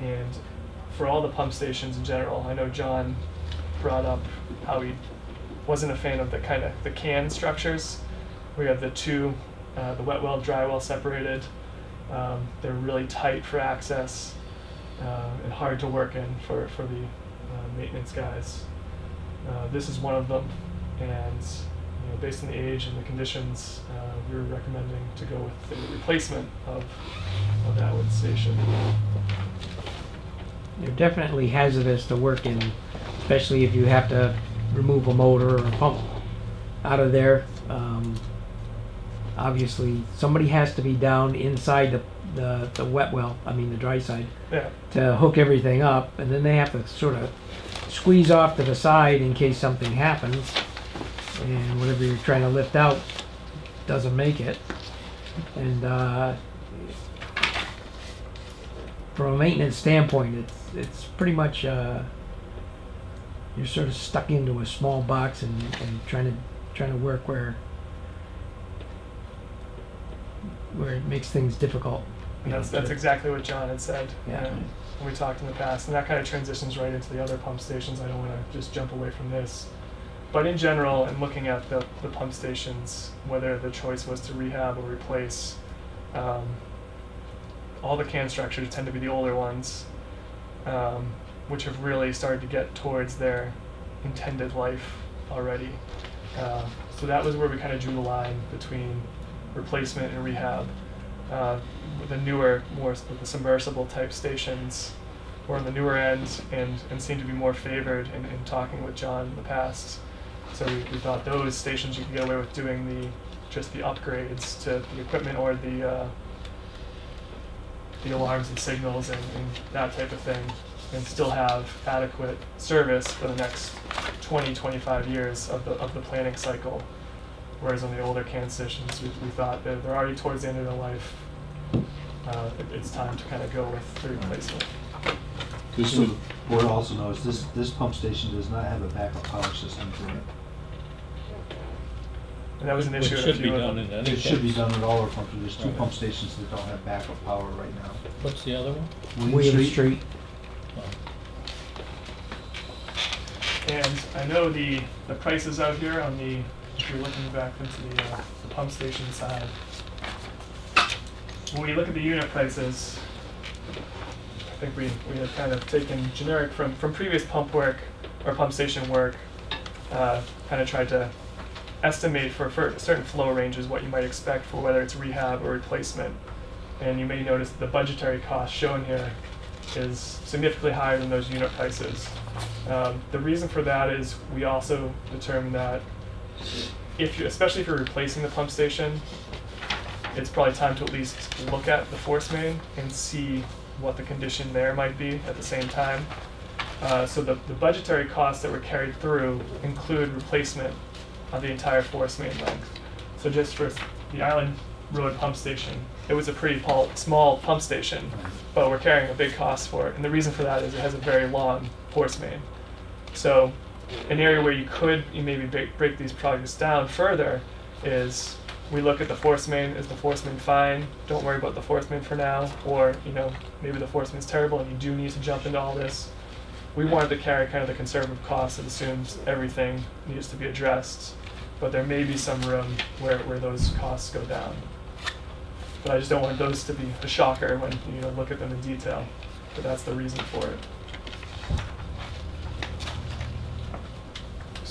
D: and for all the pump stations in general, I know John brought up how he wasn't a fan of the kind of the can structures. We have the two, uh, the wet well, dry well separated. Um, they're really tight for access uh, and hard to work in for, for the uh, maintenance guys. Uh, this is one of them, and you know, based on the age and the conditions, uh, we were recommending to go with the replacement of, of that wood station.
F: They're definitely hazardous to work in, especially if you have to remove a motor or a pump out of there. Um, obviously, somebody has to be down inside the, the, the wet well, I mean the dry side,
D: Yeah,
F: to hook everything up, and then they have to sort of squeeze off to the side in case something happens, and whatever you're trying to lift out doesn't make it. And uh, from a maintenance standpoint, it's it's pretty much uh, you're sort of stuck into a small box and, and trying to trying to work where where it makes things difficult.
D: that's, that's exactly what John had said.
F: Yeah.
D: um, When we talked in the past, and that kind of transitions right into the other pump stations. I don't want to just jump away from this. But in general, and looking at the, the pump stations, whether the choice was to rehab or replace, um, all the can structures tend to be the older ones, um, which have really started to get towards their intended life already. Uh, so that was where we kind of drew the line between replacement and rehab. Uh, the newer, more the submersible type stations were on the newer end and, and seemed to be more favored in, in talking with John in the past. So we, we thought those stations you could get away with doing the just the upgrades to the equipment or the uh, the alarms and signals and, and that type of thing and still have adequate service for the next 20, 25 years of the, of the planning cycle. Whereas on the older can stations, we, we thought that they're already towards the end of their life. Uh, it, it's time to kind of go with the replacement.
A: This
H: So the board also knows, this, this pump station does not have a backup power system to it.
D: And that was an issue at a
C: should be done in any
H: It should be done at all our pumps, there's two
C: Right.
H: pump stations that don't have backup power right now.
C: What's the other one?
F: William Street.
D: And I know the, the prices out here on the, if you're looking back into the, uh, the pump station side. When we look at the unit prices, I think we, we had kind of taken generic from, from previous pump work or pump station work, uh, kind of tried to estimate for, for certain flow ranges what you might expect for whether it's rehab or replacement. And you may notice the budgetary cost shown here is significantly higher than those unit prices. Um, the reason for that is we also determined that if you, especially if you're replacing the pump station, it's probably time to at least look at the force main and see what the condition there might be at the same time. Uh, so the, the budgetary costs that were carried through include replacement of the entire force main length. So just for the Island Road pump station, it was a pretty small pump station, but we're carrying a big cost for it. And the reason for that is it has a very long force main. So an area where you could you maybe break, break these projects down further is we look at the force main, is the force main fine? Don't worry about the force main for now. Or, you know, maybe the force main's terrible and you do need to jump into all this. We wanted to carry kind of the conservative cost that assumes everything needs to be addressed. But there may be some room where, where those costs go down. But I just don't want those to be a shocker when you know look at them in detail. But that's the reason for it.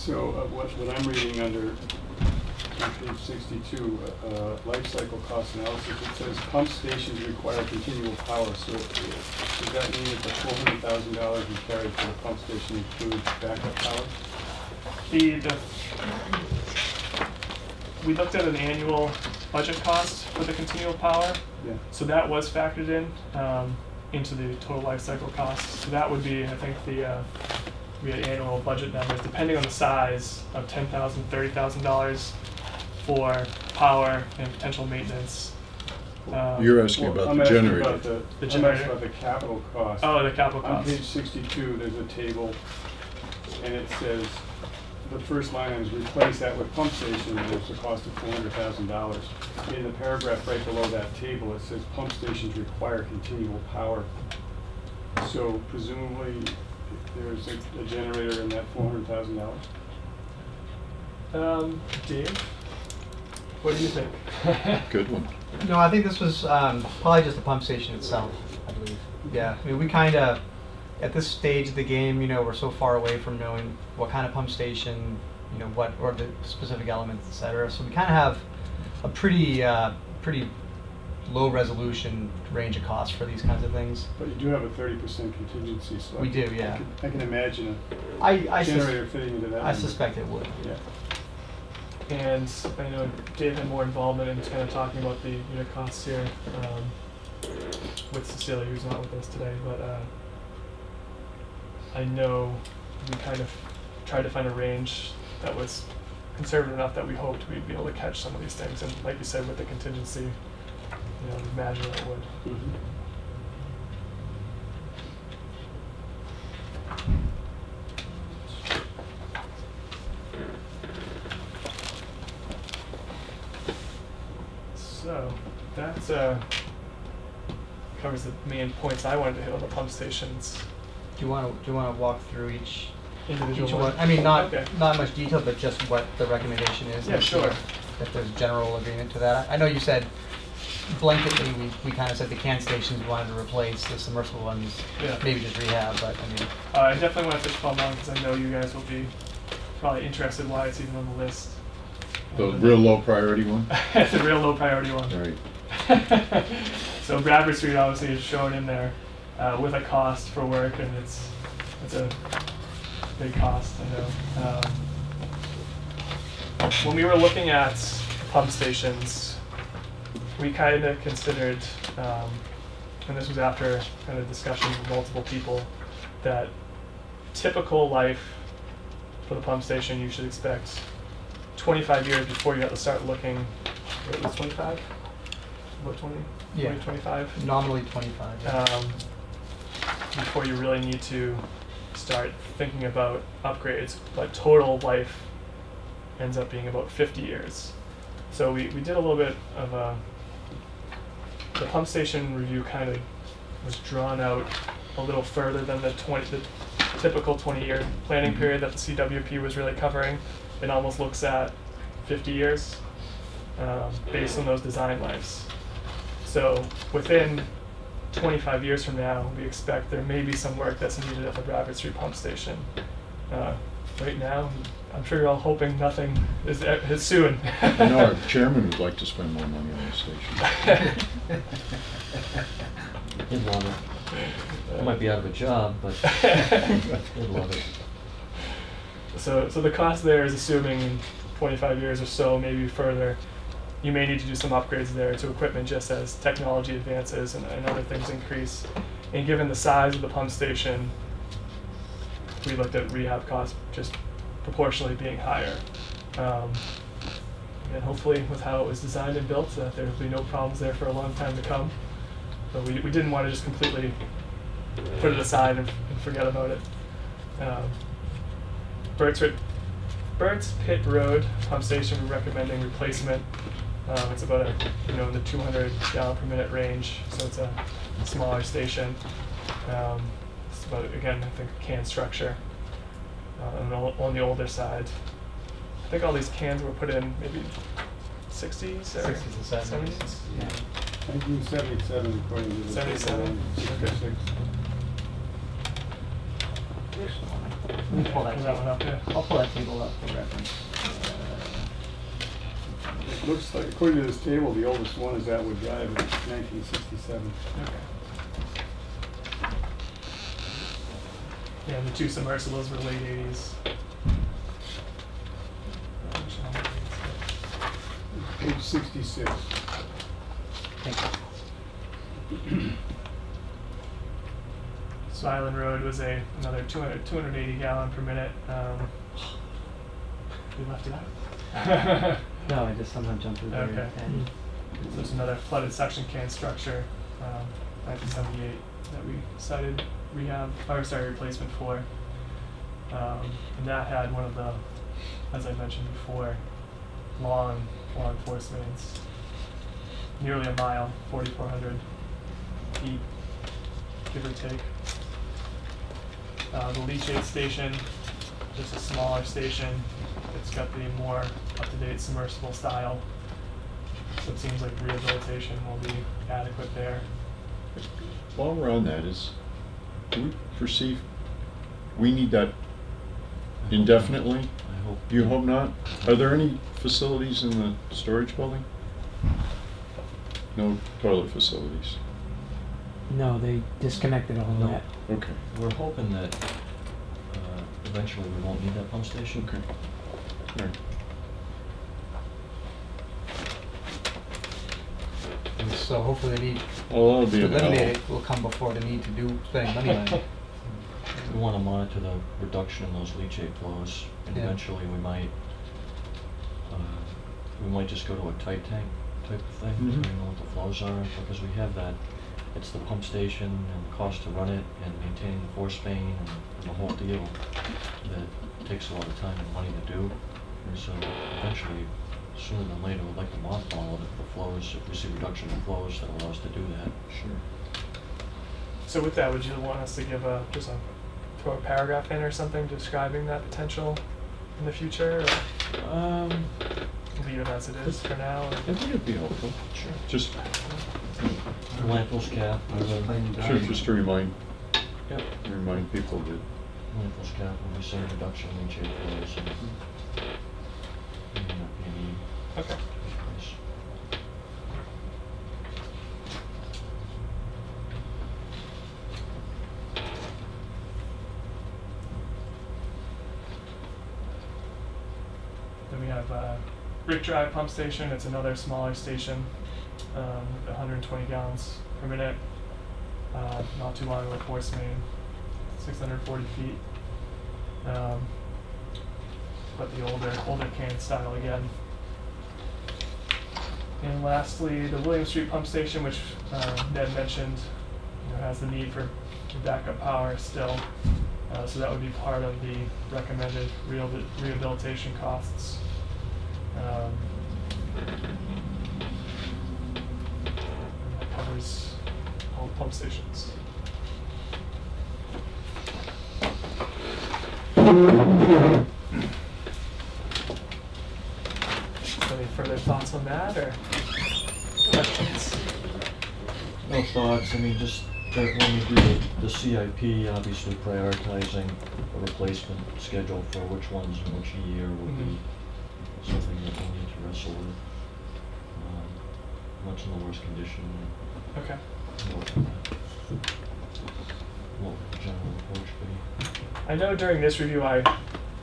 I: So uh, what, what I'm reading under on page sixty-two, uh, life cycle cost analysis, it says pump stations require continual power. So uh, does that mean that the four hundred thousand dollars we carried for the pump station includes backup power?
D: The, the, we looked at an annual budget cost for the continual power,
I: Yeah.
D: so that was factored in, um, into the total life cycle cost. So that would be, I think, the, uh, we had annual budget numbers, depending on the size of ten thousand, thirty thousand dollars for power and potential maintenance. Um,
A: You're asking
I: Well,
A: about
I: I'm
A: the
I: asking
A: generator.
I: about the,
D: The
I: I'm asking
D: generator.
I: about the capital cost.
D: Oh, the capital
I: On
D: cost.
I: page sixty-two, there's a table, and it says, the first line is replace that with pump station, and there's a cost of four hundred thousand dollars. In the paragraph right below that table, it says pump stations require continual power. So presumably, there's a, a generator in that four hundred thousand dollars?
D: Um, Dave, what do you think?
A: Good one.
B: No, I think this was um, probably just the pump station itself, I believe. Yeah, I mean, we kind of, at this stage of the game, you know, we're so far away from knowing what kind of pump station, you know, what, or the specific elements, et cetera. So we kind of have a pretty, uh, pretty low resolution range of costs for these kinds of things.
I: But you do have a thirty percent contingency, so. I
B: We
I: can-
B: do, yeah.
I: I can- I can imagine
B: I,
I: a
B: I, sus-
I: generator fitting into that.
B: I
I: number.
B: suspect it would.
I: Yeah.
D: And I know Dave had more involvement in kind of talking about the unit costs here um, with Cecilia, who's not with us today. But uh, I know we kind of tried to find a range that was conservative enough that we hoped we'd be able to catch some of these things. And like you said, with the contingency, you know, imagine it would. So that uh, covers the main points I wanted to hit on the pump stations.
B: Do you want to, do you want to walk through each,
D: Individual
B: each
D: one.
B: one? I mean, not,
D: Okay.
B: not much detail, but just what the recommendation is.
D: Yeah, sure.
B: If there's general agreement to that. I know you said blanketly, we, we kind of said the can stations we wanted to replace, the submersible ones,
D: Yeah.
B: maybe just rehab, but I mean,
D: Uh, I definitely want to touch upon one because I know you guys will be probably interested why it's even on the list.
A: The
D: Um,
A: real low priority one?
D: it's a real low priority one.
A: All right.
D: so Bradford Street obviously is shown in there uh, with a cost for work, and it's it's a big cost. I know. Um, when we were looking at pump stations, we kind of considered, um, and this was after kind of discussion with multiple people, that typical life for the pump station you should expect 25 years before you have to start looking. It was 25. What 20?
B: Yeah.
D: 20, 25
B: nominally twenty-five. yeah.
D: um, before you really need to start thinking about upgrades. But total life ends up being about 50 years. So we, we did a little bit of a. The pump station review kind of was drawn out a little further than the 20, the typical 20 year planning
A: Mhm.
D: period that the CWP was really covering. It almost looks at 50 years um, based on those design lives. So within 25 years from now, we expect there may be some work that's needed at the Bradford Street pump station. Uh, right now, I'm sure you're all hoping nothing is, is soon.
A: I know our chairman would like to spend more money on the station.
G: He'd love it. He might be out of a job, but he'd love it.
D: So, so the cost there is assuming 25 years or so, maybe further, you may need to do some upgrades there to equipment just as technology advances and, and other things increase. And given the size of the pump station, we looked at rehab costs just proportionally being higher. Um, and hopefully, with how it was designed and built, that there will be no problems there for a long time to come. But we, we didn't want to just completely put it aside and, and forget about it. Um, Burt's, Burt's Pit Road pump station, we're recommending replacement. Um, it's about a, you know, in the 200 gallon per minute range, so it's a smaller station. Um, it's about, again, I think can structure uh, on, the, on the older side. I think all these cans were put in maybe 60s or
B: 60s and 70s. Yeah.
I: Nineteen seventy-seven, according to the.
D: 77?
I: Sixty-six.
B: Let me pull that
D: that
B: table.
D: one up, yeah.
B: I'll pull that table up for reference.
I: It looks like, according to this table, the oldest one is that Atwood Drive, and it's nineteen sixty-seven.
D: Okay. Yeah, and the two submersibles were late eighties.
I: Page sixty-six.
B: Thank you.
D: So Island Road was a, another 200, 280 gallon per minute. Um, we left it out.
B: No, I just sometimes jump through there.
D: Okay.
B: and-
D: So there's another flooded suction can structure, um, 1978, that we cited rehab, or sorry, replacement for. Um, and that had one of the, as I mentioned before, long, long force mains, nearly a mile, 4,400 feet, give or take. Uh, the leachate station, just a smaller station. It's got the more up-to-date submersible style. So it seems like rehabilitation will be adequate there.
A: While we're on that, is, do we perceive, we need that indefinitely?
G: I hope.
A: You hope not? Are there any facilities in the storage building? No toilet facilities?
F: No, they disconnected all
G: No.
F: that.
A: Okay,
G: We're hoping that uh, eventually we won't need that pump station.
A: okay. All right.
B: So hopefully the need
A: Well, that'll be
B: to eliminate
A: available.
B: it will come before the need to do spending money on it.
G: We want to monitor the reduction in those leachate flows, and
B: Yeah.
G: eventually we might, uh, we might just go to a tight tank type of thing,
A: Mhm.
G: depending on what the flows are, because we have that, it's the pump station and the cost to run it and maintaining the force main and the whole deal that takes a lot of time and money to do. And so eventually, sooner than later, we'd like to mothball it if the flows, if we see reduction in flows that allow us to do that.
A: Sure.
D: So with that, would you want us to give a, just a, throw a paragraph in or something describing that potential in the future? Or
A: Um,
D: leave it as it is for now?
A: I
D: or-
A: think it'd be helpful.
G: Sure.
A: Just,
G: Landfill's cap,
H: I was planning to-
A: sure, just to remind,
G: Yep.
A: remind people that
G: Landfill's cap, when we say reduction in leachate flows and. and that maybe
D: Okay. Then we have uh, Rick Drive Pump Station. It's another smaller station um, with 120 gallons per minute. Uh, not too long ago, force main, 640 feet. Um, but the older, older can style again. And lastly, the William Street Pump Station, which uh, Ned mentioned, you know, has the need for backup power still. Uh, so that would be part of the recommended rehabil- rehabilitation costs. Um, that covers all pump stations. Any further thoughts on that or questions?
G: No thoughts, I mean, just that when we do the- the CIP, obviously prioritizing a replacement schedule for which ones in which year would be something that we'll need to wrestle with. Um, What's in the worst condition,
D: Okay.
G: what what would the general approach be?
D: I know during this review, I,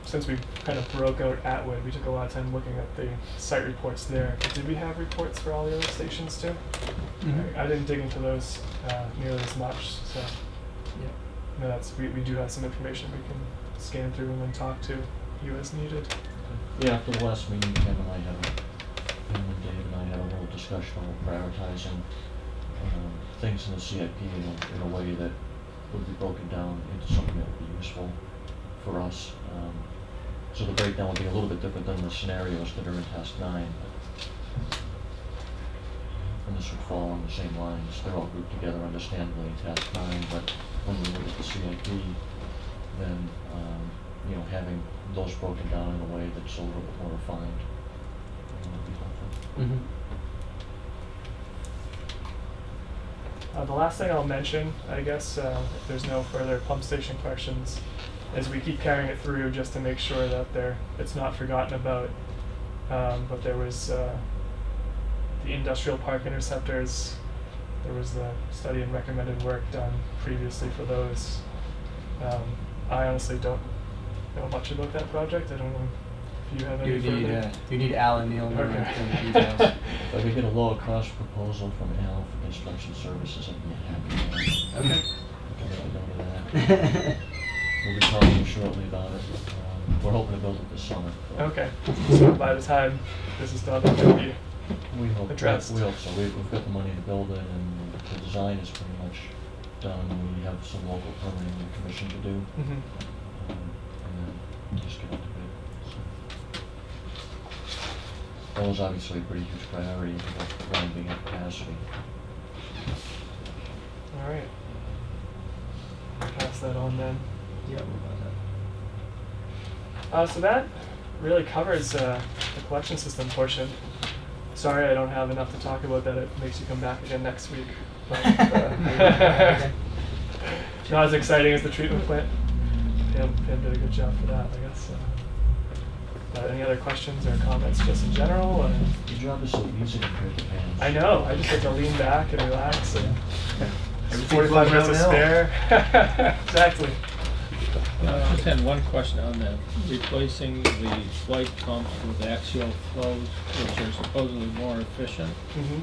D: since we kind of broke out Atwood, we took a lot of time looking at the site reports there. But did we have reports for all the other stations too?
B: Mhm.
D: I I didn't dig into those uh, nearly as much, so
B: Yeah.
D: no, that's we, we do have some information we can scan through and then talk to you as needed.
G: Yeah, after the last meeting, Tim and I had, a Tim and Dave and I had a little discussion on prioritizing, um, things in the CIP in a, in a way that would be broken down into something that would be useful for us. Um, so the breakdown would be a little bit different than the scenarios that are in task nine, but and this would fall on the same lines. They're all grouped together understandably in task nine, but when we look at the CIP, then, um, you know, having those broken down in a way that's a little bit more refined would be helpful.
B: Mhm.
D: Uh, the last thing I'll mention, I guess, uh, if there's no further pump station questions, as we keep carrying it through, just to make sure that there it's not forgotten about. Um, but there was uh, the industrial park interceptors. There was the study and recommended work done previously for those. Um, I honestly don't know much about that project. I don't know if you have any
B: You need,
D: further.
B: uh, you need Alan Neal in
D: Okay.
B: the details.
G: If I could get a lower cost proposal from Al for construction services, I'd be happy. with that.
B: Okay.
G: We'll be talking shortly about it. Um, We're hoping to build it this summer.
D: Okay. So by the time this is done, it will be.
G: We hope,
D: Addressed.
G: we hope so. We- We've got the money to build it and the design is pretty much done. We have some local permitting and commission to do.
D: Mhm.
G: um, And then just get it to bid. so. That was obviously a pretty huge priority with Ryan being at capacity.
D: All right. Pass that on then.
B: Yeah, we'll go that.
D: Uh, so that really covers uh, the collection system portion. Sorry, I don't have enough to talk about that. It makes you come back again next week. But, uh, not as exciting as the treatment plant. Pam, Pam did a good job for that, I guess. Uh, but any other questions or comments just in general? Uh,
G: Your job is so easy compared to Pam's.
D: I know. I just get to lean back and relax. And
H: Everything's
D: 45 minutes to
H: downhill.
D: spare. exactly.
C: I just had one question on that, replacing the Flygt pumps with axial flows, which are supposedly more efficient.
D: hmm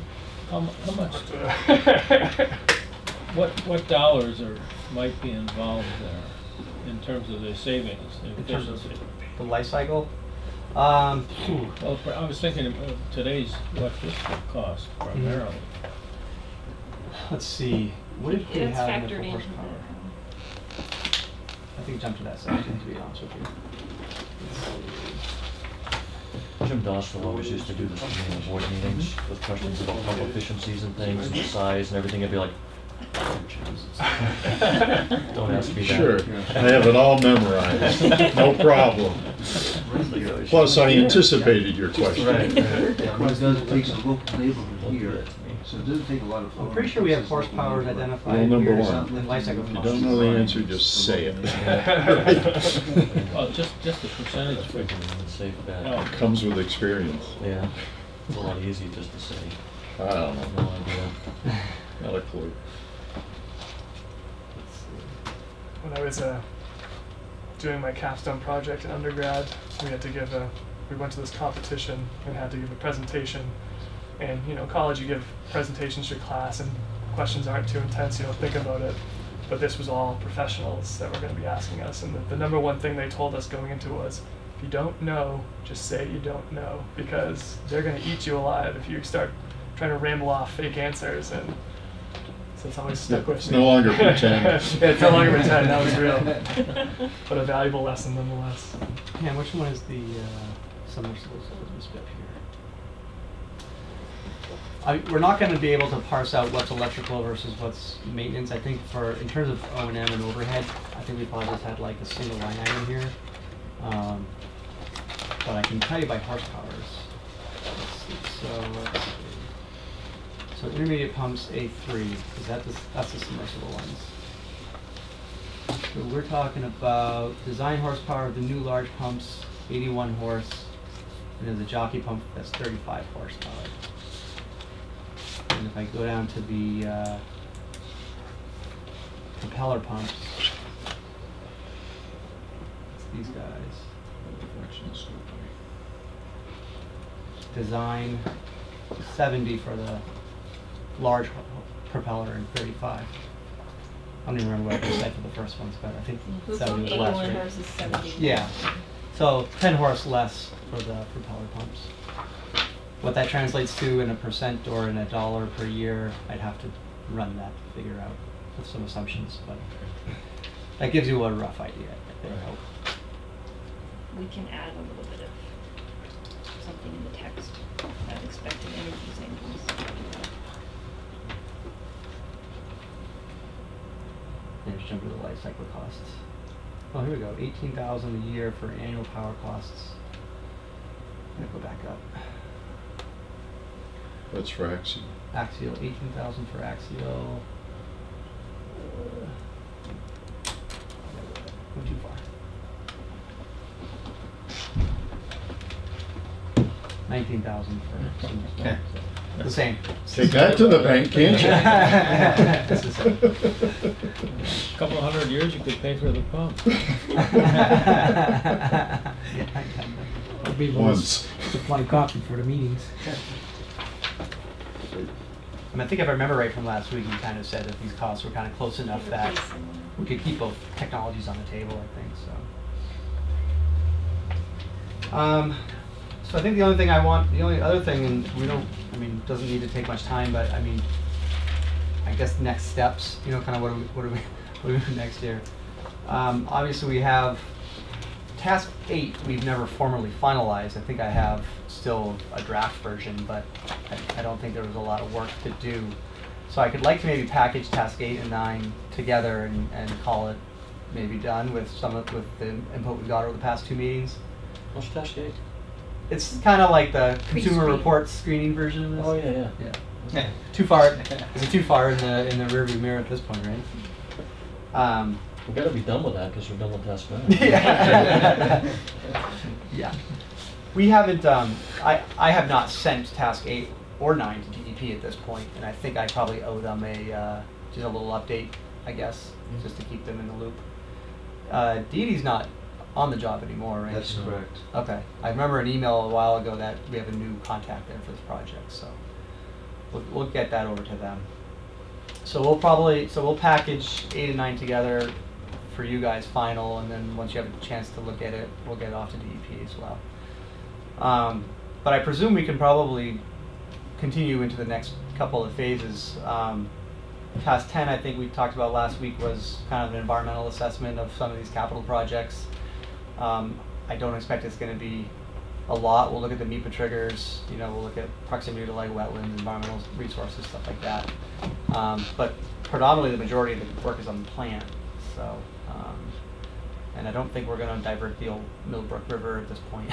C: How, mu- how much, what, what dollars are, might be involved there in terms of the savings, the
B: In terms of
C: efficiency?
B: the life cycle. Um, phew,
C: Well, pr- I was thinking of today's electricity cost primarily.
B: let's see. What did we
E: That's
B: have in
E: factored in.
B: horsepower? I think jump to that section to be honest with you.
G: Jim Dostal always used to do this in the board meetings, with questions about pump efficiencies and things, and the size and everything, I'd be like, "Oh, Jesus." Don't ask me that.
A: Sure, I have it all memorized, no problem. Plus, I anticipated your question.
G: Right, right.
H: Yeah, what it does, it takes a local neighborhood here,
G: that to me.
H: So it doesn't take a lot of.
B: I'm pretty sure we have horsepower identified
A: Rule number
B: here,
A: one.
B: and life cycle
A: If you don't know the answer, just say it.
C: Well, just, just the percentage figure.
G: It's safe bet.
C: Oh.
A: Comes with experience.
G: Yeah, it's a lot easier just to say,
A: I don't know.
G: no idea.
A: not a clue.
D: when I was uh, doing my capstone project in undergrad, we had to give a, we went to this competition and had to give a presentation. And you know, college you give presentations to your class and questions aren't too intense, you don't think about it. But this was all professionals that were going to be asking us, and the, the number one thing they told us going into was, if you don't know, just say you don't know, because they're going to eat you alive if you start trying to ramble off fake answers and. So it's always stuck with me.
A: no longer pretend.
D: yeah, it's no longer pretend. That was real, but a valuable lesson nonetheless.
B: Pam, which one is the uh, submersibles that was up here? I, we're not going to be able to parse out what's electrical versus what's maintenance. I think for in terms of O and M and overhead, I think we probably just had like a single line item here. Um, but I can tell you by horsepowers. So let's see. So intermediate pumps A3 is that the, that's the submersible ones. So we're talking about design horsepower of the new large pumps, 81 horse, and there's a jockey pump that's 35 horsepower. And if I go down to the uh, propeller pumps, it's these guys. Design 70 for the large propeller and 35. I don't even remember what I said for the first ones, but I think
E: Who's
B: 70 was less, right? Yeah, so ten horse less for the propeller pumps. What that translates to in a percent or in a dollar per year, I'd have to run that to figure out with some assumptions, but that gives you a rough idea, I think.
G: Right.
E: We can add a little bit of something in the text, not expected energy savings.
B: And just jump to the life cycle costs. Oh, here we go, eighteen thousand a year for annual power costs. I'm gonna go back up.
A: That's for
B: Axial. Axial, 18,000 for Axial. Uh, went too far. 19,000 for. Okay. The same.
A: Take that to the bank, can't you?
C: A couple hundred years, you could pay for the pump.
F: yeah, I.
A: Once.
F: Supply coffee for the meetings.
B: I mean, I think if I remember right from last week, you kind of said that these costs were kind of close enough that we could keep both technologies on the table, I think, so. Um, so I think the only thing I want, the only other thing, and we don't, I mean, doesn't need to take much time, but I mean, I guess next steps, you know, kind of what do we, what do we, what do we do next year? Um, obviously, we have task eight, we've never formally finalized. I think I have still a draft version, but I, I don't think there was a lot of work to do. So I could like to maybe package task eight and nine together and, and call it maybe done with some of, with the input we got over the past two meetings.
G: What's task eight?
B: It's kind of like the consumer
E: Pre-screen.
B: reports screening version of this.
G: Oh, yeah, yeah.
B: Yeah. Yeah. Too far. Is it too far in the in the rearview mirror at this point, right? Um,
G: We gotta be done with that, because we're done with task nine.
B: yeah. yeah. We haven't, um, I, I have not sent task eight or nine to DEP at this point, and I think I probably owe them a, uh, just a little update, I guess, just to keep them in the loop. Uh, Dee Dee's not on the job anymore, right?
H: That's correct.
B: Okay. I remember an email a while ago that we have a new contact there for this project, so we'll, we'll get that over to them. So we'll probably, so we'll package eight and nine together for you guys final, and then once you have a chance to look at it, we'll get it off to DEP as well. Um, but I presume we can probably continue into the next couple of phases. Um, task ten, I think we talked about last week, was kind of an environmental assessment of some of these capital projects. Um, I don't expect it's gonna be a lot. We'll look at the MEPA triggers, you know, we'll look at proximity to like wetlands, environmental resources, stuff like that. Um, but predominantly, the majority of the work is on the plan, so, um, and I don't think we're gonna divert the old Millbrook River at this point.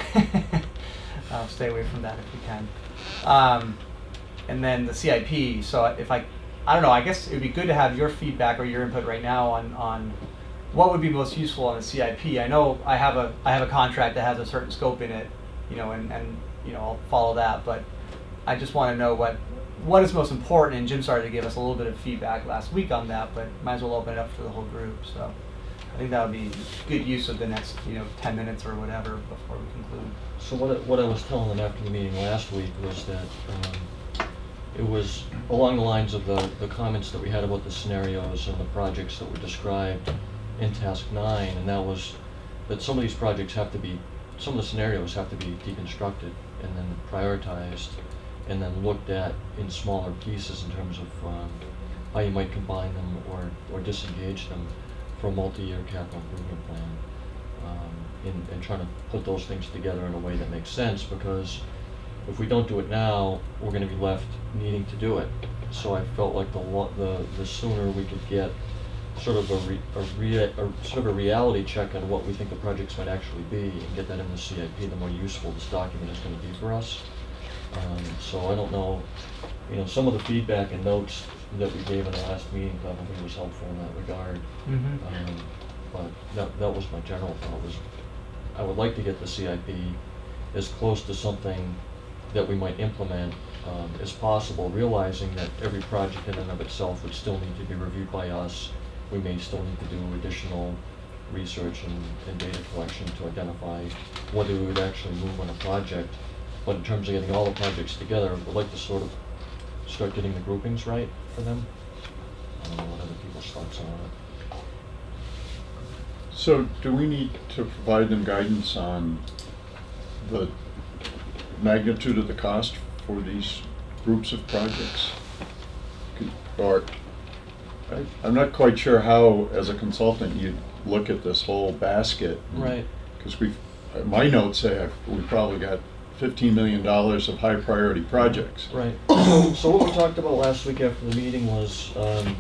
B: I'll stay away from that if we can. Um, and then the CIP, so if I, I don't know, I guess it would be good to have your feedback or your input right now on, on what would be most useful on the CIP. I know I have a, I have a contract that has a certain scope in it, you know, and, and, you know, I'll follow that, but I just wanna know what, what is most important, and Jim started to give us a little bit of feedback last week on that, but might as well open it up to the whole group, so. I think that would be good use of the next, you know, ten minutes or whatever before we conclude.
G: So what, what I was telling them after the meeting last week was that, um, it was along the lines of the, the comments that we had about the scenarios and the projects that were described in task nine, and that was that some of these projects have to be, some of the scenarios have to be deconstructed and then prioritized and then looked at in smaller pieces in terms of, um, how you might combine them or, or disengage them for a multi-year capital improvement plan in, in trying to put those things together in a way that makes sense, because if we don't do it now, we're gonna be left needing to do it. So I felt like the lo- the, the sooner we could get sort of a re, a rea, a sort of a reality check on what we think the projects might actually be, and get that in the CIP, the more useful this document is gonna be for us. Um, so I don't know, you know, some of the feedback and notes that we gave in the last meeting probably was helpful in that regard.
B: Mm-hmm.
G: Um, But that, that was my general thought, was I would like to get the CIP as close to something that we might implement um, as possible, realizing that every project in and of itself would still need to be reviewed by us. We may still need to do additional research and, and data collection to identify whether we would actually move on a project. But in terms of getting all the projects together, we'd like to sort of start getting the groupings right for them. I don't know what other people's thoughts are on it.
A: So do we need to provide them guidance on the magnitude of the cost for these groups of projects? Or, I- I'm not quite sure how, as a consultant, you'd look at this whole basket.
G: Right.
A: Because we've, uh, my notes say I've- we probably got fifteen million dollars of high-priority projects.
G: Right. So, so what we talked about last week after the meeting was, um,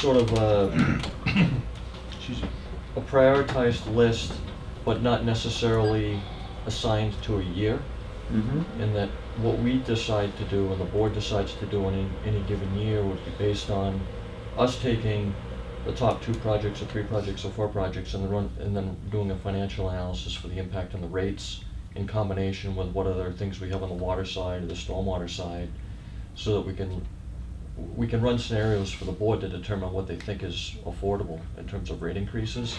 G: sort of a, me, a prioritized list, but not necessarily assigned to a year.
A: Mm-hmm.
G: In that what we decide to do and the board decides to do in any, any given year would be based on us taking the top two projects or three projects or four projects and then run, and then doing a financial analysis for the impact on the rates in combination with what other things we have on the water side or the stormwater side, so that we can, we can run scenarios for the board to determine what they think is affordable in terms of rate increases.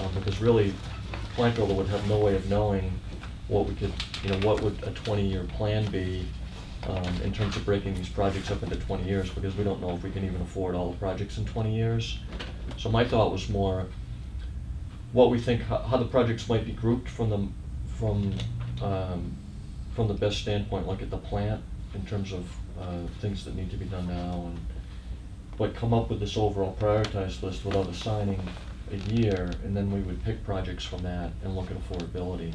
G: Um, because really, Kleinfelder would have no way of knowing what we could, you know, what would a twenty-year plan be um, in terms of breaking these projects up into twenty years, because we don't know if we can even afford all the projects in twenty years. So my thought was more, what we think, how, how the projects might be grouped from the, from, um, from the best standpoint, like at the plant, in terms of, uh, things that need to be done now, and, but come up with this overall prioritized list without assigning a year, and then we would pick projects from that and look at affordability.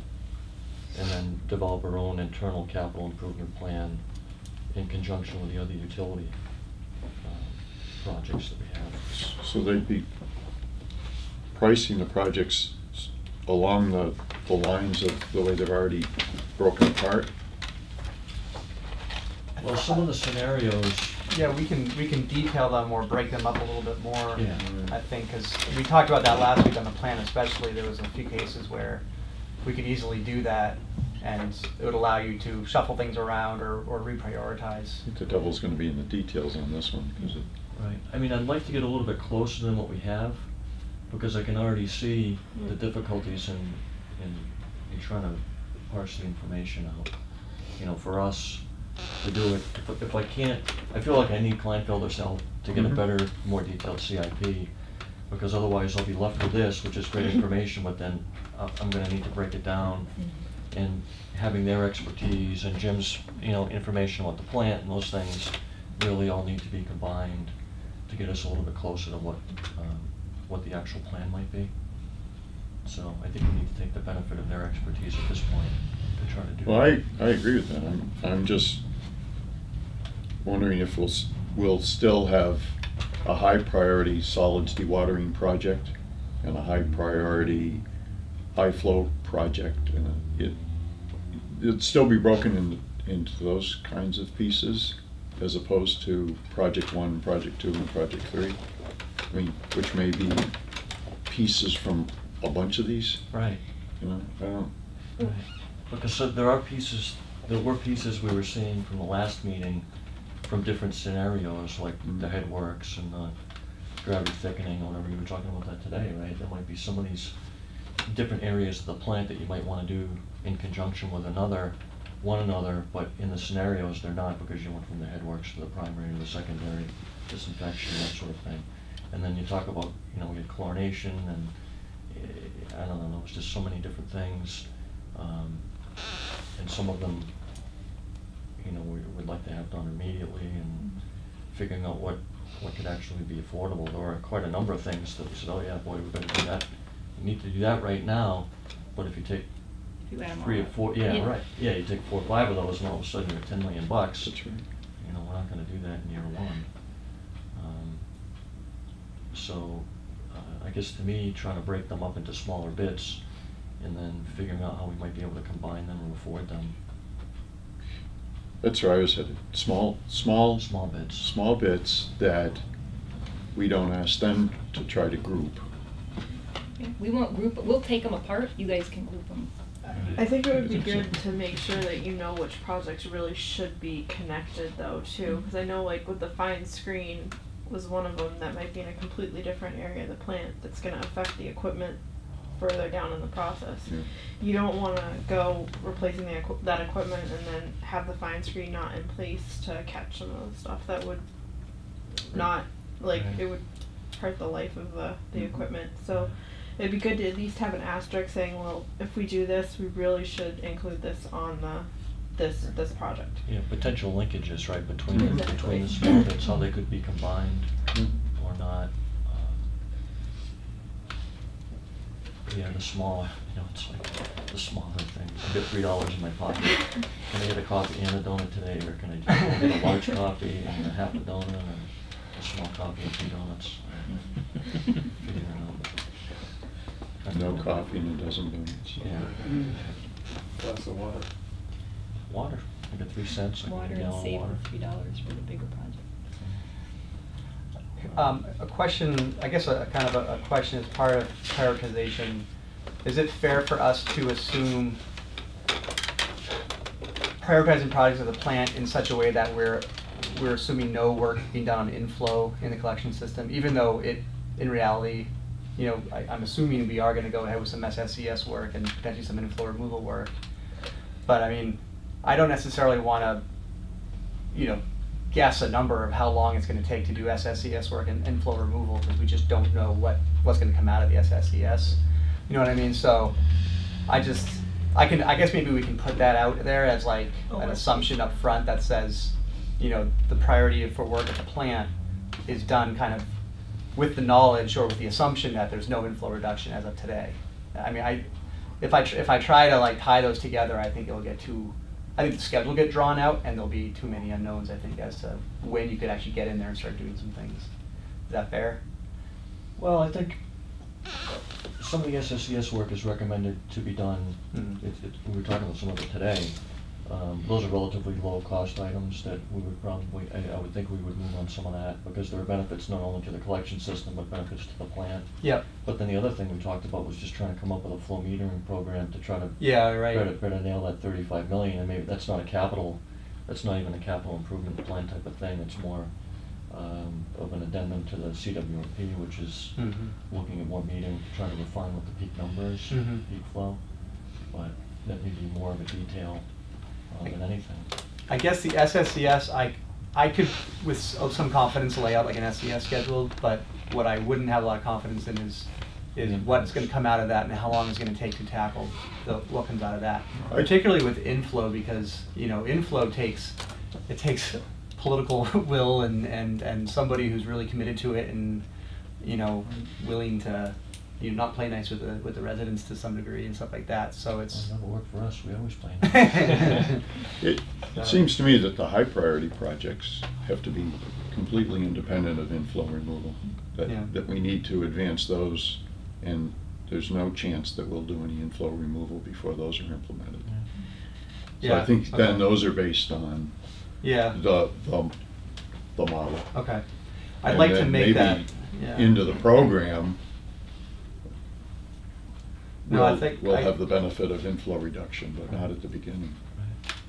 G: And then develop our own internal capital improvement plan in conjunction with the other utility, um, projects that we have.
A: So they'd be pricing the projects along the, the lines of the way they've already broken apart?
G: Well, some of the scenarios,
B: Yeah, we can, we can detail them or break them up a little bit more.
G: Yeah.
B: I think, because we talked about that last week on the plan especially, there was a few cases where we could easily do that and it would allow you to shuffle things around or, or reprioritize.
A: I think the devil's gonna be in the details on this one, because it,
G: right, I mean, I'd like to get a little bit closer than what we have, because I can already see the mm. difficulties in, in, in trying to parse the information out. You know, for us to do it, if, if I can't, I feel like I need Kleinfelder's help to get a
A: Mhm.
G: better, more detailed CIP, because otherwise I'll be left with this, which is great information, but then I- I'm gonna need to break it down. And having their expertise and Jim's, you know, information about the plant and those things really all need to be combined to get us a little bit closer to what, um, what the actual plan might be. So I think we need to take the benefit of their expertise at this point try to do
A: well, I, I agree with that. I'm, I'm just wondering if we'll, s- we'll still have a high priority solids dewatering project and a high priority high flow project. and It, it'd still be broken in, into those kinds of pieces as opposed to project one, project two, and project three. I mean, which may be pieces from a bunch of these,
G: Right,
A: you know, I don't,
G: right. Because so there are pieces, there were pieces we were seeing from the last meeting from different scenarios, like the
A: Mhm.
G: headworks and the gravity thickening, or whatever, you were talking about that today, right? There might be some of these different areas of the plant that you might wanna do in conjunction with another, one another, but in the scenarios, they're not, because you went from the headworks to the primary to the secondary disinfection, that sort of thing. And then you talk about, you know, we had chlorination and, eh, I don't know, there was just so many different things. Um, and some of them, you know, we would like to have done immediately and figuring out what, what could actually be affordable. There were quite a number of things that we said, oh yeah, boy, we better do that. We need to do that right now, but if you take
E: If you add 'em
G: three or
E: up.
G: four, yeah, right, yeah, you take four or five of those and all of a sudden you're at ten million bucks.
A: that's right.
G: You know, we're not gonna do that in year one. Um, So, uh, I guess to me, trying to break them up into smaller bits and then figuring out how we might be able to combine them or afford them,
A: That's where I was headed. Small, small,
G: small bits.
A: small bits that we don't ask them to try to group.
E: We won't group, we'll take them apart, you guys can group them.
K: I think it would be good to make sure that you know which projects really should be connected though too, mm-hmm. because I know like with the fine screen was one of them that might be in a completely different area of the plant that's gonna affect the equipment further down in the process.
A: Yeah.
K: You don't wanna go replacing the equi- that equipment and then have the fine screen not in place to catch some of the stuff that would not, like,
G: Right.
K: it would hurt the life of the, the
A: Mhm.
K: equipment, so it'd be good to at least have an asterisk saying, well, if we do this, we really should include this on the, this, this project.
G: Yeah, potential linkages, right, between,
K: Exactly.
G: between the small bits, how they could be combined
A: Mm.
G: or not. Um, Yeah, the small, you know, it's like the smaller thing. I get three dollars in my pocket. Can I get a coffee and a donut today, or can I just get a large coffee and a half a donut and a small coffee and two donuts? Figure it out.
A: No coffee and a dozen donuts.
G: Yeah. Mm.
I: Glass of water.
G: Water, I get three cents, I
E: Water
G: get a
E: and
G: gallon of
E: save
G: water.
E: the three dollars for the bigger project.
B: Um, a question, I guess a, a kind of a, a question as part of prioritization. Is it fair for us to assume prioritizing projects of the plant in such a way that we're, we're assuming no work being done on inflow in the collection system, even though it, in reality, you know, I, I'm assuming we are gonna go ahead with some SSES work and potentially some inflow removal work. But I mean, I don't necessarily wanna, you know, guess a number of how long it's gonna take to do SSES work and inflow removal, because we just don't know what, what's gonna come out of the SSES. You know what I mean? So, I just, I can, I guess maybe we can put that out there as like
K: Oh,
B: an assumption up front that says, you know, the priority for work at the plant is done kind of with the knowledge or with the assumption that there's no inflow reduction as of today. I mean, I, if I, tr- if I try to like tie those together, I think it'll get too, I think the schedule will get drawn out and there'll be too many unknowns, I think, as to when you could actually get in there and start doing some things. Is that fair?
G: Well, I think some of the SSES work is recommended to be done,
B: mm-hmm.
G: it, it, we were talking about some of it today. Um, those are relatively low-cost items that we would probably, I, I would think we would move on some of that, because there are benefits not only to the collection system, but benefits to the plant.
B: Yep.
G: But then the other thing we talked about was just trying to come up with a flow metering program to try to.
B: Yeah, right.
G: Better, better nail that thirty-five million, and maybe that's not a capital, that's not even a capital improvement plan type of thing, it's more, um, of an addendum to the CWRP, which is
B: Mhm.
G: looking at more metering, trying to refine what the peak number is,
B: Mhm.
G: peak flow. But that may be more of a detail, uh, than anything.
B: I guess the SSES, I, I could with some confidence lay out like an SCS schedule, but what I wouldn't have a lot of confidence in is, is what's gonna come out of that and how long it's gonna take to tackle the, what comes out of that.
A: I-
B: Particularly with inflow, because, you know, inflow takes, it takes political will and, and, and somebody who's really committed to it and, you know, willing to, you know, not play nice with the, with the residents to some degree and stuff like that, so it's.
G: Well, never worked for us, we always play.
A: It, it seems to me that the high priority projects have to be completely independent of inflow removal.
B: Yeah.
A: That, that we need to advance those, and there's no chance that we'll do any inflow removal before those are implemented. Yeah. So I
B: Yeah,
A: think then those are based on
B: Yeah.
A: the, the, the model.
B: Okay. I'd
A: And
B: like to
A: then
B: make that, yeah.
A: Into the program,
B: No, I
A: we'll,
B: think
A: we'll
B: I-
A: have the benefit of inflow reduction, but not at the beginning.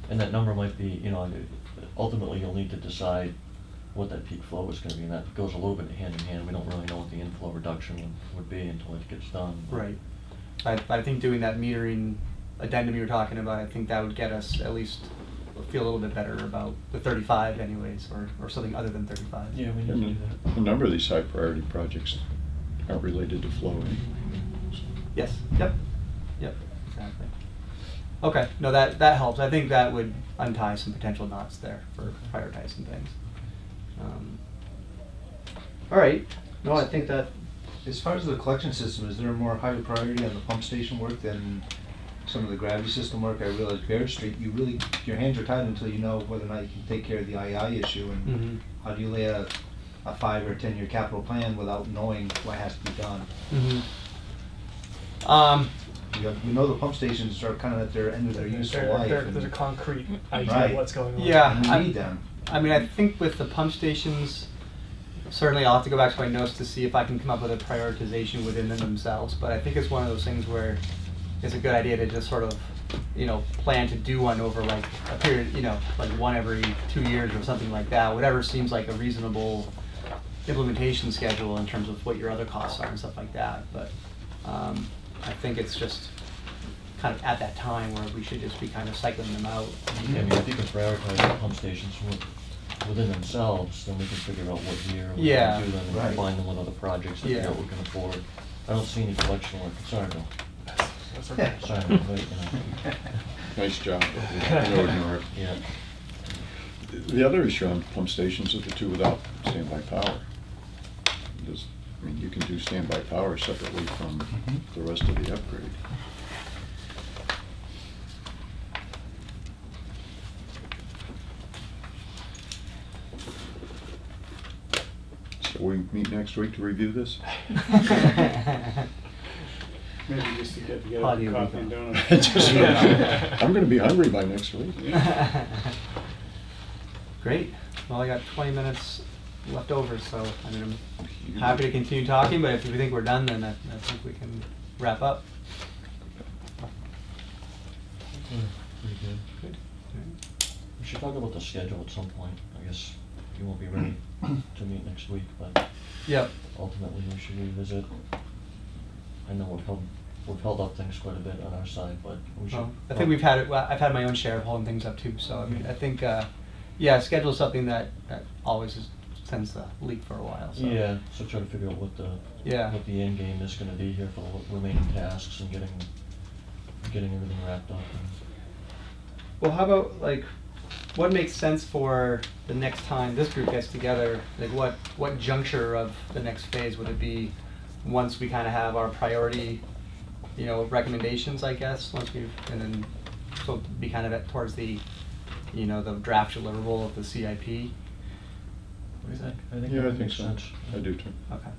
G: And that number might be, you know, ultimately you'll need to decide what that peak flow is gonna be, and that goes a little bit hand in hand. We don't really know what the inflow reduction would- would be until it gets done.
B: Right. I, I think doing that metering addendum you were talking about, I think that would get us at least feel a little bit better about the thirty-five anyways, or, or something other than thirty-five.
G: Yeah, we need to do mm-hmm. that.
A: A number of these high priority projects aren't related to flow anyway.
B: Yes, yep, yep, exactly. Okay, no, that, that helps. I think that would untie some potential knots there for prioritizing things. Um, All right, no, I think that,
H: As far as the collection system, is there a more higher priority on the pump station work than some of the gravity system work? I realize Barrett Street, you really, your hands are tied until you know whether or not you can take care of the II issue. And how do you lay a, a five or ten-year capital plan without knowing what has to be done?
B: mhm. Um,
H: You have, you know the pump stations are kind of at their end of their useful
D: There-
H: life.
D: there-
H: and-
D: There's a concrete idea
H: Right.
D: of what's going on.
B: Yeah.
H: And
B: I-
H: need them.
B: I mean, I think with the pump stations, certainly I'll have to go back to my notes to see if I can come up with a prioritization within them themselves. But I think it's one of those things where it's a good idea to just sort of, you know, plan to do one over like a period, you know, like one every two years or something like that. Whatever seems like a reasonable implementation schedule in terms of what your other costs are and stuff like that. But um, I think it's just kind of at that time where we should just be kind of cycling them out.
G: Yeah, I mean, if you can prioritize the pump stations wi- within themselves, then we can figure out what year we
B: Yeah,
G: can do them and
H: right.
G: combine them with other projects and figure
B: Yeah.
G: out what we can afford. I don't see any collection work, sorry, Bill.
D: That's okay.
G: Sorry, Bill, but, you know.
A: Nice job. No ignore it.
G: Yeah.
A: The other issue on pump stations are the two without standby power. There's- I mean, you can do standby power separately from
H: Mhm.
A: the rest of the upgrade. So we meet next week to review this?
I: Maybe just to get together
B: How do
I: for
B: you
I: coffee and donuts.
A: Just- I'm gonna be hungry by next week.
B: Great. Well, I got 20 minutes left over, so I mean, I'm happy to continue talking, but if you think we're done, then I, I think we can wrap up.
G: Pretty good.
B: Good. All right.
G: We should talk about the schedule at some point. I guess you won't be ready to meet next week, but
B: Yep.
G: ultimately we should revisit. I know we've held, we've held up things quite a bit on our side, but we should.
B: Well, I think we've had it, well, I've had my own share of holding things up too, so I mean, I think, uh, yeah, is something that, that always is, tends to leak for a while, so.
G: Yeah, so try to figure out what the,
B: Yeah.
G: what the end game is gonna be here for the remaining tasks and getting, getting everything wrapped up and.
B: Well, how about like, what makes sense for the next time this group gets together? Like, what what juncture of the next phase would it be? Once we kind of have our priority, you know, recommendations, I guess. Once we've and then so be kind of at towards the, you know, the draft deliverable of the CIP.
G: What do you think? I think
A: Yeah,
G: that
A: I think
G: makes
A: so.
G: sense.
A: I do too.
B: Okay.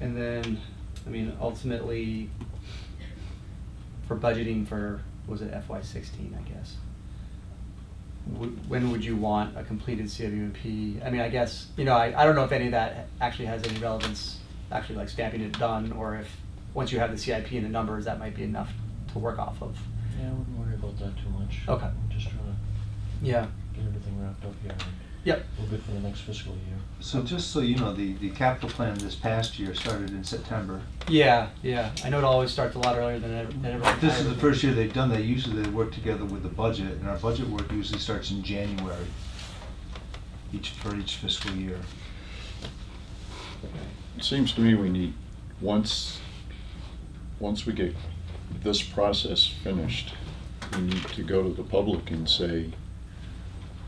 B: And then, I mean, ultimately, for budgeting for, was it FY sixteen, I guess? Wh- When would you want a completed CWP? I mean, I guess, you know, I, I don't know if any of that actually has any relevance, actually like stamping it done, or if, once you have the CIP and the numbers, that might be enough to work off of.
G: Yeah, I wouldn't worry about that too much.
B: Okay.
G: I'm Just trying to
B: Yeah.
G: get everything wrapped up here and
B: Yep.
G: we're good for the next fiscal year.
H: So just so you know, the, the capital plan this past year started in September.
B: Yeah, yeah. I know it always starts a lot earlier than it, than it
H: This is the first year they've done that. Usually they work together with the budget, and our budget work usually starts in January, each, for each fiscal year.
A: It seems to me we need, once, once we get this process finished, we need to go to the public and say,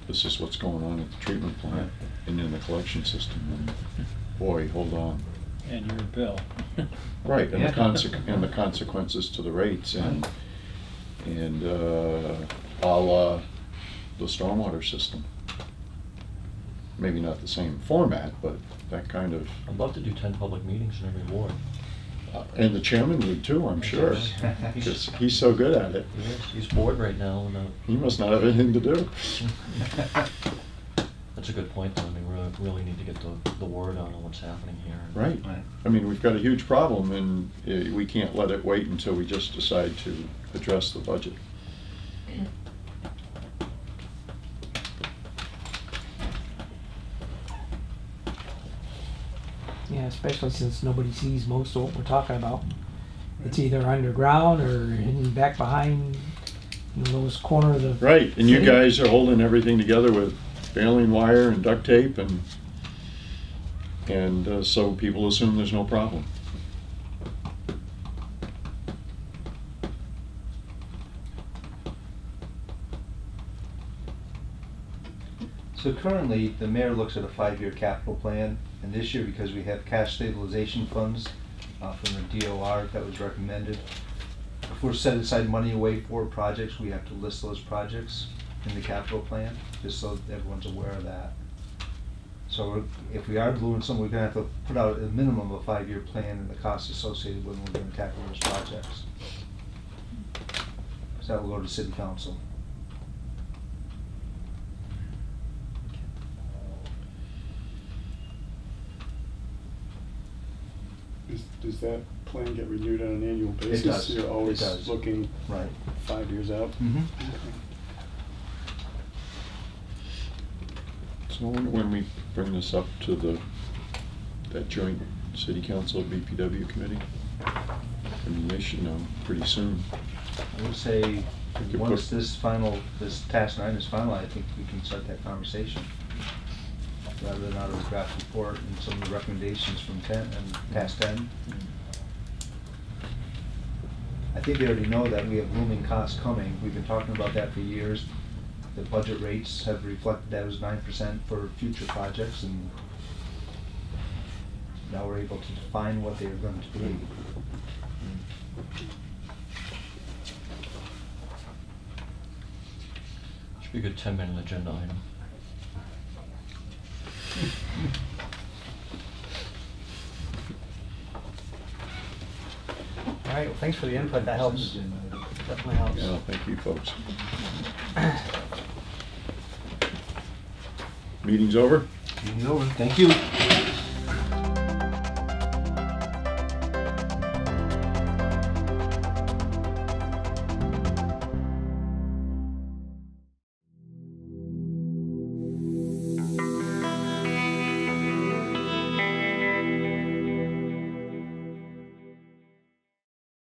A: this is what's going on at the treatment plant and in the collection system. And Boy, hold on.
C: And your bill.
A: Right, and
H: Yeah.
A: the conse- and the consequences to the rates and, and, uh, a la the stormwater system. Maybe not the same format, but that kind of,
G: I'd love to do ten public meetings in every ward.
A: Uh, and the chairman would too, I'm sure. Because he's so good at it.
G: He's bored right now and, uh,
A: He must not have anything to do.
G: that's a good point though. I mean, we really, really need to get the, the word out on what's happening here.
A: Right.
H: Right.
A: I mean, we've got a huge problem and uh, we can't let it wait until we just decide to address the budget.
F: Yeah, especially since nobody sees most of what we're talking about. It's either underground or hidden back behind the lowest corner of the.
A: Right, and you
F: city.
A: guys are holding everything together with baling wire and duct tape and, and uh, so people assume there's no problem.
H: So currently, the mayor looks at a five-year capital plan, and this year, because we have cash stabilization funds uh, from the DOR that was recommended, if we're set aside money away for projects, we have to list those projects in the capital plan, just so everyone's aware of that. So if we are doing something, we're gonna have to put out a minimum of a five-year plan and the costs associated with when we're gonna tackle those projects. So that will go to city council.
I: Does, does that plan get renewed on an annual basis?
H: does.
I: You're
H: It
I: always
H: does.
I: looking
H: Right.
I: five years out?
H: Mm-hmm.
A: So when when we bring this up to the, that joint city council BPW committee, I mean, they should know pretty soon.
H: I would say,
A: Could
H: once
A: put-
H: this final, this task nine is final, I think we can start that conversation. Rather than out of the draft report and some of the recommendations from ten, and task ten. I think they already know that we have looming costs coming, we've been talking about that for years. The budget rates have reflected that as nine percent for future projects, and now we're able to define what they are going to be.
G: Should be a good ten minute agenda item.
B: All right. Well, thanks for the input. That helps. Definitely helps.
A: Yeah, thank you, folks. Meeting's over?
H: Meeting's over, thank you.